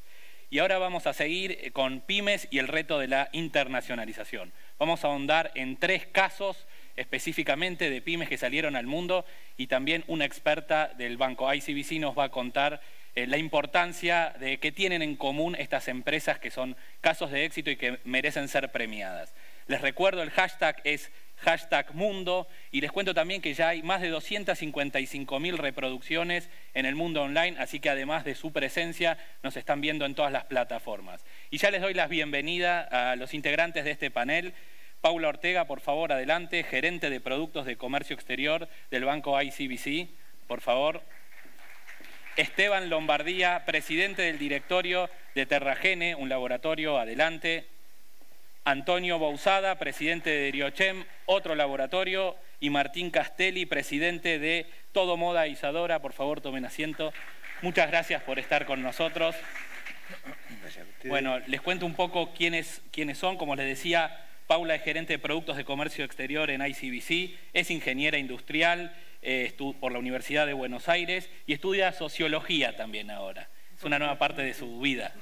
Y ahora vamos a seguir eh, con pymes y el reto de la internacionalización. Vamos a ahondar en tres casos específicamente de pymes que salieron al mundo y también una experta del banco ICBC nos va a contar eh, la importancia de que tienen en común estas empresas que son casos de éxito y que merecen ser premiadas. Les recuerdo, el hashtag es hashtag mundo y les cuento también que ya hay más de 255 mil reproducciones en el mundo online, así que además de su presencia nos están viendo en todas las plataformas. Y ya les doy la bienvenida a los integrantes de este panel. Paula Ortega, por favor, adelante, gerente de productos de comercio exterior del banco ICBC. Por favor. Esteban Lombardía, presidente del directorio de Terragene, un laboratorio, adelante. Antonio Bousada, presidente de Riochem, otro laboratorio. Y Martín Castelli, presidente de Todo Moda Isadora. Por favor, tomen asiento. Muchas gracias por estar con nosotros. Bueno, les cuento un poco quiénes, quiénes son. Como les decía, Paula es gerente de productos de comercio exterior en ICBC, es ingeniera industrial, eh, por la Universidad de Buenos Aires y estudia sociología también ahora. Es una nueva parte de su vida.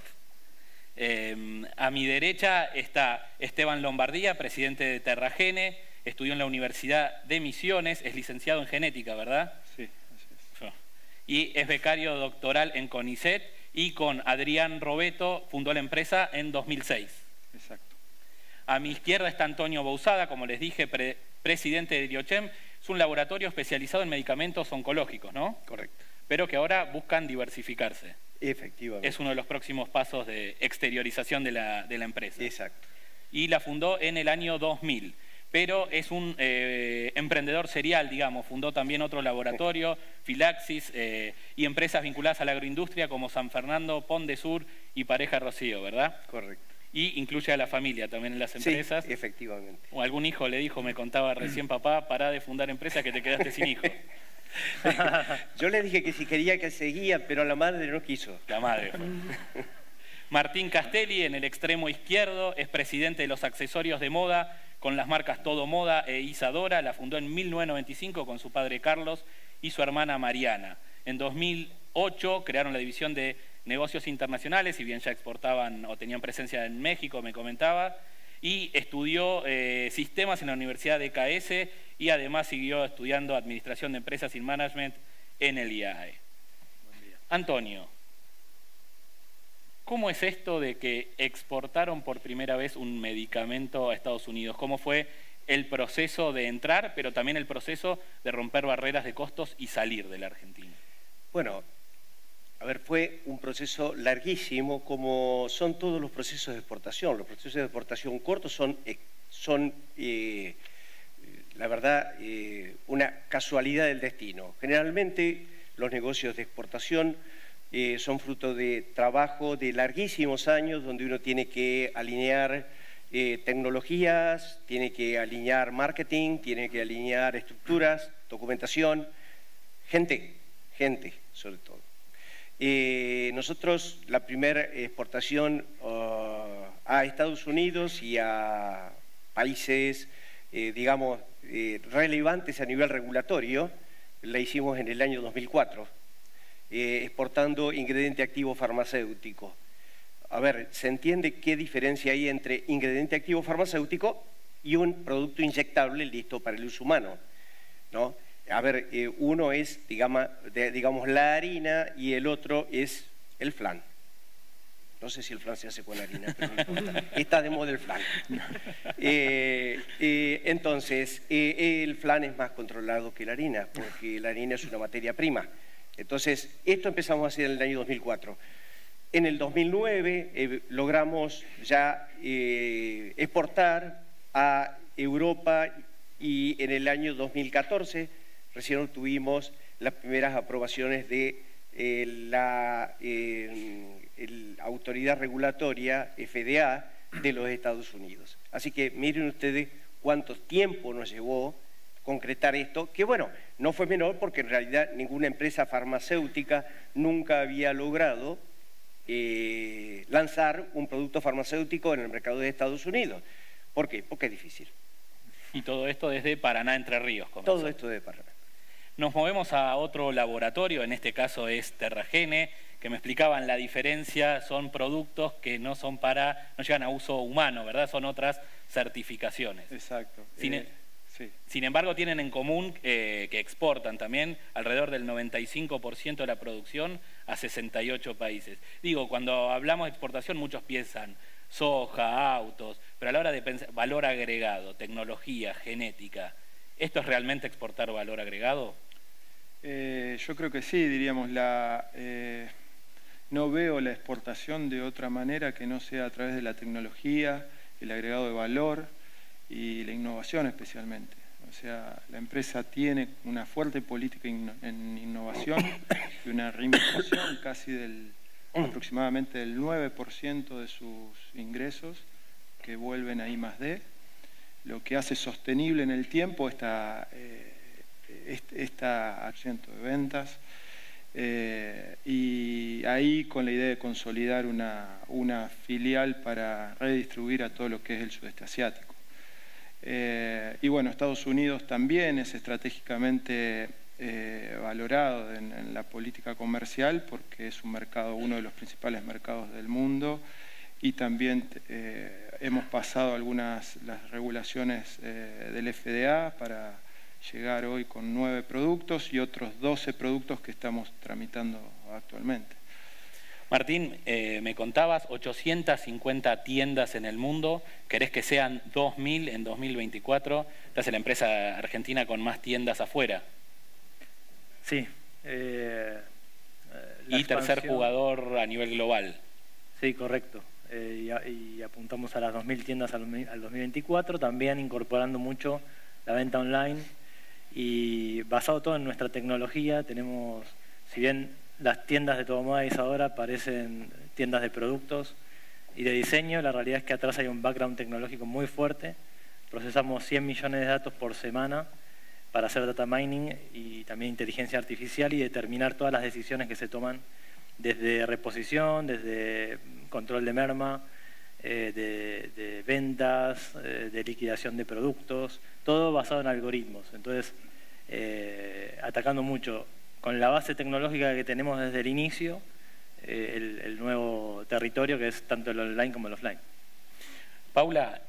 Eh, a mi derecha está Esteban Lombardía, presidente de Terragene, estudió en la Universidad de Misiones, es licenciado en genética, ¿verdad? Sí, así es. Y es becario doctoral en CONICET y con Adrián Robeto fundó la empresa en 2006. Exacto. A mi izquierda está Antonio Bousada, como les dije, presidente de Diochem, es un laboratorio especializado en medicamentos oncológicos, ¿no? Correcto. Pero que ahora buscan diversificarse. Efectivamente. Es uno de los próximos pasos de exteriorización de la, empresa. Exacto. Y la fundó en el año 2000 pero es un eh, emprendedor serial, digamos. Fundó también otro laboratorio, Filaxis, eh, y empresas vinculadas a la agroindustria como San Fernando, Pon de Sur y Pareja Rocío, ¿verdad? Correcto y incluye a la familia también en las empresas. Sí, efectivamente. O algún hijo le dijo, me contaba recién papá, para de fundar empresas que te quedaste sin hijo. Yo le dije que si quería que seguía, pero la madre no quiso. La madre Martín Castelli, en el extremo izquierdo, es presidente de los accesorios de moda con las marcas Todo Moda e Isadora. La fundó en 1995 con su padre Carlos y su hermana Mariana. En 2008 crearon la división de negocios internacionales, si bien ya exportaban o tenían presencia en México, me comentaba, y estudió eh, sistemas en la Universidad de KS y además siguió estudiando administración de empresas y management en el IAE. Antonio, ¿cómo es esto de que exportaron por primera vez un medicamento a Estados Unidos? ¿Cómo fue el proceso de entrar, pero también el proceso de romper barreras de costos y salir de la Argentina? Bueno, a ver, fue un proceso larguísimo, como son todos los procesos de exportación. Los procesos de exportación cortos son, eh, son eh, la verdad, eh, una casualidad del destino. Generalmente los negocios de exportación son fruto de trabajo de larguísimos años, donde uno tiene que alinear tecnologías, tiene que alinear marketing, tiene que alinear estructuras, documentación, gente, gente sobre todo. Eh, nosotros la primera exportación uh, a Estados Unidos y a países, eh, digamos, eh, relevantes a nivel regulatorio, la hicimos en el año 2004, exportando ingrediente activo farmacéutico. A ver, ¿se entiende qué diferencia hay entre ingrediente activo farmacéutico y un producto inyectable listo para el uso humano? ¿no? A ver, eh, uno es, digamos, digamos, la harina y el otro es el flan. No sé si el flan se hace con harina, pero está de moda el flan. Eh, eh, entonces, el flan es más controlado que la harina, porque la harina es una materia prima. Entonces, esto empezamos a hacer en el año 2004. En el 2009 logramos ya exportar a Europa y en el año 2014 recién obtuvimos las primeras aprobaciones de la autoridad regulatoria, FDA, de los Estados Unidos. Así que miren ustedes cuánto tiempo nos llevó concretar esto, que bueno, no fue menor porque en realidad ninguna empresa farmacéutica nunca había logrado eh, lanzar un producto farmacéutico en el mercado de Estados Unidos. ¿Por qué? Porque es difícil. Y todo esto desde Paraná, Entre Ríos. Todo esto desde Paraná. Nos movemos a otro laboratorio, en este caso es Terragene, que me explicaban la diferencia, son productos que no son para, no llegan a uso humano, ¿verdad? Son otras certificaciones. Exacto. Sin, eh, sin embargo, tienen en común eh, que exportan también alrededor del 95% de la producción a 68 países. Digo, cuando hablamos de exportación, muchos piensan soja, autos, pero a la hora de pensar valor agregado, tecnología, genética, ¿esto es realmente exportar valor agregado? Eh, yo creo que sí, diríamos, la, no veo la exportación de otra manera que no sea a través de la tecnología, el agregado de valor y la innovación especialmente. O sea, la empresa tiene una fuerte política en innovación y una reinversión casi del aproximadamente del 9% de sus ingresos que vuelven a I más D, lo que hace sostenible en el tiempo esta, eh, esta acción de ventas eh, y ahí con la idea de consolidar una, filial para redistribuir a todo lo que es el sudeste asiático. Eh, y bueno, Estados Unidos también es estratégicamente eh, valorado en, la política comercial porque es un mercado, uno de los principales mercados del mundo y también hemos pasado algunas las regulaciones del FDA para llegar hoy con nueve productos y otros 12 productos que estamos tramitando actualmente. Martín, eh, me contabas 850 tiendas en el mundo, querés que sean 2.000 en 2024, estás en la empresa argentina con más tiendas afuera. Sí. Eh, y tercer jugador a nivel global. Sí, correcto. Eh, y, apuntamos a las 2.000 tiendas al, al 2024, también incorporando mucho la venta online y basado todo en nuestra tecnología, tenemos, si bien las tiendas de Todomais ahora parecen tiendas de productos y de diseño, la realidad es que atrás hay un background tecnológico muy fuerte. Procesamos 100 millones de datos por semana para hacer data mining y también inteligencia artificial y determinar todas las decisiones que se toman desde reposición, desde control de merma, eh, de, ventas, eh, de liquidación de productos, todo basado en algoritmos. Entonces, eh, atacando mucho con la base tecnológica que tenemos desde el inicio, el, nuevo territorio que es tanto el online como el offline. Paula,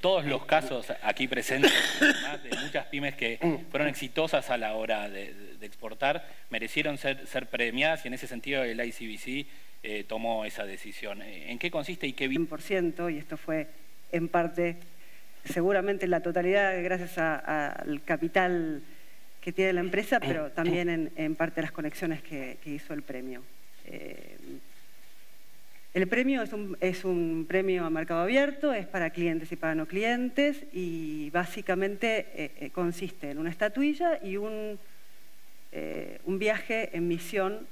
todos los casos aquí presentes, además de muchas pymes que fueron exitosas a la hora de, exportar, merecieron ser, ser, premiadas y en ese sentido el ICBC eh, tomó esa decisión. Eh, ¿En qué consiste y qué... 100%, y esto fue en parte, seguramente la totalidad gracias al capital que tiene la empresa, pero también en, parte las conexiones que, hizo el premio. Eh, el premio es un, es un, premio a mercado abierto, es para clientes y para no clientes y básicamente consiste en una estatuilla y un, un viaje en misión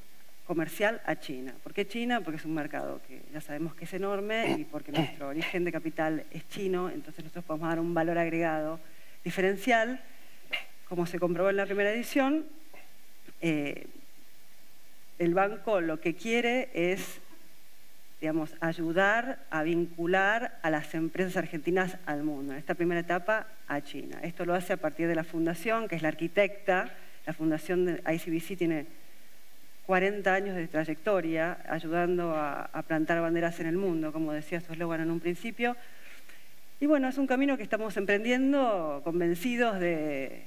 comercial a China. ¿Por qué China? Porque es un mercado que ya sabemos que es enorme y porque nuestro origen de capital es chino, entonces nosotros podemos dar un valor agregado diferencial, como se comprobó en la primera edición. Eh, el banco lo que quiere es digamos, ayudar a vincular a las empresas argentinas al mundo. En esta primera etapa, a China. Esto lo hace a partir de la fundación, que es la arquitecta. La fundación de ICBC tiene 40 años de trayectoria ayudando a, plantar banderas en el mundo, como decía su eslogan en un principio. Y bueno, es un camino que estamos emprendiendo convencidos de,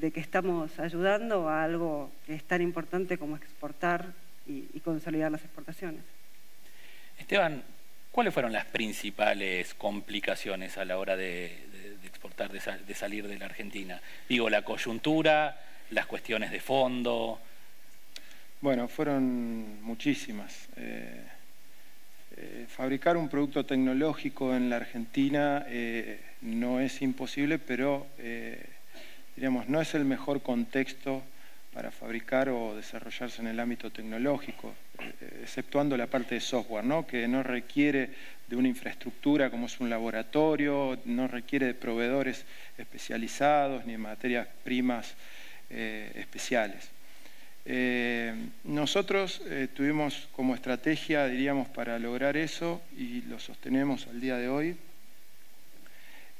que estamos ayudando a algo que es tan importante como exportar y, consolidar las exportaciones. Esteban, ¿cuáles fueron las principales complicaciones a la hora de, exportar, de, salir de la Argentina? Digo, la coyuntura, las cuestiones de fondo. Bueno, fueron muchísimas. Eh, eh, fabricar un producto tecnológico en la Argentina eh, no es imposible, pero diríamos, no es el mejor contexto para fabricar o desarrollarse en el ámbito tecnológico, eh, exceptuando la parte de software, ¿no? que no requiere de una infraestructura como es un laboratorio, no requiere de proveedores especializados ni materias primas eh, especiales. Eh, nosotros tuvimos como estrategia, diríamos, para lograr eso, y lo sostenemos al día de hoy,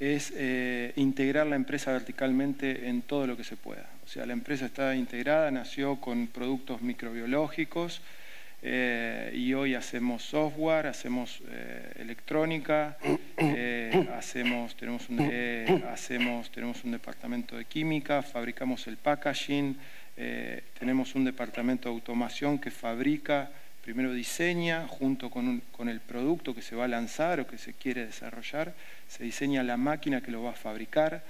es eh, integrar la empresa verticalmente en todo lo que se pueda. O sea, la empresa está integrada, nació con productos microbiológicos eh, y hoy hacemos software, hacemos eh, electrónica, hacemos, tenemos, un, hacemos, tenemos un departamento de química, fabricamos el packaging, tenemos un departamento de automación que fabrica primero diseña junto con, el producto que se va a lanzar o que se quiere desarrollar, se diseña la máquina que lo va a fabricar,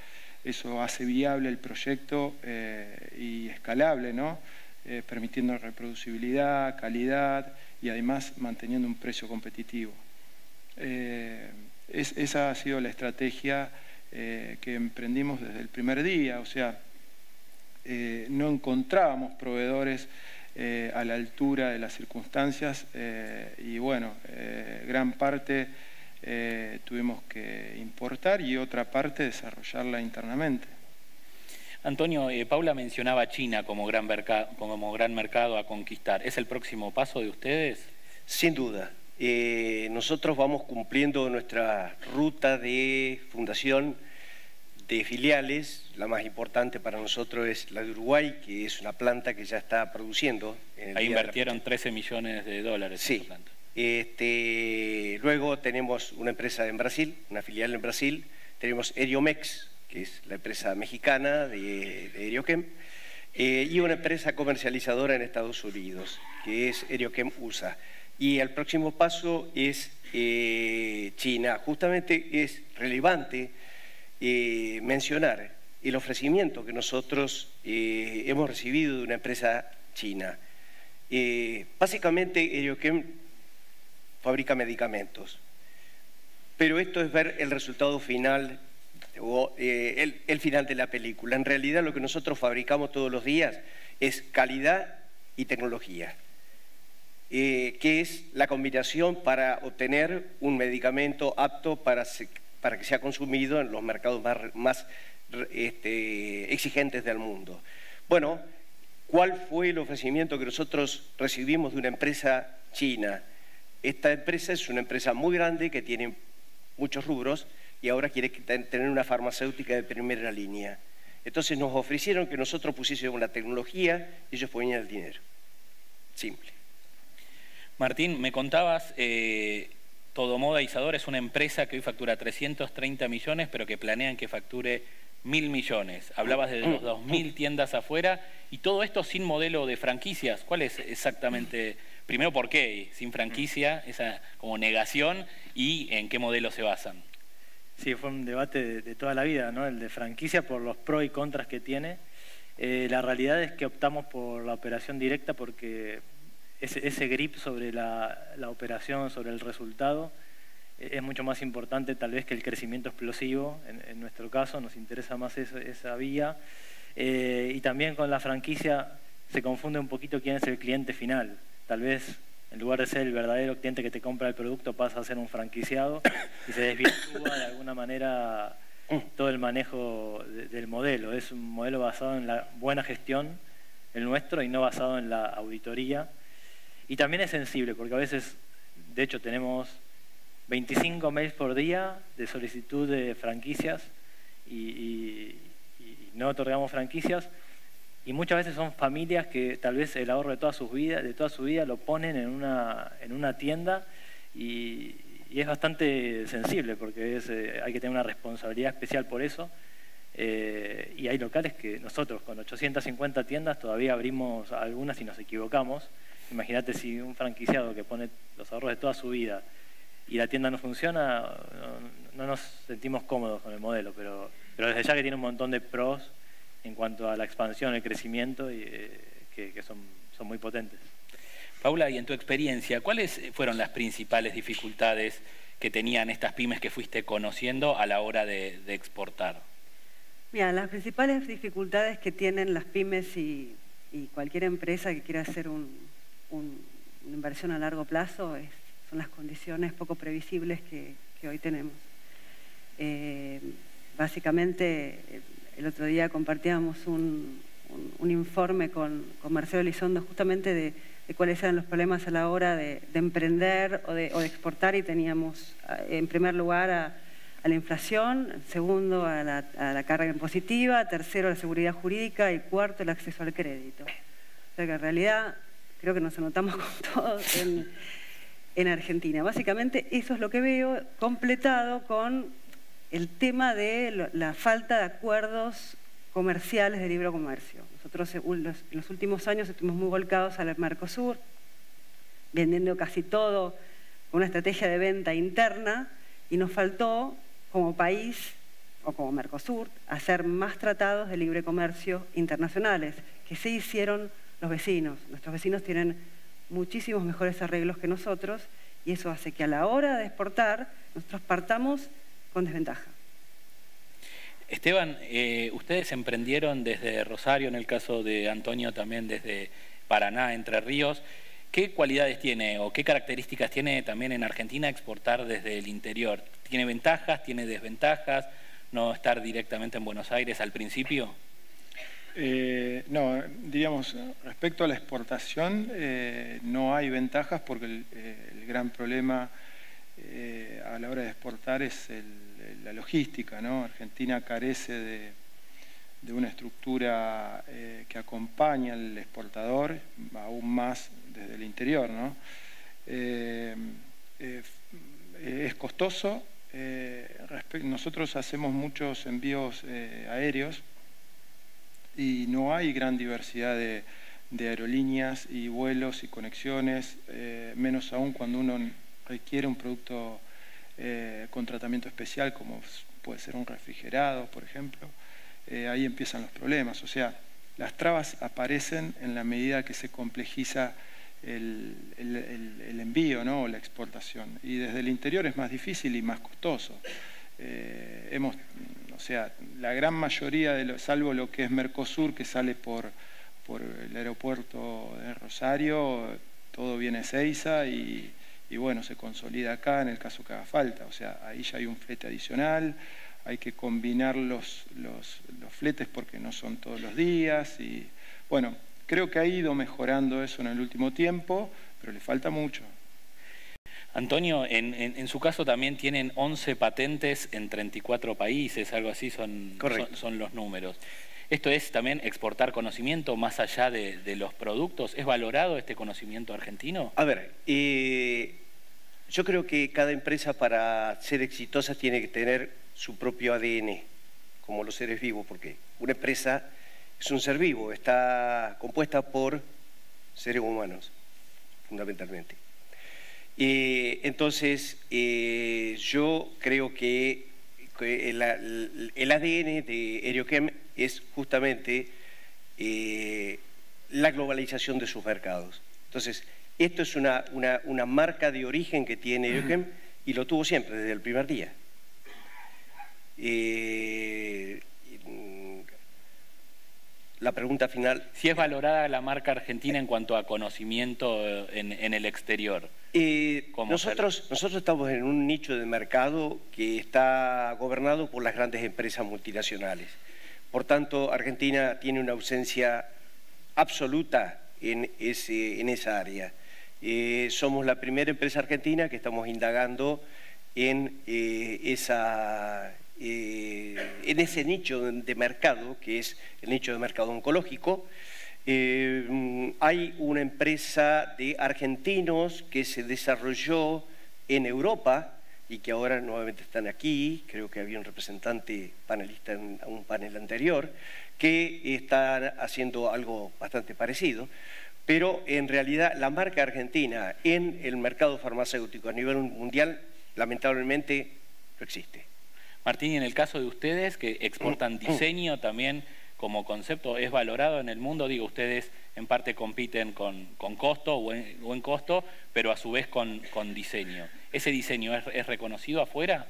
eso hace viable el proyecto eh, y escalable, ¿no? Eh, permitiendo reproducibilidad, calidad y además manteniendo un precio competitivo. Eh, esa ha sido la estrategia que emprendimos desde el primer día, o sea, no encontrábamos proveedores a la altura de las circunstancias y bueno, gran parte tuvimos que importar y otra parte desarrollarla internamente. Antonio, Paula mencionaba China como gran, como gran mercado a conquistar. ¿Es el próximo paso de ustedes? Sin duda. nosotros vamos cumpliendo nuestra ruta de fundación de filiales. La más importante para nosotros es la de Uruguay, que es una planta que ya está produciendo. Ahí invirtieron 13 millones de dólares sí. en planta. Este, luego tenemos una empresa en Brasil, una filial en Brasil. Tenemos Eriomex, que es la empresa mexicana de, de. Eh, y una empresa comercializadora en Estados Unidos, que es Erioquem USA. Y el próximo paso es eh, China. Justamente es relevante eh, mencionar el ofrecimiento que nosotros hemos recibido de una empresa china. Básicamente, Erioquem fabrica medicamentos, pero esto es ver el resultado final o el, el, final de la película. En realidad lo que nosotros fabricamos todos los días es calidad y tecnología, que es la combinación para obtener un medicamento apto para para que sea consumido en los mercados más, este, exigentes del mundo. Bueno, ¿cuál fue el ofrecimiento que nosotros recibimos de una empresa china? Esta empresa es una empresa muy grande que tiene muchos rubros y ahora quiere tener una farmacéutica de primera línea. Entonces nos ofrecieron que nosotros pusiésemos la tecnología y ellos ponían el dinero. Simple. Martín, me contabas eh, todo Moda Isadora es una empresa que hoy factura 330 millones, pero que planean que facture mil millones. Hablabas de los 2.000 tiendas afuera y todo esto sin modelo de franquicias. ¿Cuál es exactamente, primero por qué sin franquicia, esa como negación y en qué modelo se basan? Sí, fue un debate de, toda la vida, ¿no? El de franquicia por los pros y contras que tiene. Eh, la realidad es que optamos por la operación directa porque ese, grip sobre la, operación, sobre el resultado, eh, es mucho más importante tal vez que el crecimiento explosivo. En, nuestro caso nos interesa más esa, vía. Eh, y también con la franquicia se confunde un poquito quién es el cliente final. Tal vez en lugar de ser el verdadero cliente que te compra el producto pasa a ser un franquiciado y se desvirtúa de alguna manera todo el manejo del modelo. Es un modelo basado en la buena gestión, el nuestro, y no basado en la auditoría y también es sensible, porque a veces, de hecho, tenemos 25 mails por día de solicitud de franquicias y, no otorgamos franquicias. Y muchas veces son familias que tal vez el ahorro de toda su vida, de toda su vida lo ponen en una, en una tienda y, es bastante sensible porque es, eh, hay que tener una responsabilidad especial por eso. Eh, y hay locales que nosotros con 850 tiendas todavía abrimos algunas y nos equivocamos imagínate si un franquiciado que pone los ahorros de toda su vida y la tienda no funciona, no, nos sentimos cómodos con el modelo, pero, pero desde ya que tiene un montón de pros en cuanto a la expansión, el crecimiento, y, eh, que, son, son muy potentes. Paula, y en tu experiencia, ¿cuáles fueron las principales dificultades que tenían estas pymes que fuiste conociendo a la hora de, exportar? Mira, las principales dificultades que tienen las pymes y, cualquier empresa que quiera hacer una inversión a largo plazo son las condiciones poco previsibles que, hoy tenemos. Eh, básicamente, el otro día compartíamos un, informe con, Marcelo Elizondo justamente de de cuáles eran los problemas a la hora de, emprender o de, exportar y teníamos eh, en primer lugar a, la inflación, segundo a la, carga impositiva, tercero a la seguridad jurídica y cuarto el acceso al crédito. O sea que en realidad creo que nos anotamos con todos en Argentina. Básicamente eso es lo que veo completado con el tema de la falta de acuerdos comerciales de libre comercio. Nosotros en los últimos años estuvimos muy volcados al Mercosur, vendiendo casi todo con una estrategia de venta interna y nos faltó como país o como Mercosur hacer más tratados de libre comercio internacionales, que se hicieron los vecinos. Nuestros vecinos tienen muchísimos mejores arreglos que nosotros y eso hace que a la hora de exportar nosotros partamos con desventaja. Esteban, eh, ustedes emprendieron desde Rosario, en el caso de Antonio también desde Paraná, Entre Ríos. ¿Qué cualidades tiene o qué características tiene también en Argentina exportar desde el interior? ¿Tiene ventajas, tiene desventajas? ¿No estar directamente en Buenos Aires al principio? Eh, no, diríamos, respecto a la exportación, eh, no hay ventajas porque el, gran problema a la hora de exportar es la logística. ¿no? Argentina carece de, una estructura eh, que acompaña al exportador, aún más desde el interior. Eh, eh, es costoso. nosotros hacemos muchos envíos aéreos y no hay gran diversidad de aerolíneas y vuelos y conexiones, menos aún cuando uno requiere un producto eh, con tratamiento especial como puede ser un refrigerado, por ejemplo, eh, ahí empiezan los problemas. O sea, las trabas aparecen en la medida que se complejiza el, envío ¿no? o la exportación. Y desde el interior es más difícil y más costoso. Eh, hemos, o sea, la gran mayoría, de salvo lo que es Mercosur, que sale por, por el aeropuerto de Rosario, todo viene a y y bueno, se consolida acá en el caso que haga falta. O sea, ahí ya hay un flete adicional, hay que combinar los, los, fletes porque no son todos los días y bueno, creo que ha ido mejorando eso en el último tiempo, pero le falta mucho. Antonio, en, su caso también tienen 11 patentes en 34 países, algo así son, son, los números. ¿Esto es también exportar conocimiento más allá de, los productos? ¿Es valorado este conocimiento argentino? A ver, eh, yo creo que cada empresa para ser exitosa tiene que tener su propio ADN, como los seres vivos, porque una empresa es un ser vivo, está compuesta por seres humanos, fundamentalmente. entonces, eh, yo creo que el, ADN de Erioquem es justamente eh, la globalización de sus mercados. Entonces, esto es una, marca de origen que tiene Eukem y lo tuvo siempre, desde el primer día. Eh, la pregunta final. Si es valorada la marca argentina en cuanto a conocimiento en, el exterior. Eh, nosotros, nosotros estamos en un nicho de mercado que está gobernado por las grandes empresas multinacionales. Por tanto, Argentina tiene una ausencia absoluta en, ese, en esa área. Eh, somos la primera empresa argentina que estamos indagando en, eh, esa, eh, en ese nicho de mercado, que es el nicho de mercado oncológico. hay una empresa de argentinos que se desarrolló en Europa y que ahora nuevamente están aquí, creo que había un representante panelista en un panel anterior, que está haciendo algo bastante parecido pero en realidad la marca argentina en el mercado farmacéutico a nivel mundial lamentablemente no existe. Martín, y en el caso de ustedes que exportan diseño también como concepto, ¿es valorado en el mundo? Digo, ustedes en parte compiten con, costo o en, costo, pero a su vez con, diseño. ¿Ese diseño es, reconocido afuera?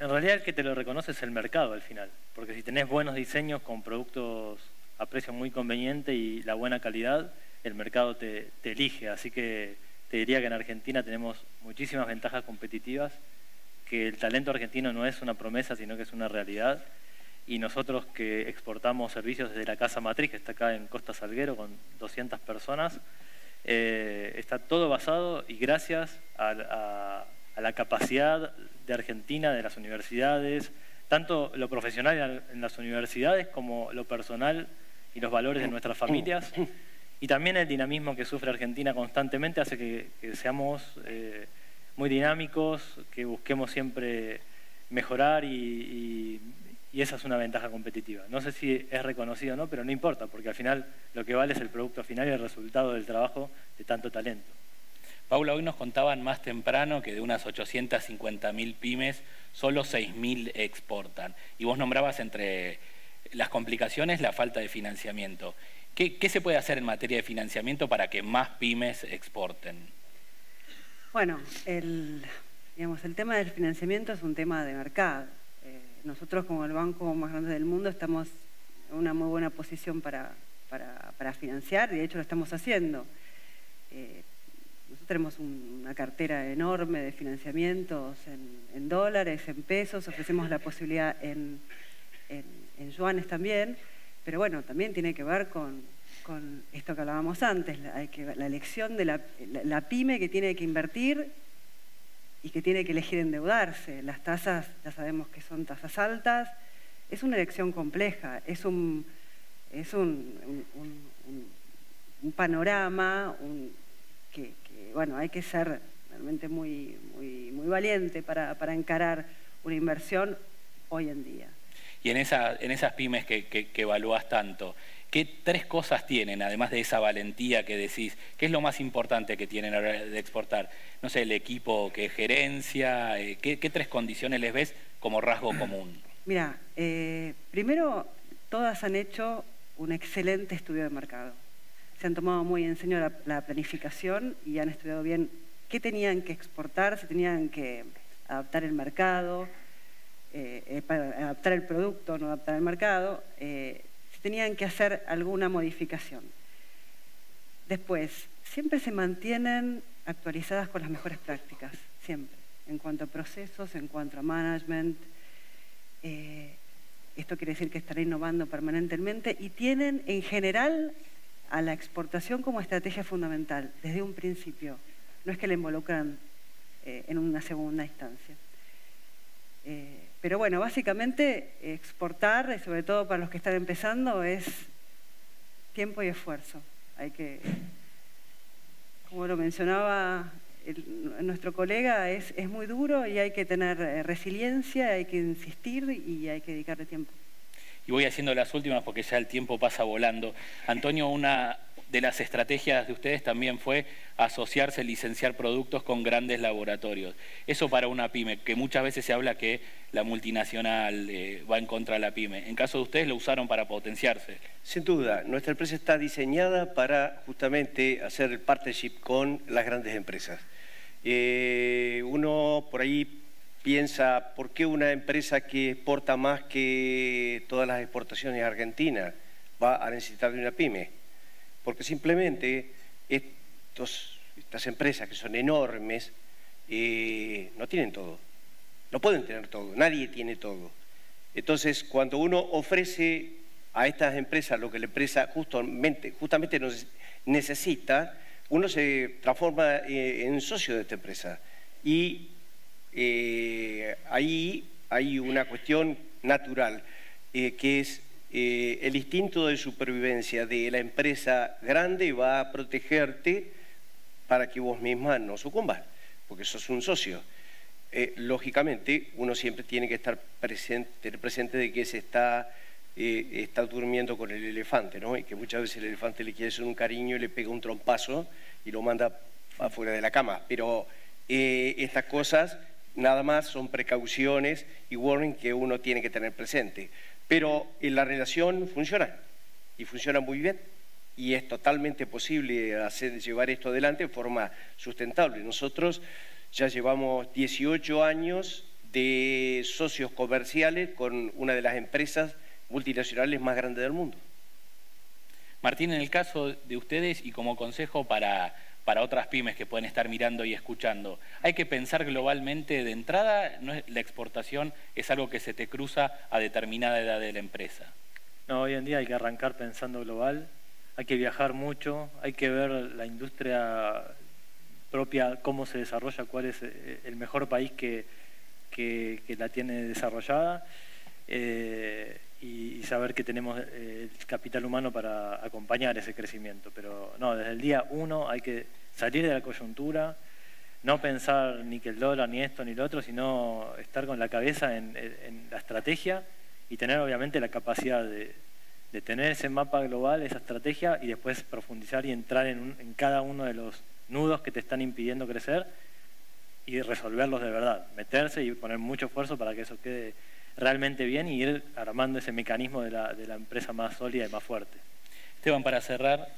En realidad el que te lo reconoce es el mercado al final, porque si tenés buenos diseños con productos a precio muy conveniente y la buena calidad, el mercado te, te elige. Así que te diría que en Argentina tenemos muchísimas ventajas competitivas, que el talento argentino no es una promesa, sino que es una realidad y nosotros que exportamos servicios desde la casa matriz, que está acá en Costa Salguero con 200 personas, eh, está todo basado y gracias a, la capacidad de Argentina, de las universidades, tanto lo profesional en las universidades como lo personal y los valores de nuestras familias. Y también el dinamismo que sufre Argentina constantemente hace que, seamos eh, muy dinámicos, que busquemos siempre mejorar y, esa es una ventaja competitiva. No sé si es reconocido o no, pero no importa, porque al final lo que vale es el producto final y el resultado del trabajo de tanto talento. Paula, hoy nos contaban más temprano que de unas 850.000 pymes, solo 6.000 exportan. Y vos nombrabas entre las complicaciones la falta de financiamiento. ¿Qué, ¿Qué, se puede hacer en materia de financiamiento para que más pymes exporten? Bueno, el, digamos, el tema del financiamiento es un tema de mercado nosotros como el banco más grande del mundo estamos en una muy buena posición para, financiar y de hecho lo estamos haciendo. Eh, nosotros tenemos una cartera enorme de financiamientos en, dólares, en pesos, ofrecemos la posibilidad en, yuanes también, pero bueno, también tiene que ver con, esto que hablábamos antes, la, elección de la pyme que tiene que invertir y que tiene que elegir endeudarse. Las tasas, ya sabemos que son tasas altas, es una elección compleja, es un, es un, panorama que, bueno, hay que ser realmente muy, muy, muy valiente para, para encarar una inversión hoy en día. Y en, esa, en esas pymes que, que, que evalúas tanto, ¿Qué tres cosas tienen, además de esa valentía que decís? ¿Qué es lo más importante que tienen a de exportar? No sé, el equipo que gerencia, eh, ¿qué, tres condiciones les ves como rasgo común? Mira, eh, primero, todas han hecho un excelente estudio de mercado. Se han tomado muy en serio la, planificación y han estudiado bien qué tenían que exportar, si tenían que adaptar el mercado, eh, adaptar el producto, no adaptar el mercado tenían que hacer alguna modificación. Después, siempre se mantienen actualizadas con las mejores prácticas, siempre, en cuanto a procesos, en cuanto a management. Eh, esto quiere decir que estarán innovando permanentemente y tienen en general a la exportación como estrategia fundamental desde un principio. No es que la involucran eh, en una segunda instancia. Eh, pero bueno, básicamente exportar, sobre todo para los que están empezando, es tiempo y esfuerzo. Hay que, como lo mencionaba nuestro colega, es, es muy duro y hay que tener eh, resiliencia, hay que insistir y hay que dedicarle tiempo. Y voy haciendo las últimas porque ya el tiempo pasa volando. Antonio, una, de las estrategias de ustedes también fue asociarse, licenciar productos con grandes laboratorios. Eso para una pyme, que muchas veces se habla que la multinacional eh, va en contra de la pyme. En caso de ustedes lo usaron para potenciarse. Sin duda, nuestra empresa está diseñada para justamente hacer el partnership con las grandes empresas. Eh, uno por ahí piensa, ¿por qué una empresa que exporta más que todas las exportaciones argentinas va a necesitar de una pyme? Porque simplemente estas empresas que son enormes eh, no tienen todo, no pueden tener todo, nadie tiene todo. Entonces, cuando uno ofrece a estas empresas lo que la empresa justamente, justamente necesita, uno se transforma eh, en socio de esta empresa. Y eh, ahí hay una cuestión natural, que es eh, el instinto de supervivencia de la empresa grande va a protegerte para que vos misma no sucumbas, porque sos un socio. Eh, lógicamente, uno siempre tiene que estar presente, presente de que se está eh, está durmiendo con el elefante, ¿no? Y que muchas veces el elefante le quiere hacer un cariño y le pega un trompazo y lo manda afuera de la cama. Pero estas cosas nada más son precauciones y warning que uno tiene que tener presente. Pero en la relación funciona y funciona muy bien y es totalmente posible llevar esto adelante de forma sustentable. Nosotros ya llevamos 18 años de socios comerciales con una de las empresas multinacionales más grandes del mundo. Martín, en el caso de ustedes y como consejo para, para otras pymes que pueden estar mirando y escuchando, hay que pensar globalmente de entrada, no la exportación es algo que se te cruza a determinada edad de la empresa. No, hoy en día hay que arrancar pensando global, hay que viajar mucho, hay que ver la industria propia, cómo se desarrolla, cuál es eh, el mejor país que, que, la tiene desarrollada eh, y, saber que tenemos eh, el capital humano para acompañar ese crecimiento. Pero no, desde el día uno hay que salir de la coyuntura, no pensar ni que el dólar, ni esto, ni lo otro, sino estar con la cabeza en, la estrategia y tener obviamente la capacidad de, tener ese mapa global, esa estrategia y después profundizar y entrar en, en, cada uno de los nudos que te están impidiendo crecer y resolverlos de verdad, meterse y poner mucho esfuerzo para que eso quede realmente bien y ir armando ese mecanismo de la, de la empresa más sólida y más fuerte. Esteban, para cerrar,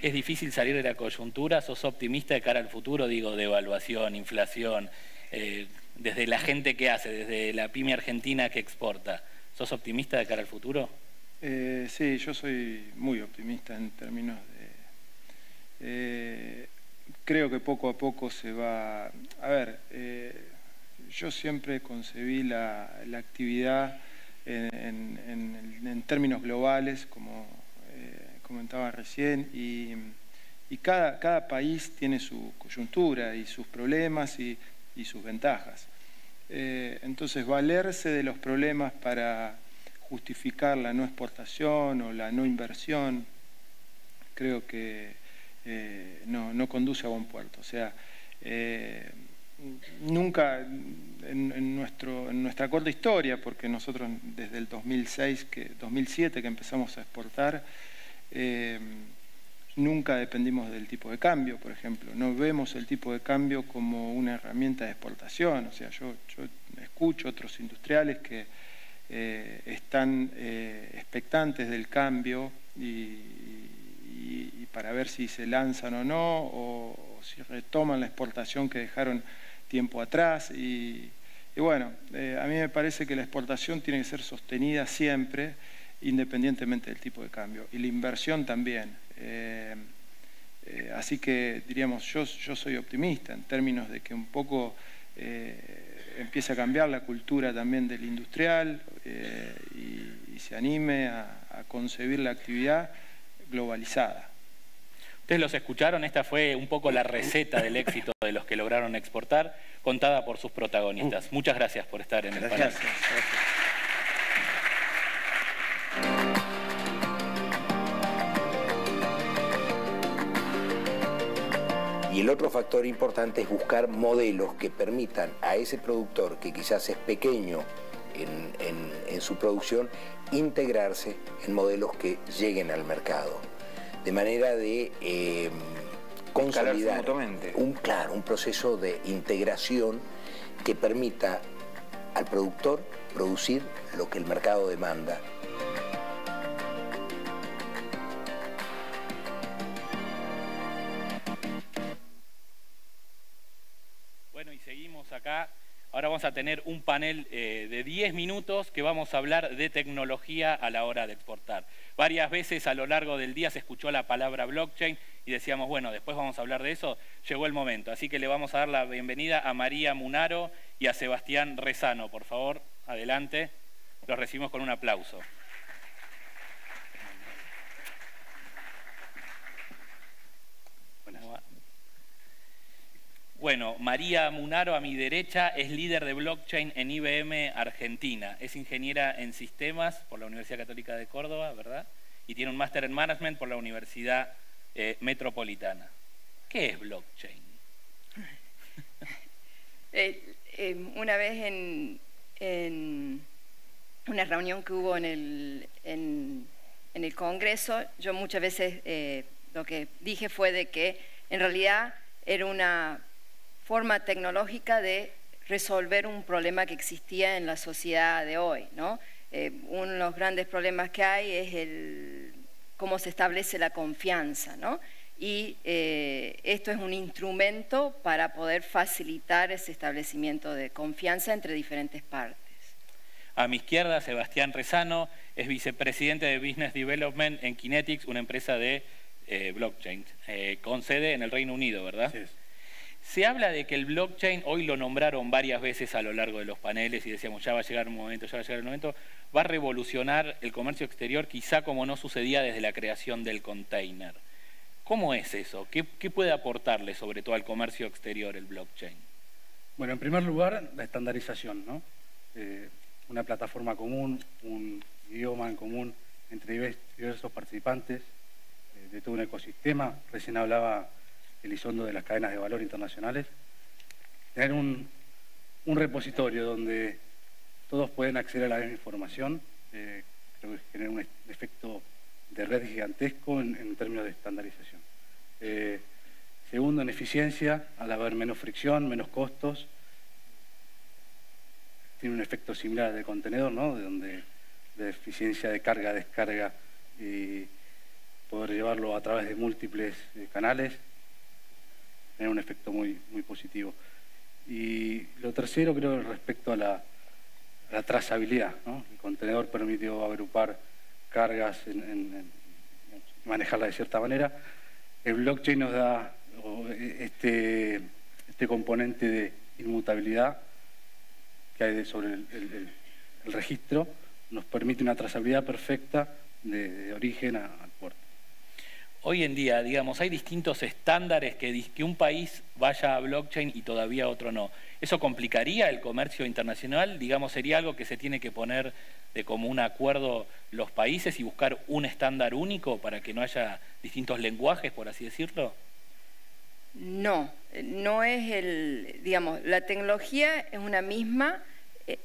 ¿es difícil salir de la coyuntura? ¿Sos optimista de cara al futuro? Digo, de evaluación, inflación, eh, desde la gente que hace, desde la pyme argentina que exporta. ¿Sos optimista de cara al futuro? Eh, sí, yo soy muy optimista en términos de... Eh, creo que poco a poco se va... A ver, eh, yo siempre concebí la, actividad en, términos globales, como comentaba recién, y, cada, cada, país tiene su coyuntura y sus problemas y, y sus ventajas. entonces, valerse de los problemas para justificar la no exportación o la no inversión, creo que eh, no, conduce a buen puerto. O sea, eh, nunca en, nuestro, en nuestra corta historia, porque nosotros desde el 2006, que, 2007 que empezamos a exportar, eh, nunca dependimos del tipo de cambio, por ejemplo. No vemos el tipo de cambio como una herramienta de exportación. O sea, yo, yo escucho otros industriales que eh, están eh, expectantes del cambio y, para ver si se lanzan o no, o, si retoman la exportación que dejaron tiempo atrás. Y, bueno, a mí me parece que la exportación tiene que ser sostenida siempre, independientemente del tipo de cambio, y la inversión también. así que diríamos, yo, yo soy optimista en términos de que un poco empiece a cambiar la cultura también del industrial eh, y, se anime a, concebir la actividad globalizada. Ustedes los escucharon, esta fue un poco la receta del éxito de los que lograron exportar, contada por sus protagonistas. Muchas gracias por estar en el panel. Gracias. Y el otro factor importante es buscar modelos que permitan a ese productor que quizás es pequeño en, su producción integrarse en modelos que lleguen al mercado. De manera de eh, consolidar un, claro, un proceso de integración que permita al productor producir lo que el mercado demanda Ahora vamos a tener un panel eh, de 10 minutos que vamos a hablar de tecnología a la hora de exportar. Varias veces a lo largo del día se escuchó la palabra blockchain y decíamos, bueno, después vamos a hablar de eso, llegó el momento. Así que le vamos a dar la bienvenida a María Munaro y a Sebastián Rezano. Por favor, adelante. Los recibimos con un aplauso. Bueno, María Munaro a mi derecha es líder de blockchain en IBM Argentina. Es ingeniera en sistemas por la Universidad Católica de Córdoba, ¿verdad? Y tiene un máster en management por la Universidad eh, Metropolitana. ¿Qué es blockchain? Eh, eh, una vez en, una reunión que hubo en el, en, el Congreso, yo muchas veces lo que dije fue de que en realidad era una forma tecnológica de resolver un problema que existía en la sociedad de hoy. ¿no? Eh, uno de los grandes problemas que hay es el, cómo se establece la confianza. ¿no? Y eh, esto es un instrumento para poder facilitar ese establecimiento de confianza entre diferentes partes. A mi izquierda, Sebastián Rezano es vicepresidente de Business Development en Kinetics, una empresa de eh, blockchain, con sede en el Reino Unido, ¿verdad? Sí. Se habla de que el blockchain, hoy lo nombraron varias veces a lo largo de los paneles y decíamos, ya va a llegar un momento, ya va a llegar un momento, va a revolucionar el comercio exterior quizá como no sucedía desde la creación del container. ¿Cómo es eso? ¿Qué, puede aportarle sobre todo al comercio exterior el blockchain? Bueno, en primer lugar, la estandarización, ¿no? Eh, una plataforma común, un idioma en común entre diversos participantes eh, de todo un ecosistema. Recién hablaba Elizondo de las cadenas de valor internacionales, tener un, repositorio donde todos pueden acceder a la misma información, eh, creo que genera un efecto de red gigantesco en, términos de estandarización. Eh, segundo, en eficiencia, al haber menos fricción, menos costos, tiene un efecto similar al del contenedor, ¿no? De donde la eficiencia de carga, descarga y poder llevarlo a través de múltiples eh, canales tener un efecto muy, muy positivo. Y lo tercero creo respecto a la, trazabilidad. El contenedor permitió agrupar cargas, en, manejarla de cierta manera. El blockchain nos da este, este componente de inmutabilidad que hay sobre el, registro, nos permite una trazabilidad perfecta de, origen al puerto hoy en día, digamos, hay distintos estándares que, que un país vaya a blockchain y todavía otro no. ¿Eso complicaría el comercio internacional? Digamos, ¿sería algo que se tiene que poner de común acuerdo los países y buscar un estándar único para que no haya distintos lenguajes, por así decirlo? No, no es el, digamos, la tecnología es una misma, eh,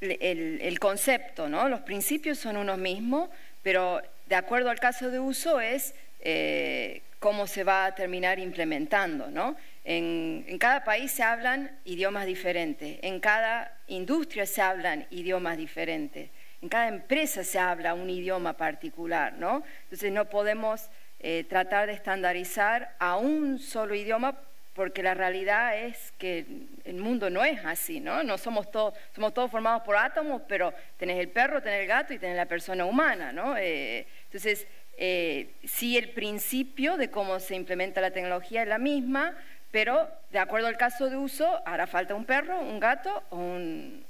el, el concepto, ¿no? Los principios son unos mismos, pero de acuerdo al caso de uso es eh, cómo se va a terminar implementando. ¿no? En, cada país se hablan idiomas diferentes, en cada industria se hablan idiomas diferentes, en cada empresa se habla un idioma particular. ¿no? Entonces no podemos eh, tratar de estandarizar a un solo idioma porque la realidad es que el mundo no es así, ¿no? No somos todos, formados por átomos, pero tenés el perro, tenés el gato y tenés la persona humana, ¿no? Eh, entonces, eh, sí el principio de cómo se implementa la tecnología es la misma, pero de acuerdo al caso de uso hará falta un perro, un gato o,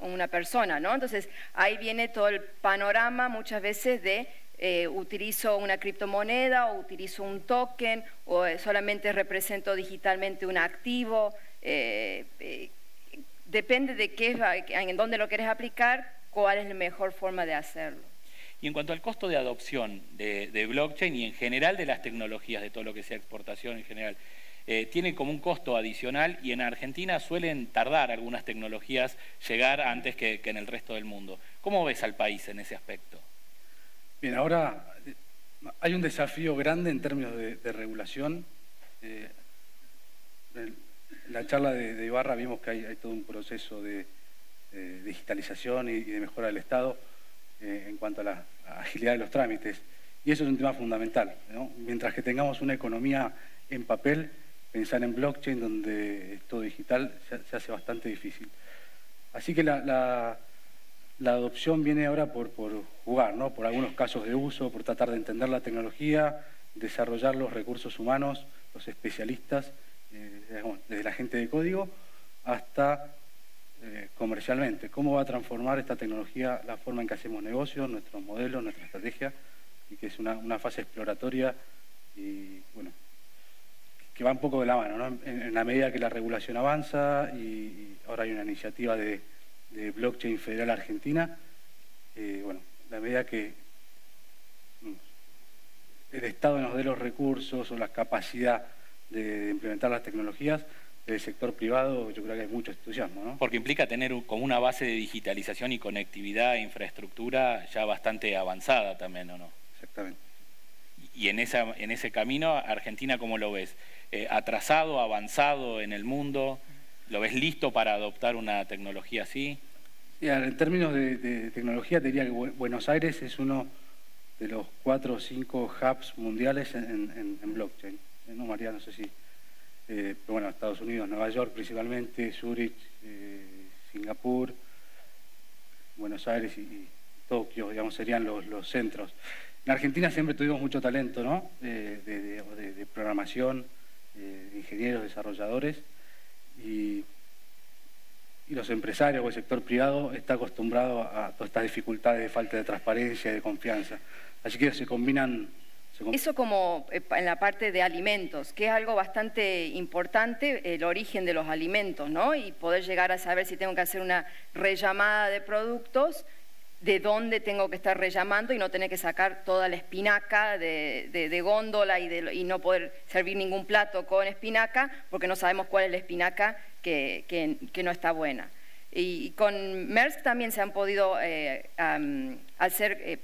una persona, ¿no? Entonces ahí viene todo el panorama muchas veces de eh, utilizo una criptomoneda o utilizo un token o eh, solamente represento digitalmente un activo. depende de qué, en dónde lo quieres aplicar, cuál es la mejor forma de hacerlo. Y en cuanto al costo de adopción de, blockchain y en general de las tecnologías, de todo lo que sea exportación en general, eh, tiene como un costo adicional y en Argentina suelen tardar algunas tecnologías llegar antes que, en el resto del mundo. ¿Cómo ves al país en ese aspecto? Bien, ahora eh, hay un desafío grande en términos de, regulación. Eh, en la charla de, Ibarra vimos que hay, todo un proceso de, digitalización y de mejora del Estado eh, en cuanto a la agilidad de los trámites. Y eso es un tema fundamental. Mientras que tengamos una economía en papel, pensar en blockchain, donde todo digital, se, hace bastante difícil. Así que la, adopción viene ahora por, jugar, ¿no? por algunos casos de uso, por tratar de entender la tecnología, desarrollar los recursos humanos, los especialistas, eh, desde la gente de código hasta eh, comercialmente. ¿Cómo va a transformar esta tecnología la forma en que hacemos negocios, nuestros modelos, nuestra estrategia? Y que es una, fase exploratoria y, bueno, que va un poco de la mano, ¿no? En, la medida que la regulación avanza y, ahora hay una iniciativa de, blockchain federal argentina, eh, bueno, la medida que el Estado nos dé los recursos o la capacidad de implementar las tecnologías, del sector privado, yo creo que hay mucho entusiasmo. ¿no? Porque implica tener como una base de digitalización y conectividad e infraestructura ya bastante avanzada también, ¿o no? Exactamente. Y en, esa, en ese camino, Argentina, ¿cómo lo ves? Eh, ¿Atrasado, avanzado en el mundo? ¿Lo ves listo para adoptar una tecnología así? en términos de, tecnología, te diría que Buenos Aires es uno de los cuatro o cinco hubs mundiales en, blockchain. Eh, no, María, no sé si. Eh, bueno, Estados Unidos, Nueva York principalmente, Zurich, eh, Singapur, Buenos Aires y, Tokio, digamos, serían los, centros. En Argentina siempre tuvimos mucho talento, ¿no? de, de, programación, de ingenieros, desarrolladores. Y y los empresarios o el sector privado está acostumbrado a todas estas dificultades de falta de transparencia y de confianza. Así que se combinan... Eso como eh, en la parte de alimentos, que es algo bastante importante, el origen de los alimentos, ¿no? Y poder llegar a saber si tengo que hacer una rellamada de productos, de dónde tengo que estar rellamando y no tener que sacar toda la espinaca de, góndola y, y no poder servir ningún plato con espinaca, porque no sabemos cuál es la espinaca que, no está buena. Y, con MERS también se han podido eh, hacer, eh,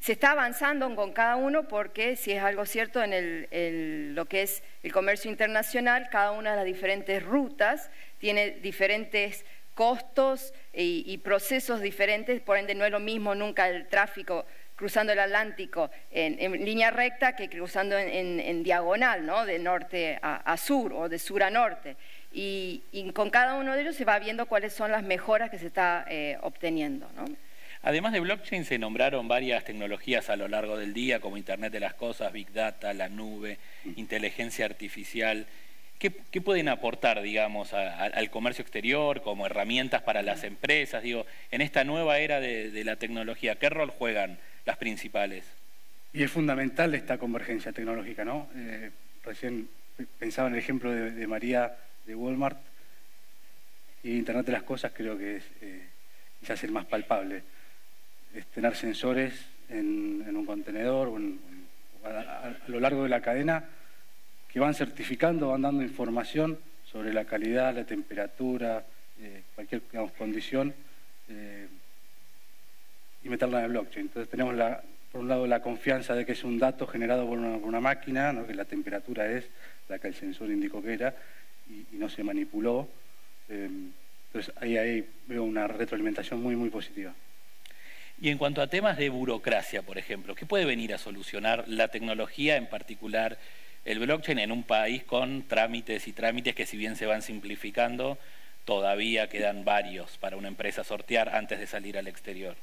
se está avanzando con cada uno porque si es algo cierto en lo que es el comercio internacional, cada una de las diferentes rutas tiene diferentes costos y, procesos diferentes, por ende no es lo mismo nunca el tráfico cruzando el Atlántico en, línea recta que cruzando en, diagonal, ¿no? de norte a, sur o de sur a norte y, con cada uno de ellos se va viendo cuáles son las mejoras que se está eh, obteniendo. Además de blockchain se nombraron varias tecnologías a lo largo del día como Internet de las Cosas, Big Data, la nube, inteligencia artificial. ¿Qué, pueden aportar, digamos, al comercio exterior como herramientas para las empresas? Digo, en esta nueva era de, la tecnología, ¿qué rol juegan las principales? Y es fundamental esta convergencia tecnológica, ¿no? Eh, recién pensaba en el ejemplo de María de Walmart y Internet de las Cosas creo que es eh, quizás el más palpable. Es tener sensores en, un contenedor o, a, lo largo de la cadena que van certificando, van dando información sobre la calidad, la temperatura, eh, cualquier condición eh, y meterla en el blockchain. Entonces tenemos por un lado la confianza de que es un dato generado por una, máquina, que la temperatura es la que el sensor indicó que era, y, no se manipuló. Em, entonces ahí, veo una retroalimentación muy, muy positiva. Y en cuanto a temas de burocracia, por ejemplo, ¿qué puede venir a solucionar la tecnología, en particular el blockchain, en un país con trámites y trámites que si bien se van simplificando, todavía quedan varios para una empresa sortear antes de salir al exterior?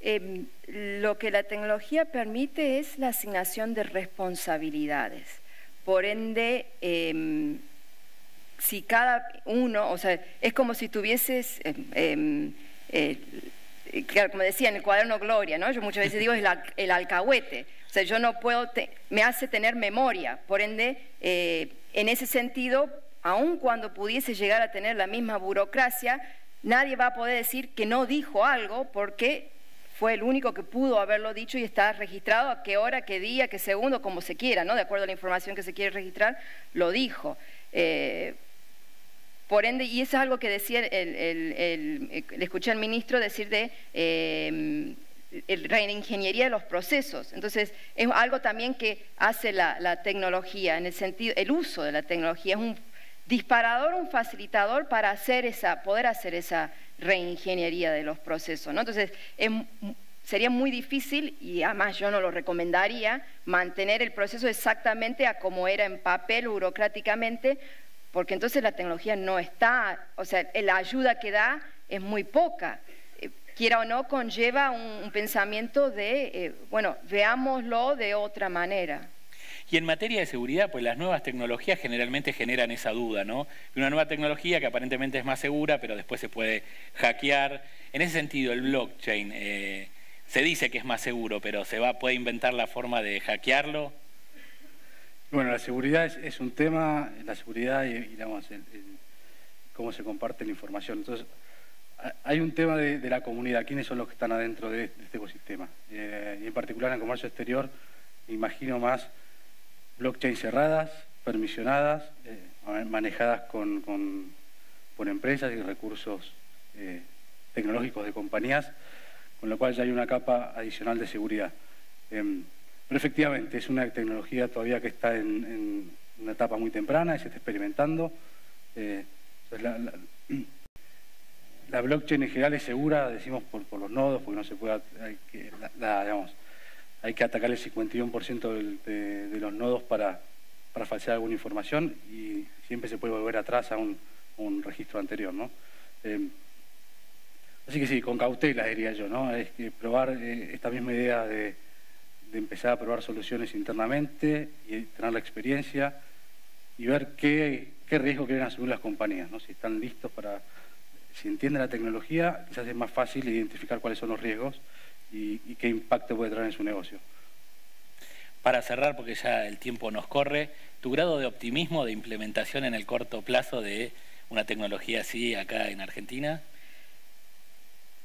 Em, lo que la tecnología permite es la asignación de responsabilidades. Por ende, em, si cada uno, o sea, es como si tuvieses, em, como decía en el cuaderno Gloria, ¿no? Yo muchas veces digo el, el alcahuete, o sea, yo no puedo, me hace tener memoria, por ende, eh, en ese sentido, aun cuando pudiese llegar a tener la misma burocracia, nadie va a poder decir que no dijo algo porque fue el único que pudo haberlo dicho y está registrado a qué hora, qué día, qué segundo, como se quiera, ¿no? De acuerdo a la información que se quiere registrar, lo dijo. Eh, por ende, y eso es algo que decía, le escuché al ministro decir de eh, el reingeniería de los procesos. Entonces, es algo también que hace la, tecnología, en el sentido, el uso de la tecnología, es un disparador, un facilitador para hacer esa, poder hacer esa reingeniería de los procesos. ¿no? Entonces, sería muy difícil, y además yo no lo recomendaría, mantener el proceso exactamente a como era en papel burocráticamente, porque entonces la tecnología no está, o sea, la ayuda que da es muy poca. Eh, quiera o no, conlleva un, pensamiento de, eh, bueno, veámoslo de otra manera. Y en materia de seguridad, pues las nuevas tecnologías generalmente generan esa duda, ¿no? Una nueva tecnología que aparentemente es más segura, pero después se puede hackear. En ese sentido, el blockchain eh, se dice que es más seguro, pero se va, puede inventar la forma de hackearlo. Bueno, la seguridad es, un tema, la seguridad y, digamos, cómo se comparte la información. Entonces, hay un tema de, la comunidad, quiénes son los que están adentro de, este ecosistema. Eh, y en particular en comercio exterior, me imagino más blockchain cerradas, permisionadas, eh, manejadas con, por empresas y recursos eh, tecnológicos de compañías, con lo cual ya hay una capa adicional de seguridad. Em, pero efectivamente es una tecnología todavía que está en, una etapa muy temprana y se está experimentando. Eh, la, blockchain en general es segura, decimos por, los nodos, porque no se puede, hay que, hay que atacar el 51% de, los nodos para, para falsear alguna información y siempre se puede volver atrás a un, registro anterior, ¿no? Eh, así que sí, con cautela diría yo, ¿no? Es que probar eh, esta misma idea de, empezar a probar soluciones internamente y tener la experiencia y ver qué, qué riesgo quieren asumir las compañías, ¿no? Si están listos para, si entienden la tecnología, quizás es más fácil identificar cuáles son los riesgos y, y qué impacto puede traer en su negocio. Para cerrar, porque ya el tiempo nos corre, tu grado de optimismo de implementación en el corto plazo de una tecnología así acá en Argentina.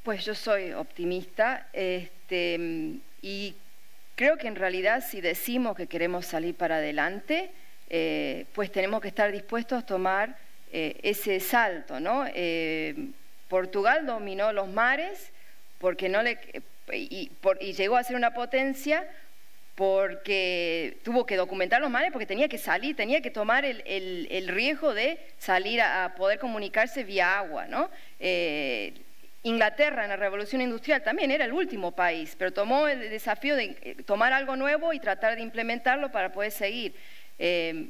Pues yo soy optimista este, y creo que en realidad si decimos que queremos salir para adelante, eh, pues tenemos que estar dispuestos a tomar eh, ese salto. ¿no? Eh, Portugal dominó los mares porque no le, y, y llegó a ser una potencia porque tuvo que documentar los mares porque tenía que salir, tenía que tomar el, riesgo de salir a, poder comunicarse vía agua. ¿no? Inglaterra en la Revolución Industrial también era el último país, pero tomó el desafío de eh, tomar algo nuevo y tratar de implementarlo para poder seguir. Eh,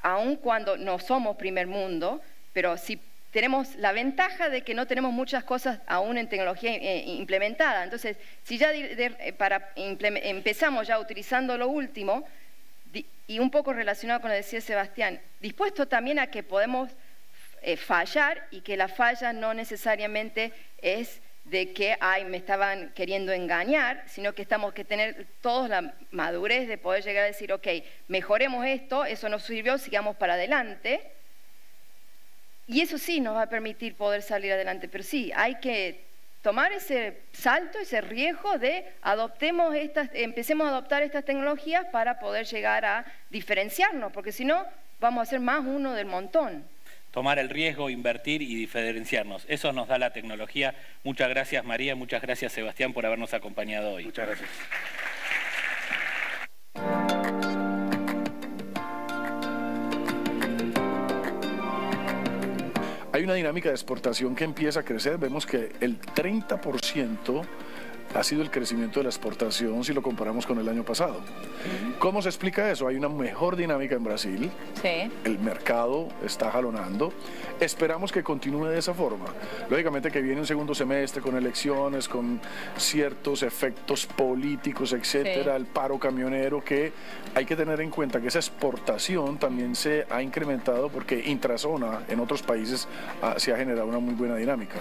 aun cuando no somos primer mundo, pero si tenemos la ventaja de que no tenemos muchas cosas aún en tecnología eh, implementada. Entonces, si ya eh, para empezamos ya utilizando lo último, y un poco relacionado con lo que decía Sebastián, dispuesto también a que podemos eh, fallar y que la falla no necesariamente es de que, ay, me estaban queriendo engañar, sino que estamos que tener todos la madurez de poder llegar a decir, ok, mejoremos esto, eso nos sirvió, sigamos para adelante, y eso sí nos va a permitir poder salir adelante, pero sí, hay que tomar ese salto, ese riesgo de adoptemos estas, empecemos a adoptar estas tecnologías para poder llegar a diferenciarnos, porque si no vamos a ser más uno del montón. Tomar el riesgo, invertir y diferenciarnos. Eso nos da la tecnología. Muchas gracias María, muchas gracias Sebastián por habernos acompañado hoy. Muchas gracias. Hay una dinámica de exportación que empieza a crecer. Vemos que el 30% ha sido el crecimiento de la exportación si lo comparamos con el año pasado. ¿Cómo se explica eso? Hay una mejor dinámica en Brasil. Sí. El mercado está jalonando. Esperamos que continúe de esa forma. Lógicamente que viene un segundo semestre con elecciones, con ciertos efectos políticos, etcétera, el paro camionero, que hay que tener en cuenta que esa exportación también se ha incrementado porque intrazona en otros países ah, se ha generado una muy buena dinámica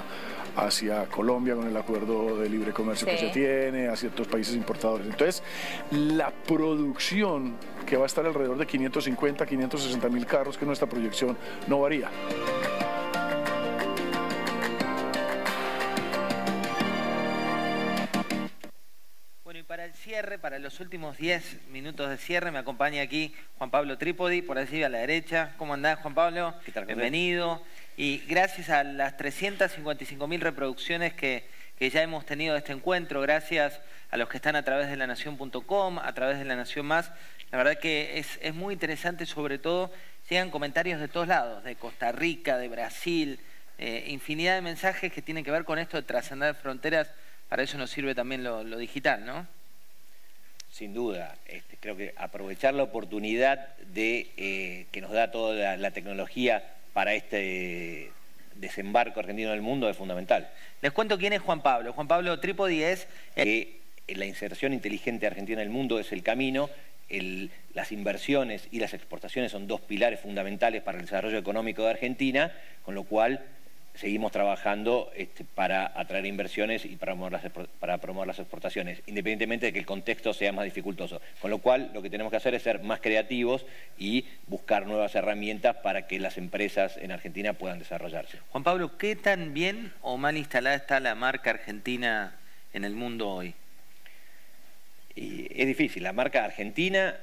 hacia Colombia con el acuerdo de libre comercio que se tiene, a ciertos países importadores. Entonces, la producción que va a estar alrededor de 550, 560 mil carros, que nuestra proyección no varía. El cierre, para los últimos 10 minutos de cierre, me acompaña aquí Juan Pablo Trípodi, por allí a la derecha. ¿Cómo andás, Juan Pablo? ¿Qué tal, Bienvenido. Y gracias a las 355 mil reproducciones que, ya hemos tenido de este encuentro, gracias a los que están a través de lanación.com, a través de La Nación Más, la verdad que es, muy interesante, sobre todo llegan comentarios de todos lados, de Costa Rica, de Brasil, eh, infinidad de mensajes que tienen que ver con esto de trascender fronteras, para eso nos sirve también lo, digital, ¿no? Sin duda, este, creo que aprovechar la oportunidad de eh, que nos da toda la tecnología para este desembarco argentino del mundo es fundamental. Les cuento quién es Juan Pablo. Juan Pablo Trípodi es... Que la inserción inteligente argentina en el mundo es el camino, las inversiones y las exportaciones son dos pilares fundamentales para el desarrollo económico de Argentina, con lo cual seguimos trabajando este, para atraer inversiones y para promover, las, para promover las exportaciones, independientemente de que el contexto sea más dificultoso. Con lo cual, lo que tenemos que hacer es ser más creativos y buscar nuevas herramientas para que las empresas en Argentina puedan desarrollarse. Juan Pablo, ¿qué tan bien o mal instalada está la marca argentina en el mundo hoy? es difícil. La marca argentina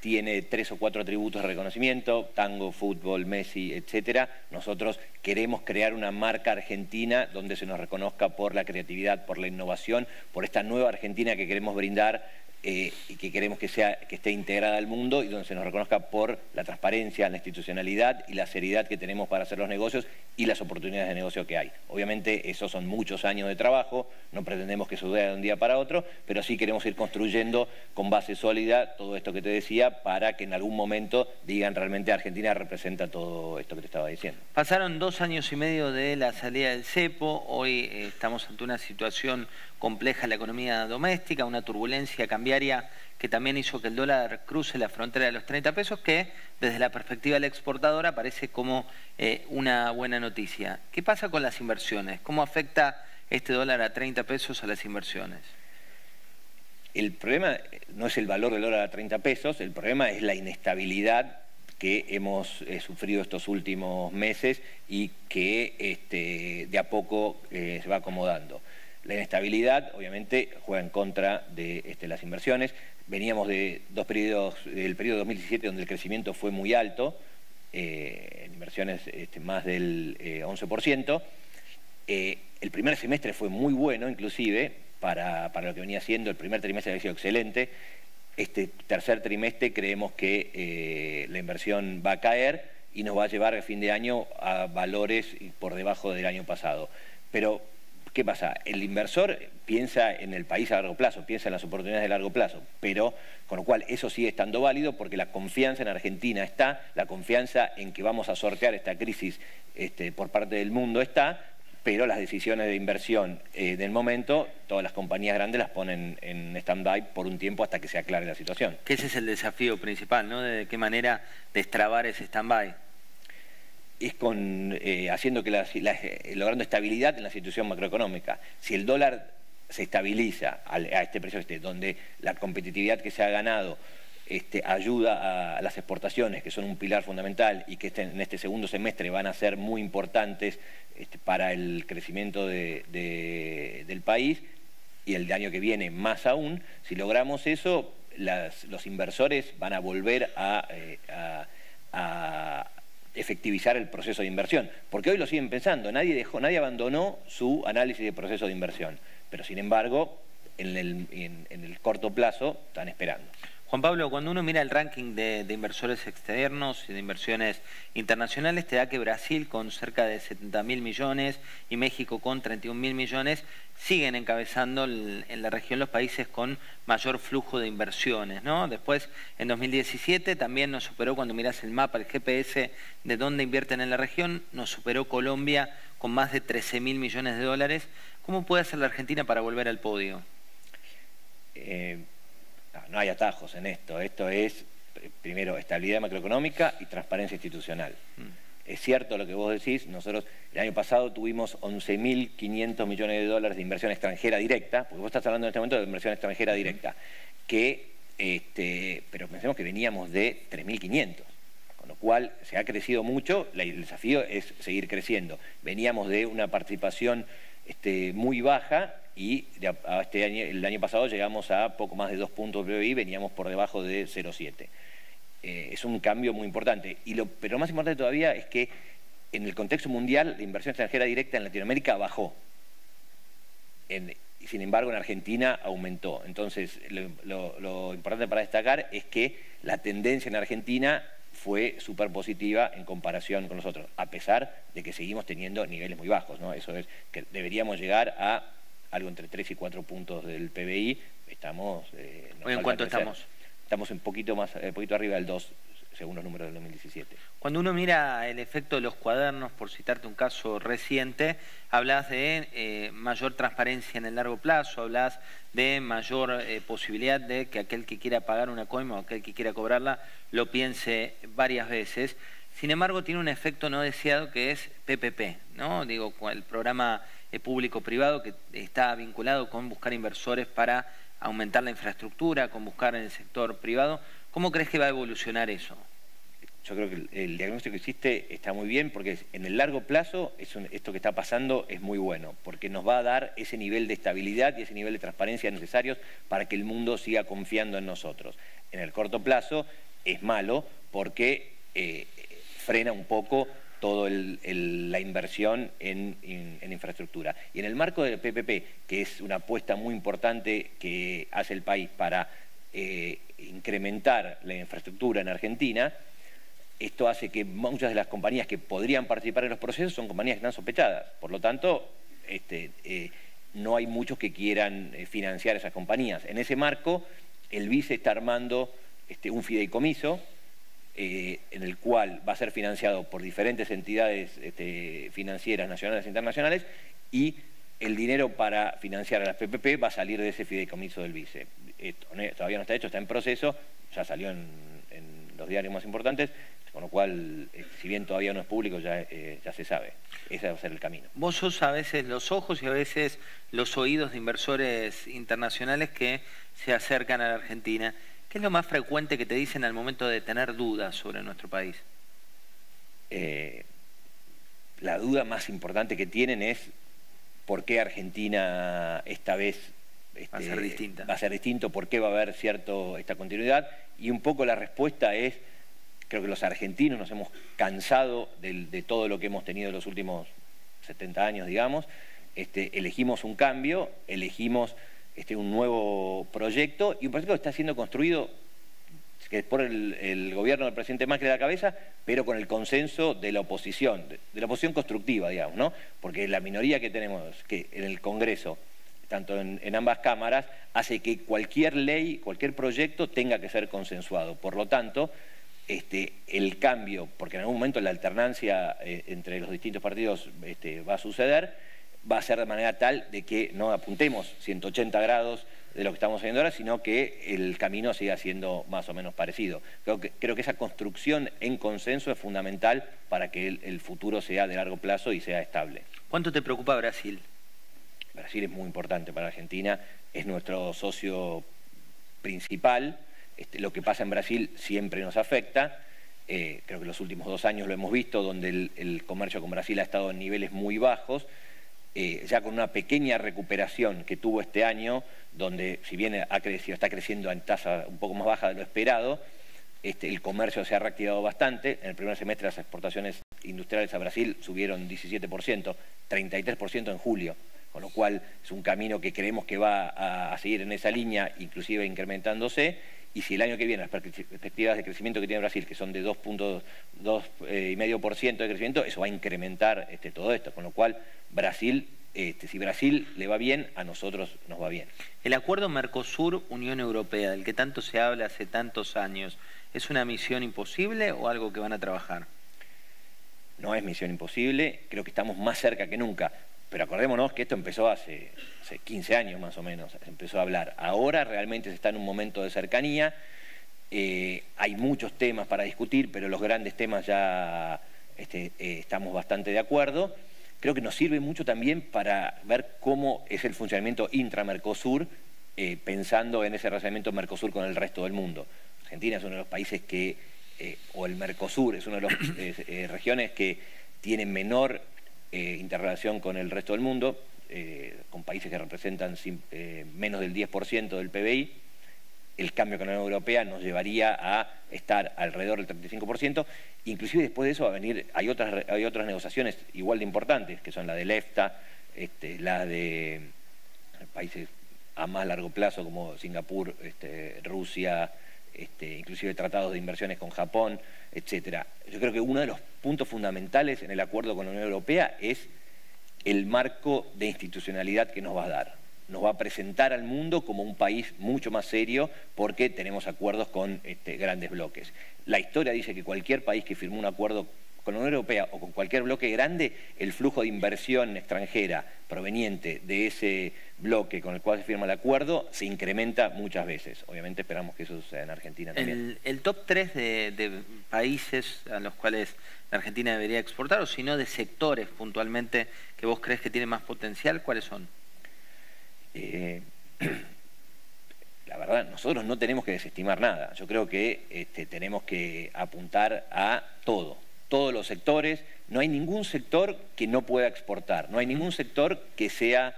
tiene tres o cuatro atributos de reconocimiento, tango, fútbol, Messi, etcétera. Nosotros queremos crear una marca argentina donde se nos reconozca por la creatividad, por la innovación, por esta nueva Argentina que queremos brindar eh, y que queremos que, sea, que esté integrada al mundo y donde se nos reconozca por la transparencia, la institucionalidad y la seriedad que tenemos para hacer los negocios y las oportunidades de negocio que hay. Obviamente esos son muchos años de trabajo, no pretendemos que suceda de un día para otro, pero sí queremos ir construyendo con base sólida todo esto que te decía para que en algún momento digan realmente Argentina representa todo esto que te estaba diciendo. Pasaron dos años y medio de la salida del cepo, hoy eh, estamos ante una situación compleja la economía doméstica, una turbulencia cambiaria que también hizo que el dólar cruce la frontera de los 30 pesos, que desde la perspectiva del exportador aparece como eh, una buena noticia. ¿Qué pasa con las inversiones? ¿Cómo afecta este dólar a 30 pesos a las inversiones? El problema no es el valor del dólar a 30 pesos, el problema es la inestabilidad que hemos eh, sufrido estos últimos meses y que este, de a poco eh, se va acomodando. La inestabilidad, obviamente, juega en contra de este, las inversiones. Veníamos de dos periodos, del periodo 2017 donde el crecimiento fue muy alto, eh, en inversiones este, más del 11%. el primer semestre fue muy bueno, inclusive, para, para, lo que venía siendo. El primer trimestre había sido excelente. Este tercer trimestre creemos que eh, la inversión va a caer y nos va a llevar a fin de año a valores por debajo del año pasado. Pero, ¿qué pasa? El inversor piensa en el país a largo plazo, piensa en las oportunidades de largo plazo, pero con lo cual eso sigue estando válido porque la confianza en Argentina está, la confianza en que vamos a sortear esta crisis este, por parte del mundo está, pero las decisiones de inversión eh, del momento, todas las compañías grandes las ponen en stand-by por un tiempo hasta que se aclare la situación. Que ese es el desafío principal, ¿no? De qué manera destrabar ese stand-by. Es con, eh, haciendo que eh, logrando estabilidad en la situación macroeconómica. Si el dólar se estabiliza a, este precio este, donde la competitividad que se ha ganado este, ayuda a, las exportaciones, que son un pilar fundamental y que este, en este segundo semestre van a ser muy importantes este, para el crecimiento del país y el de año que viene más aún, si logramos eso, los inversores van a volver eh, a, efectivizar el proceso de inversión. Porque hoy lo siguen pensando, nadie dejó, nadie abandonó su análisis de proceso de inversión. Pero sin embargo, en el corto plazo están esperando. Juan Pablo, cuando uno mira el ranking de, inversores externos y de inversiones internacionales, te da que Brasil con cerca de 70 mil millones y México con 31 mil millones siguen encabezando en la región los países con mayor flujo de inversiones. ¿no? Después, en 2017, también nos superó, cuando miras el mapa, el GPS de dónde invierten en la región, nos superó Colombia con más de 13 mil millones de dólares. ¿Cómo puede hacer la Argentina para volver al podio? Eh no hay atajos en esto. Esto es, primero, estabilidad macroeconómica y transparencia institucional. Mm. Es cierto lo que vos decís, nosotros el año pasado tuvimos 11.500 millones de dólares de inversión extranjera directa, porque vos estás hablando en este momento de inversión extranjera directa, que, este, pero pensemos que veníamos de 3.500 con lo cual se ha crecido mucho, el desafío es seguir creciendo. Veníamos de una participación este, muy baja y este año, el año pasado llegamos a poco más de dos puntos PBI, veníamos por debajo de 0,7. Eh, es un cambio muy importante. Y lo, pero lo más importante todavía es que en el contexto mundial la inversión extranjera directa en Latinoamérica bajó. sin embargo, en Argentina aumentó. Entonces, lo importante para destacar es que la tendencia en Argentina fue súper positiva en comparación con nosotros, a pesar de que seguimos teniendo niveles muy bajos. ¿no? Eso es que deberíamos llegar a algo entre 3 y 4 puntos del PBI. Estamos... Eh, ¿En cuánto estamos? Estamos un poquito, más, un eh, poquito arriba del 2 según los números del 2017. Cuando uno mira el efecto de los cuadernos, por citarte un caso reciente, hablas de eh, mayor transparencia en el largo plazo, hablas de mayor eh, posibilidad de que aquel que quiera pagar una coima o aquel que quiera cobrarla lo piense varias veces. Sin embargo, tiene un efecto no deseado que es PPP, ¿no? Digo, el programa público-privado que está vinculado con buscar inversores para aumentar la infraestructura, con buscar en el sector privado. ¿Cómo crees que va a evolucionar eso? Yo creo que el, diagnóstico que hiciste está muy bien porque en el largo plazo esto que está pasando es muy bueno, porque nos va a dar ese nivel de estabilidad y ese nivel de transparencia necesarios para que el mundo siga confiando en nosotros. En el corto plazo es malo porque eh, frena un poco toda la inversión en, infraestructura. Y en el marco del PPP, que es una apuesta muy importante que hace el país para eh, incrementar la infraestructura en Argentina, esto hace que muchas de las compañías que podrían participar en los procesos son compañías que están sospechadas. Por lo tanto, este, eh, no hay muchos que quieran eh, financiar esas compañías. En ese marco, el vice está armando este, un fideicomiso eh, en el cual va a ser financiado por diferentes entidades este, financieras nacionales e internacionales y el dinero para financiar a las PPP va a salir de ese fideicomiso del vice. todavía no está hecho, está en proceso, ya salió en, los diarios más importantes, con lo cual, eh, si bien todavía no es público, ya, eh, ya se sabe. Ese va a ser el camino. Vos sos a veces los ojos y a veces los oídos de inversores internacionales que se acercan a la Argentina. ¿Qué es lo más frecuente que te dicen al momento de tener dudas sobre nuestro país? Eh, la duda más importante que tienen es por qué Argentina esta vez va a ser este, distinta. Va a ser distinto, por qué va a haber cierto esta continuidad. Y un poco la respuesta es, creo que los argentinos nos hemos cansado de, todo lo que hemos tenido en los últimos 70 años, digamos. Este, elegimos un cambio, elegimos este, un nuevo proyecto y un proyecto que está siendo construido que es por el, gobierno del presidente Macri de la cabeza, pero con el consenso de la oposición, de, la oposición constructiva, digamos, ¿no? Porque la minoría que tenemos que en el Congreso, tanto en, ambas cámaras, hace que cualquier ley, cualquier proyecto tenga que ser consensuado. Por lo tanto, este, el cambio, porque en algún momento la alternancia eh, entre los distintos partidos este, va a suceder, va a ser de manera tal de que no apuntemos 180 grados de lo que estamos haciendo ahora, sino que el camino siga siendo más o menos parecido. Creo que, creo que esa construcción en consenso es fundamental para que el, futuro sea de largo plazo y sea estable. ¿Cuánto te preocupa Brasil? Brasil es muy importante para Argentina, es nuestro socio principal. Este, lo que pasa en Brasil siempre nos afecta. Eh, creo que los últimos dos años lo hemos visto, donde el comercio con Brasil ha estado en niveles muy bajos. Eh, ya con una pequeña recuperación que tuvo este año, donde si bien ha crecido, está creciendo en tasa un poco más baja de lo esperado, este, el comercio se ha reactivado bastante. En el primer semestre las exportaciones industriales a Brasil subieron 17%, 33% en julio, con lo cual es un camino que creemos que va a, seguir en esa línea, inclusive incrementándose. Y si el año que viene las perspectivas de crecimiento que tiene Brasil, que son de 2.2,5% eh, de crecimiento, eso va a incrementar este, todo esto, con lo cual Brasil, este, si Brasil le va bien, a nosotros nos va bien. El acuerdo Mercosur-Unión Europea, del que tanto se habla hace tantos años, ¿es una misión imposible o algo que van a trabajar? No es misión imposible, creo que estamos más cerca que nunca. Pero acordémonos que esto empezó hace, 15 años más o menos, empezó a hablar. Ahora realmente se está en un momento de cercanía, eh, hay muchos temas para discutir, pero los grandes temas ya este, eh, estamos bastante de acuerdo creo que nos sirve mucho también para ver cómo es el funcionamiento intra-Mercosur, eh, pensando en ese relacionamiento Mercosur con el resto del mundo. Argentina es uno de los países que, o el Mercosur es una de las regiones que tienen menor interrelación con el resto del mundo, con países que representan menos del 10% del PBI el cambio con la Unión Europea nos llevaría a estar alrededor del 35%, inclusive después de eso va a venir, hay otras, hay otras negociaciones igual de importantes, que son la del EFTA, este, la de países a más largo plazo como Singapur, este, Rusia, este, inclusive tratados de inversiones con Japón, etcétera. Yo creo que uno de los puntos fundamentales en el acuerdo con la Unión Europea es el marco de institucionalidad que nos va a dar nos va a presentar al mundo como un país mucho más serio porque tenemos acuerdos con este, grandes bloques. La historia dice que cualquier país que firmó un acuerdo con la Unión Europea o con cualquier bloque grande, el flujo de inversión extranjera proveniente de ese bloque con el cual se firma el acuerdo se incrementa muchas veces. Obviamente esperamos que eso sea en Argentina también. El, top 3 de, países a los cuales la Argentina debería exportar, o si no de sectores puntualmente que vos crees que tienen más potencial, ¿cuáles son? Eh, la verdad, nosotros no tenemos que desestimar nada. Yo creo que este, tenemos que apuntar a todo, todos los sectores. No hay ningún sector que no pueda exportar, no hay ningún sector que sea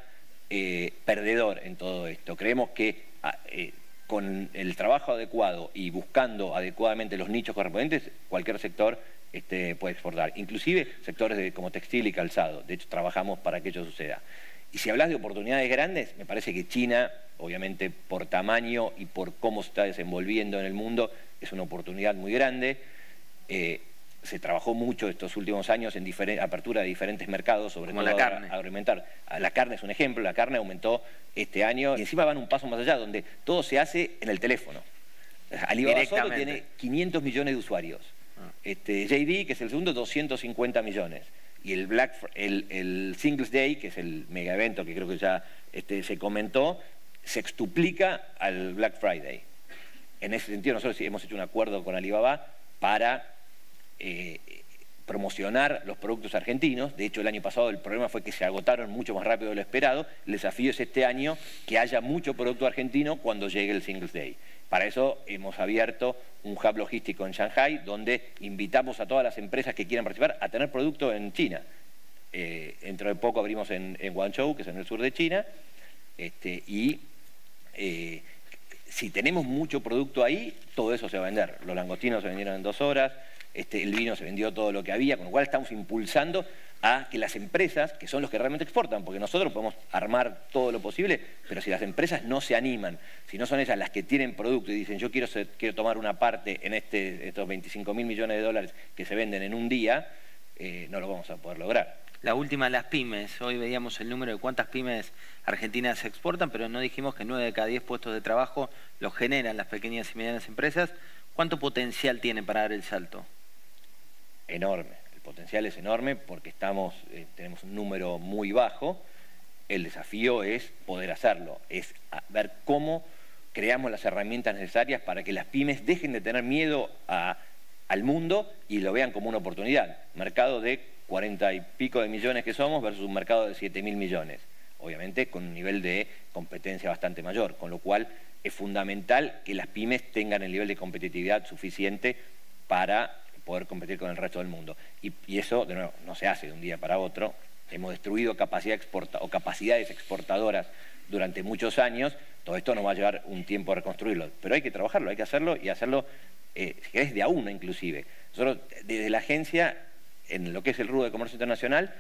eh, perdedor en todo esto. Creemos que ah, eh, con el trabajo adecuado y buscando adecuadamente los nichos correspondientes, cualquier sector este, puede exportar, inclusive sectores como textil y calzado. De hecho, trabajamos para que ello suceda. Y si hablas de oportunidades grandes, me parece que China, obviamente por tamaño y por cómo se está desenvolviendo en el mundo, es una oportunidad muy grande. Eh, se trabajó mucho estos últimos años en apertura de diferentes mercados, sobre todo la carne. agroalimentar. Ah, la carne es un ejemplo, la carne aumentó este año y encima van un paso más allá, donde todo se hace en el teléfono. Alibaba solo tiene 500 millones de usuarios. Ah. Este, JD, que es el segundo, 250 millones. Y el, Black, el, Singles Day, que es el mega evento que creo que ya este, se comentó, se extuplica al Black Friday. En ese sentido, nosotros hemos hecho un acuerdo con Alibaba para eh, promocionar los productos argentinos. De hecho, el año pasado el problema fue que se agotaron mucho más rápido de lo esperado. El desafío es este año que haya mucho producto argentino cuando llegue el Singles Day. Para eso hemos abierto un hub logístico en Shanghai, donde invitamos a todas las empresas que quieran participar a tener producto en China. Eh, dentro de poco abrimos en, Guangzhou, que es en el sur de China, este, y eh, si tenemos mucho producto ahí, todo eso se va a vender. Los langostinos se vendieron en dos horas, este, el vino se vendió todo lo que había, con lo cual estamos impulsando a que las empresas, que son los que realmente exportan, porque nosotros podemos armar todo lo posible, pero si las empresas no se animan, si no son ellas las que tienen producto y dicen yo quiero, quiero tomar una parte en este, estos 25 mil millones de dólares que se venden en un día, eh, no lo vamos a poder lograr. La última, las pymes. Hoy veíamos el número de cuántas pymes argentinas exportan, pero no dijimos que 9 de cada 10 puestos de trabajo los generan las pequeñas y medianas empresas. ¿Cuánto potencial tiene para dar el salto? Enorme. El potencial es enorme porque estamos, eh, tenemos un número muy bajo. El desafío es poder hacerlo, es ver cómo creamos las herramientas necesarias para que las pymes dejen de tener miedo al mundo y lo vean como una oportunidad. Mercado de 40 y pico de millones que somos versus un mercado de 7 mil millones. Obviamente con un nivel de competencia bastante mayor, con lo cual es fundamental que las pymes tengan el nivel de competitividad suficiente para poder competir con el resto del mundo. Y, eso, de nuevo, no se hace de un día para otro. Hemos destruido capacidad exporta, capacidades exportadoras durante muchos años. Todo esto nos va a llevar un tiempo a reconstruirlo. Pero hay que trabajarlo, hay que hacerlo y hacerlo, eh, si querés, de a una inclusive. Nosotros, desde la agencia, en lo que es el rubro de comercio internacional,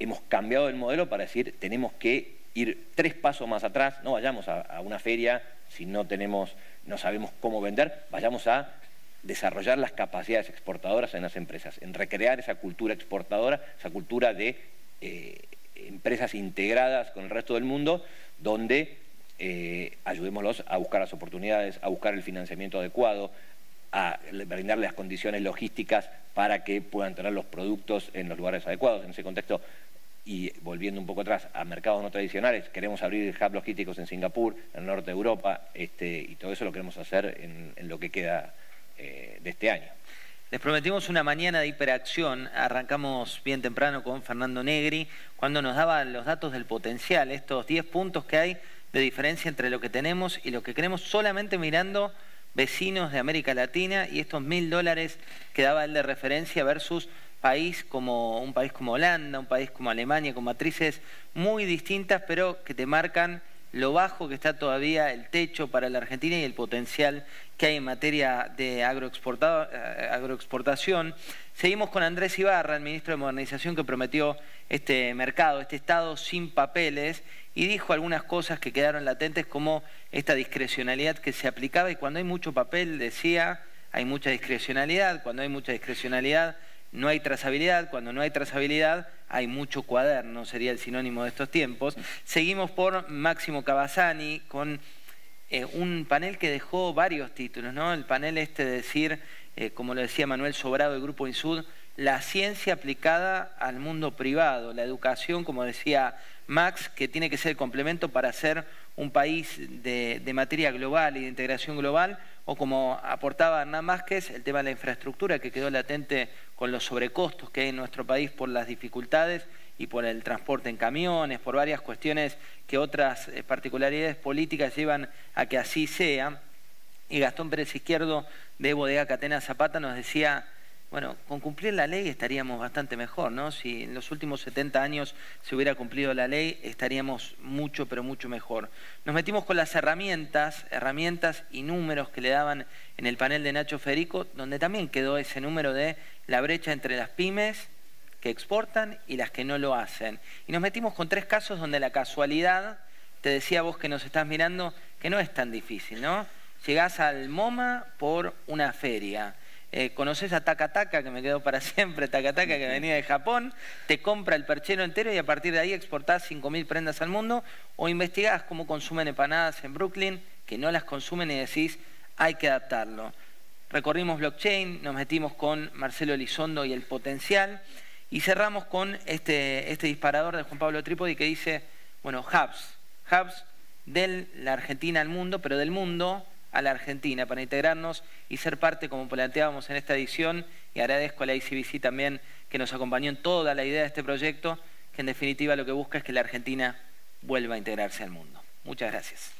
hemos cambiado el modelo para decir, tenemos que ir tres pasos más atrás, no vayamos a, a una feria si no tenemos, no sabemos cómo vender, vayamos a desarrollar las capacidades exportadoras en las empresas, en recrear esa cultura exportadora, esa cultura de eh, empresas integradas con el resto del mundo, donde eh, ayudémoslos a buscar las oportunidades, a buscar el financiamiento adecuado, a brindarles las condiciones logísticas para que puedan tener los productos en los lugares adecuados. En ese contexto, y volviendo un poco atrás a mercados no tradicionales, queremos abrir hubs logísticos en Singapur, en el norte de Europa, este, y todo eso lo queremos hacer en lo que queda eh, de este año. Les prometimos una mañana de hiperacción. Arrancamos bien temprano con Fernando Negri, cuando nos daba los datos del potencial, estos 10 puntos que hay de diferencia entre lo que tenemos y lo que queremos solamente mirando vecinos de América Latina y estos mil dólares que daba él de referencia versus país como un país como Holanda, un país como Alemania, con matrices muy distintas, pero que te marcan lo bajo que está todavía el techo para la Argentina y el potencial que hay en materia de eh, agroexportación. Seguimos con Andrés Ibarra, el ministro de Modernización, que prometió este mercado, este Estado sin papeles, y dijo algunas cosas que quedaron latentes, como esta discrecionalidad que se aplicaba, y cuando hay mucho papel, decía, hay mucha discrecionalidad, cuando hay mucha discrecionalidad, no hay trazabilidad, cuando no hay trazabilidad hay mucho cuaderno, sería el sinónimo de estos tiempos. Seguimos por Máximo Cavazzani con eh, un panel que dejó varios títulos, ¿no? El panel este de decir, eh, como lo decía Manuel Sobrado del Grupo Insud, la ciencia aplicada al mundo privado, la educación, como decía Max, que tiene que ser el complemento para ser un país de, materia global y de integración global, o como aportaba Hernán Másquez, el tema de la infraestructura que quedó latente con los sobrecostos que hay en nuestro país por las dificultades y por el transporte en camiones, por varias cuestiones que otras eh, particularidades políticas llevan a que así sea. Y Gastón Pérez Izquierdo de Bodega Catena Zapata nos decía, Bueno, con cumplir la ley estaríamos bastante mejor, ¿no? Si en los últimos 70 años se hubiera cumplido la ley, estaríamos mucho, pero mucho mejor. Nos metimos con las herramientas, herramientas y números que le daban en el panel de Nacho Federico, donde también quedó ese número de la brecha entre las pymes que exportan y las que no lo hacen. Y nos metimos con tres casos donde la casualidad, te decía vos que nos estás mirando, que no es tan difícil, ¿no? Llegás al MoMA por una feria eh, conoces a Takataka, que me quedó para siempre, Takataka, que venía de Japón, te compra el perchero entero y a partir de ahí exportás 5.000 prendas al mundo, o investigás cómo consumen empanadas en Brooklyn, que no las consumen y decís, hay que adaptarlo. Recorrimos blockchain, nos metimos con Marcelo Elizondo y el potencial, y cerramos con este, este disparador de Juan Pablo Trípodi que dice, bueno, hubs, hubs de la Argentina al mundo, pero del mundo a la Argentina para integrarnos y ser parte, como planteábamos en esta edición, y agradezco a la ICBC también que nos acompañó en toda la idea de este proyecto, que en definitiva lo que busca es que la Argentina vuelva a integrarse al mundo. Muchas gracias.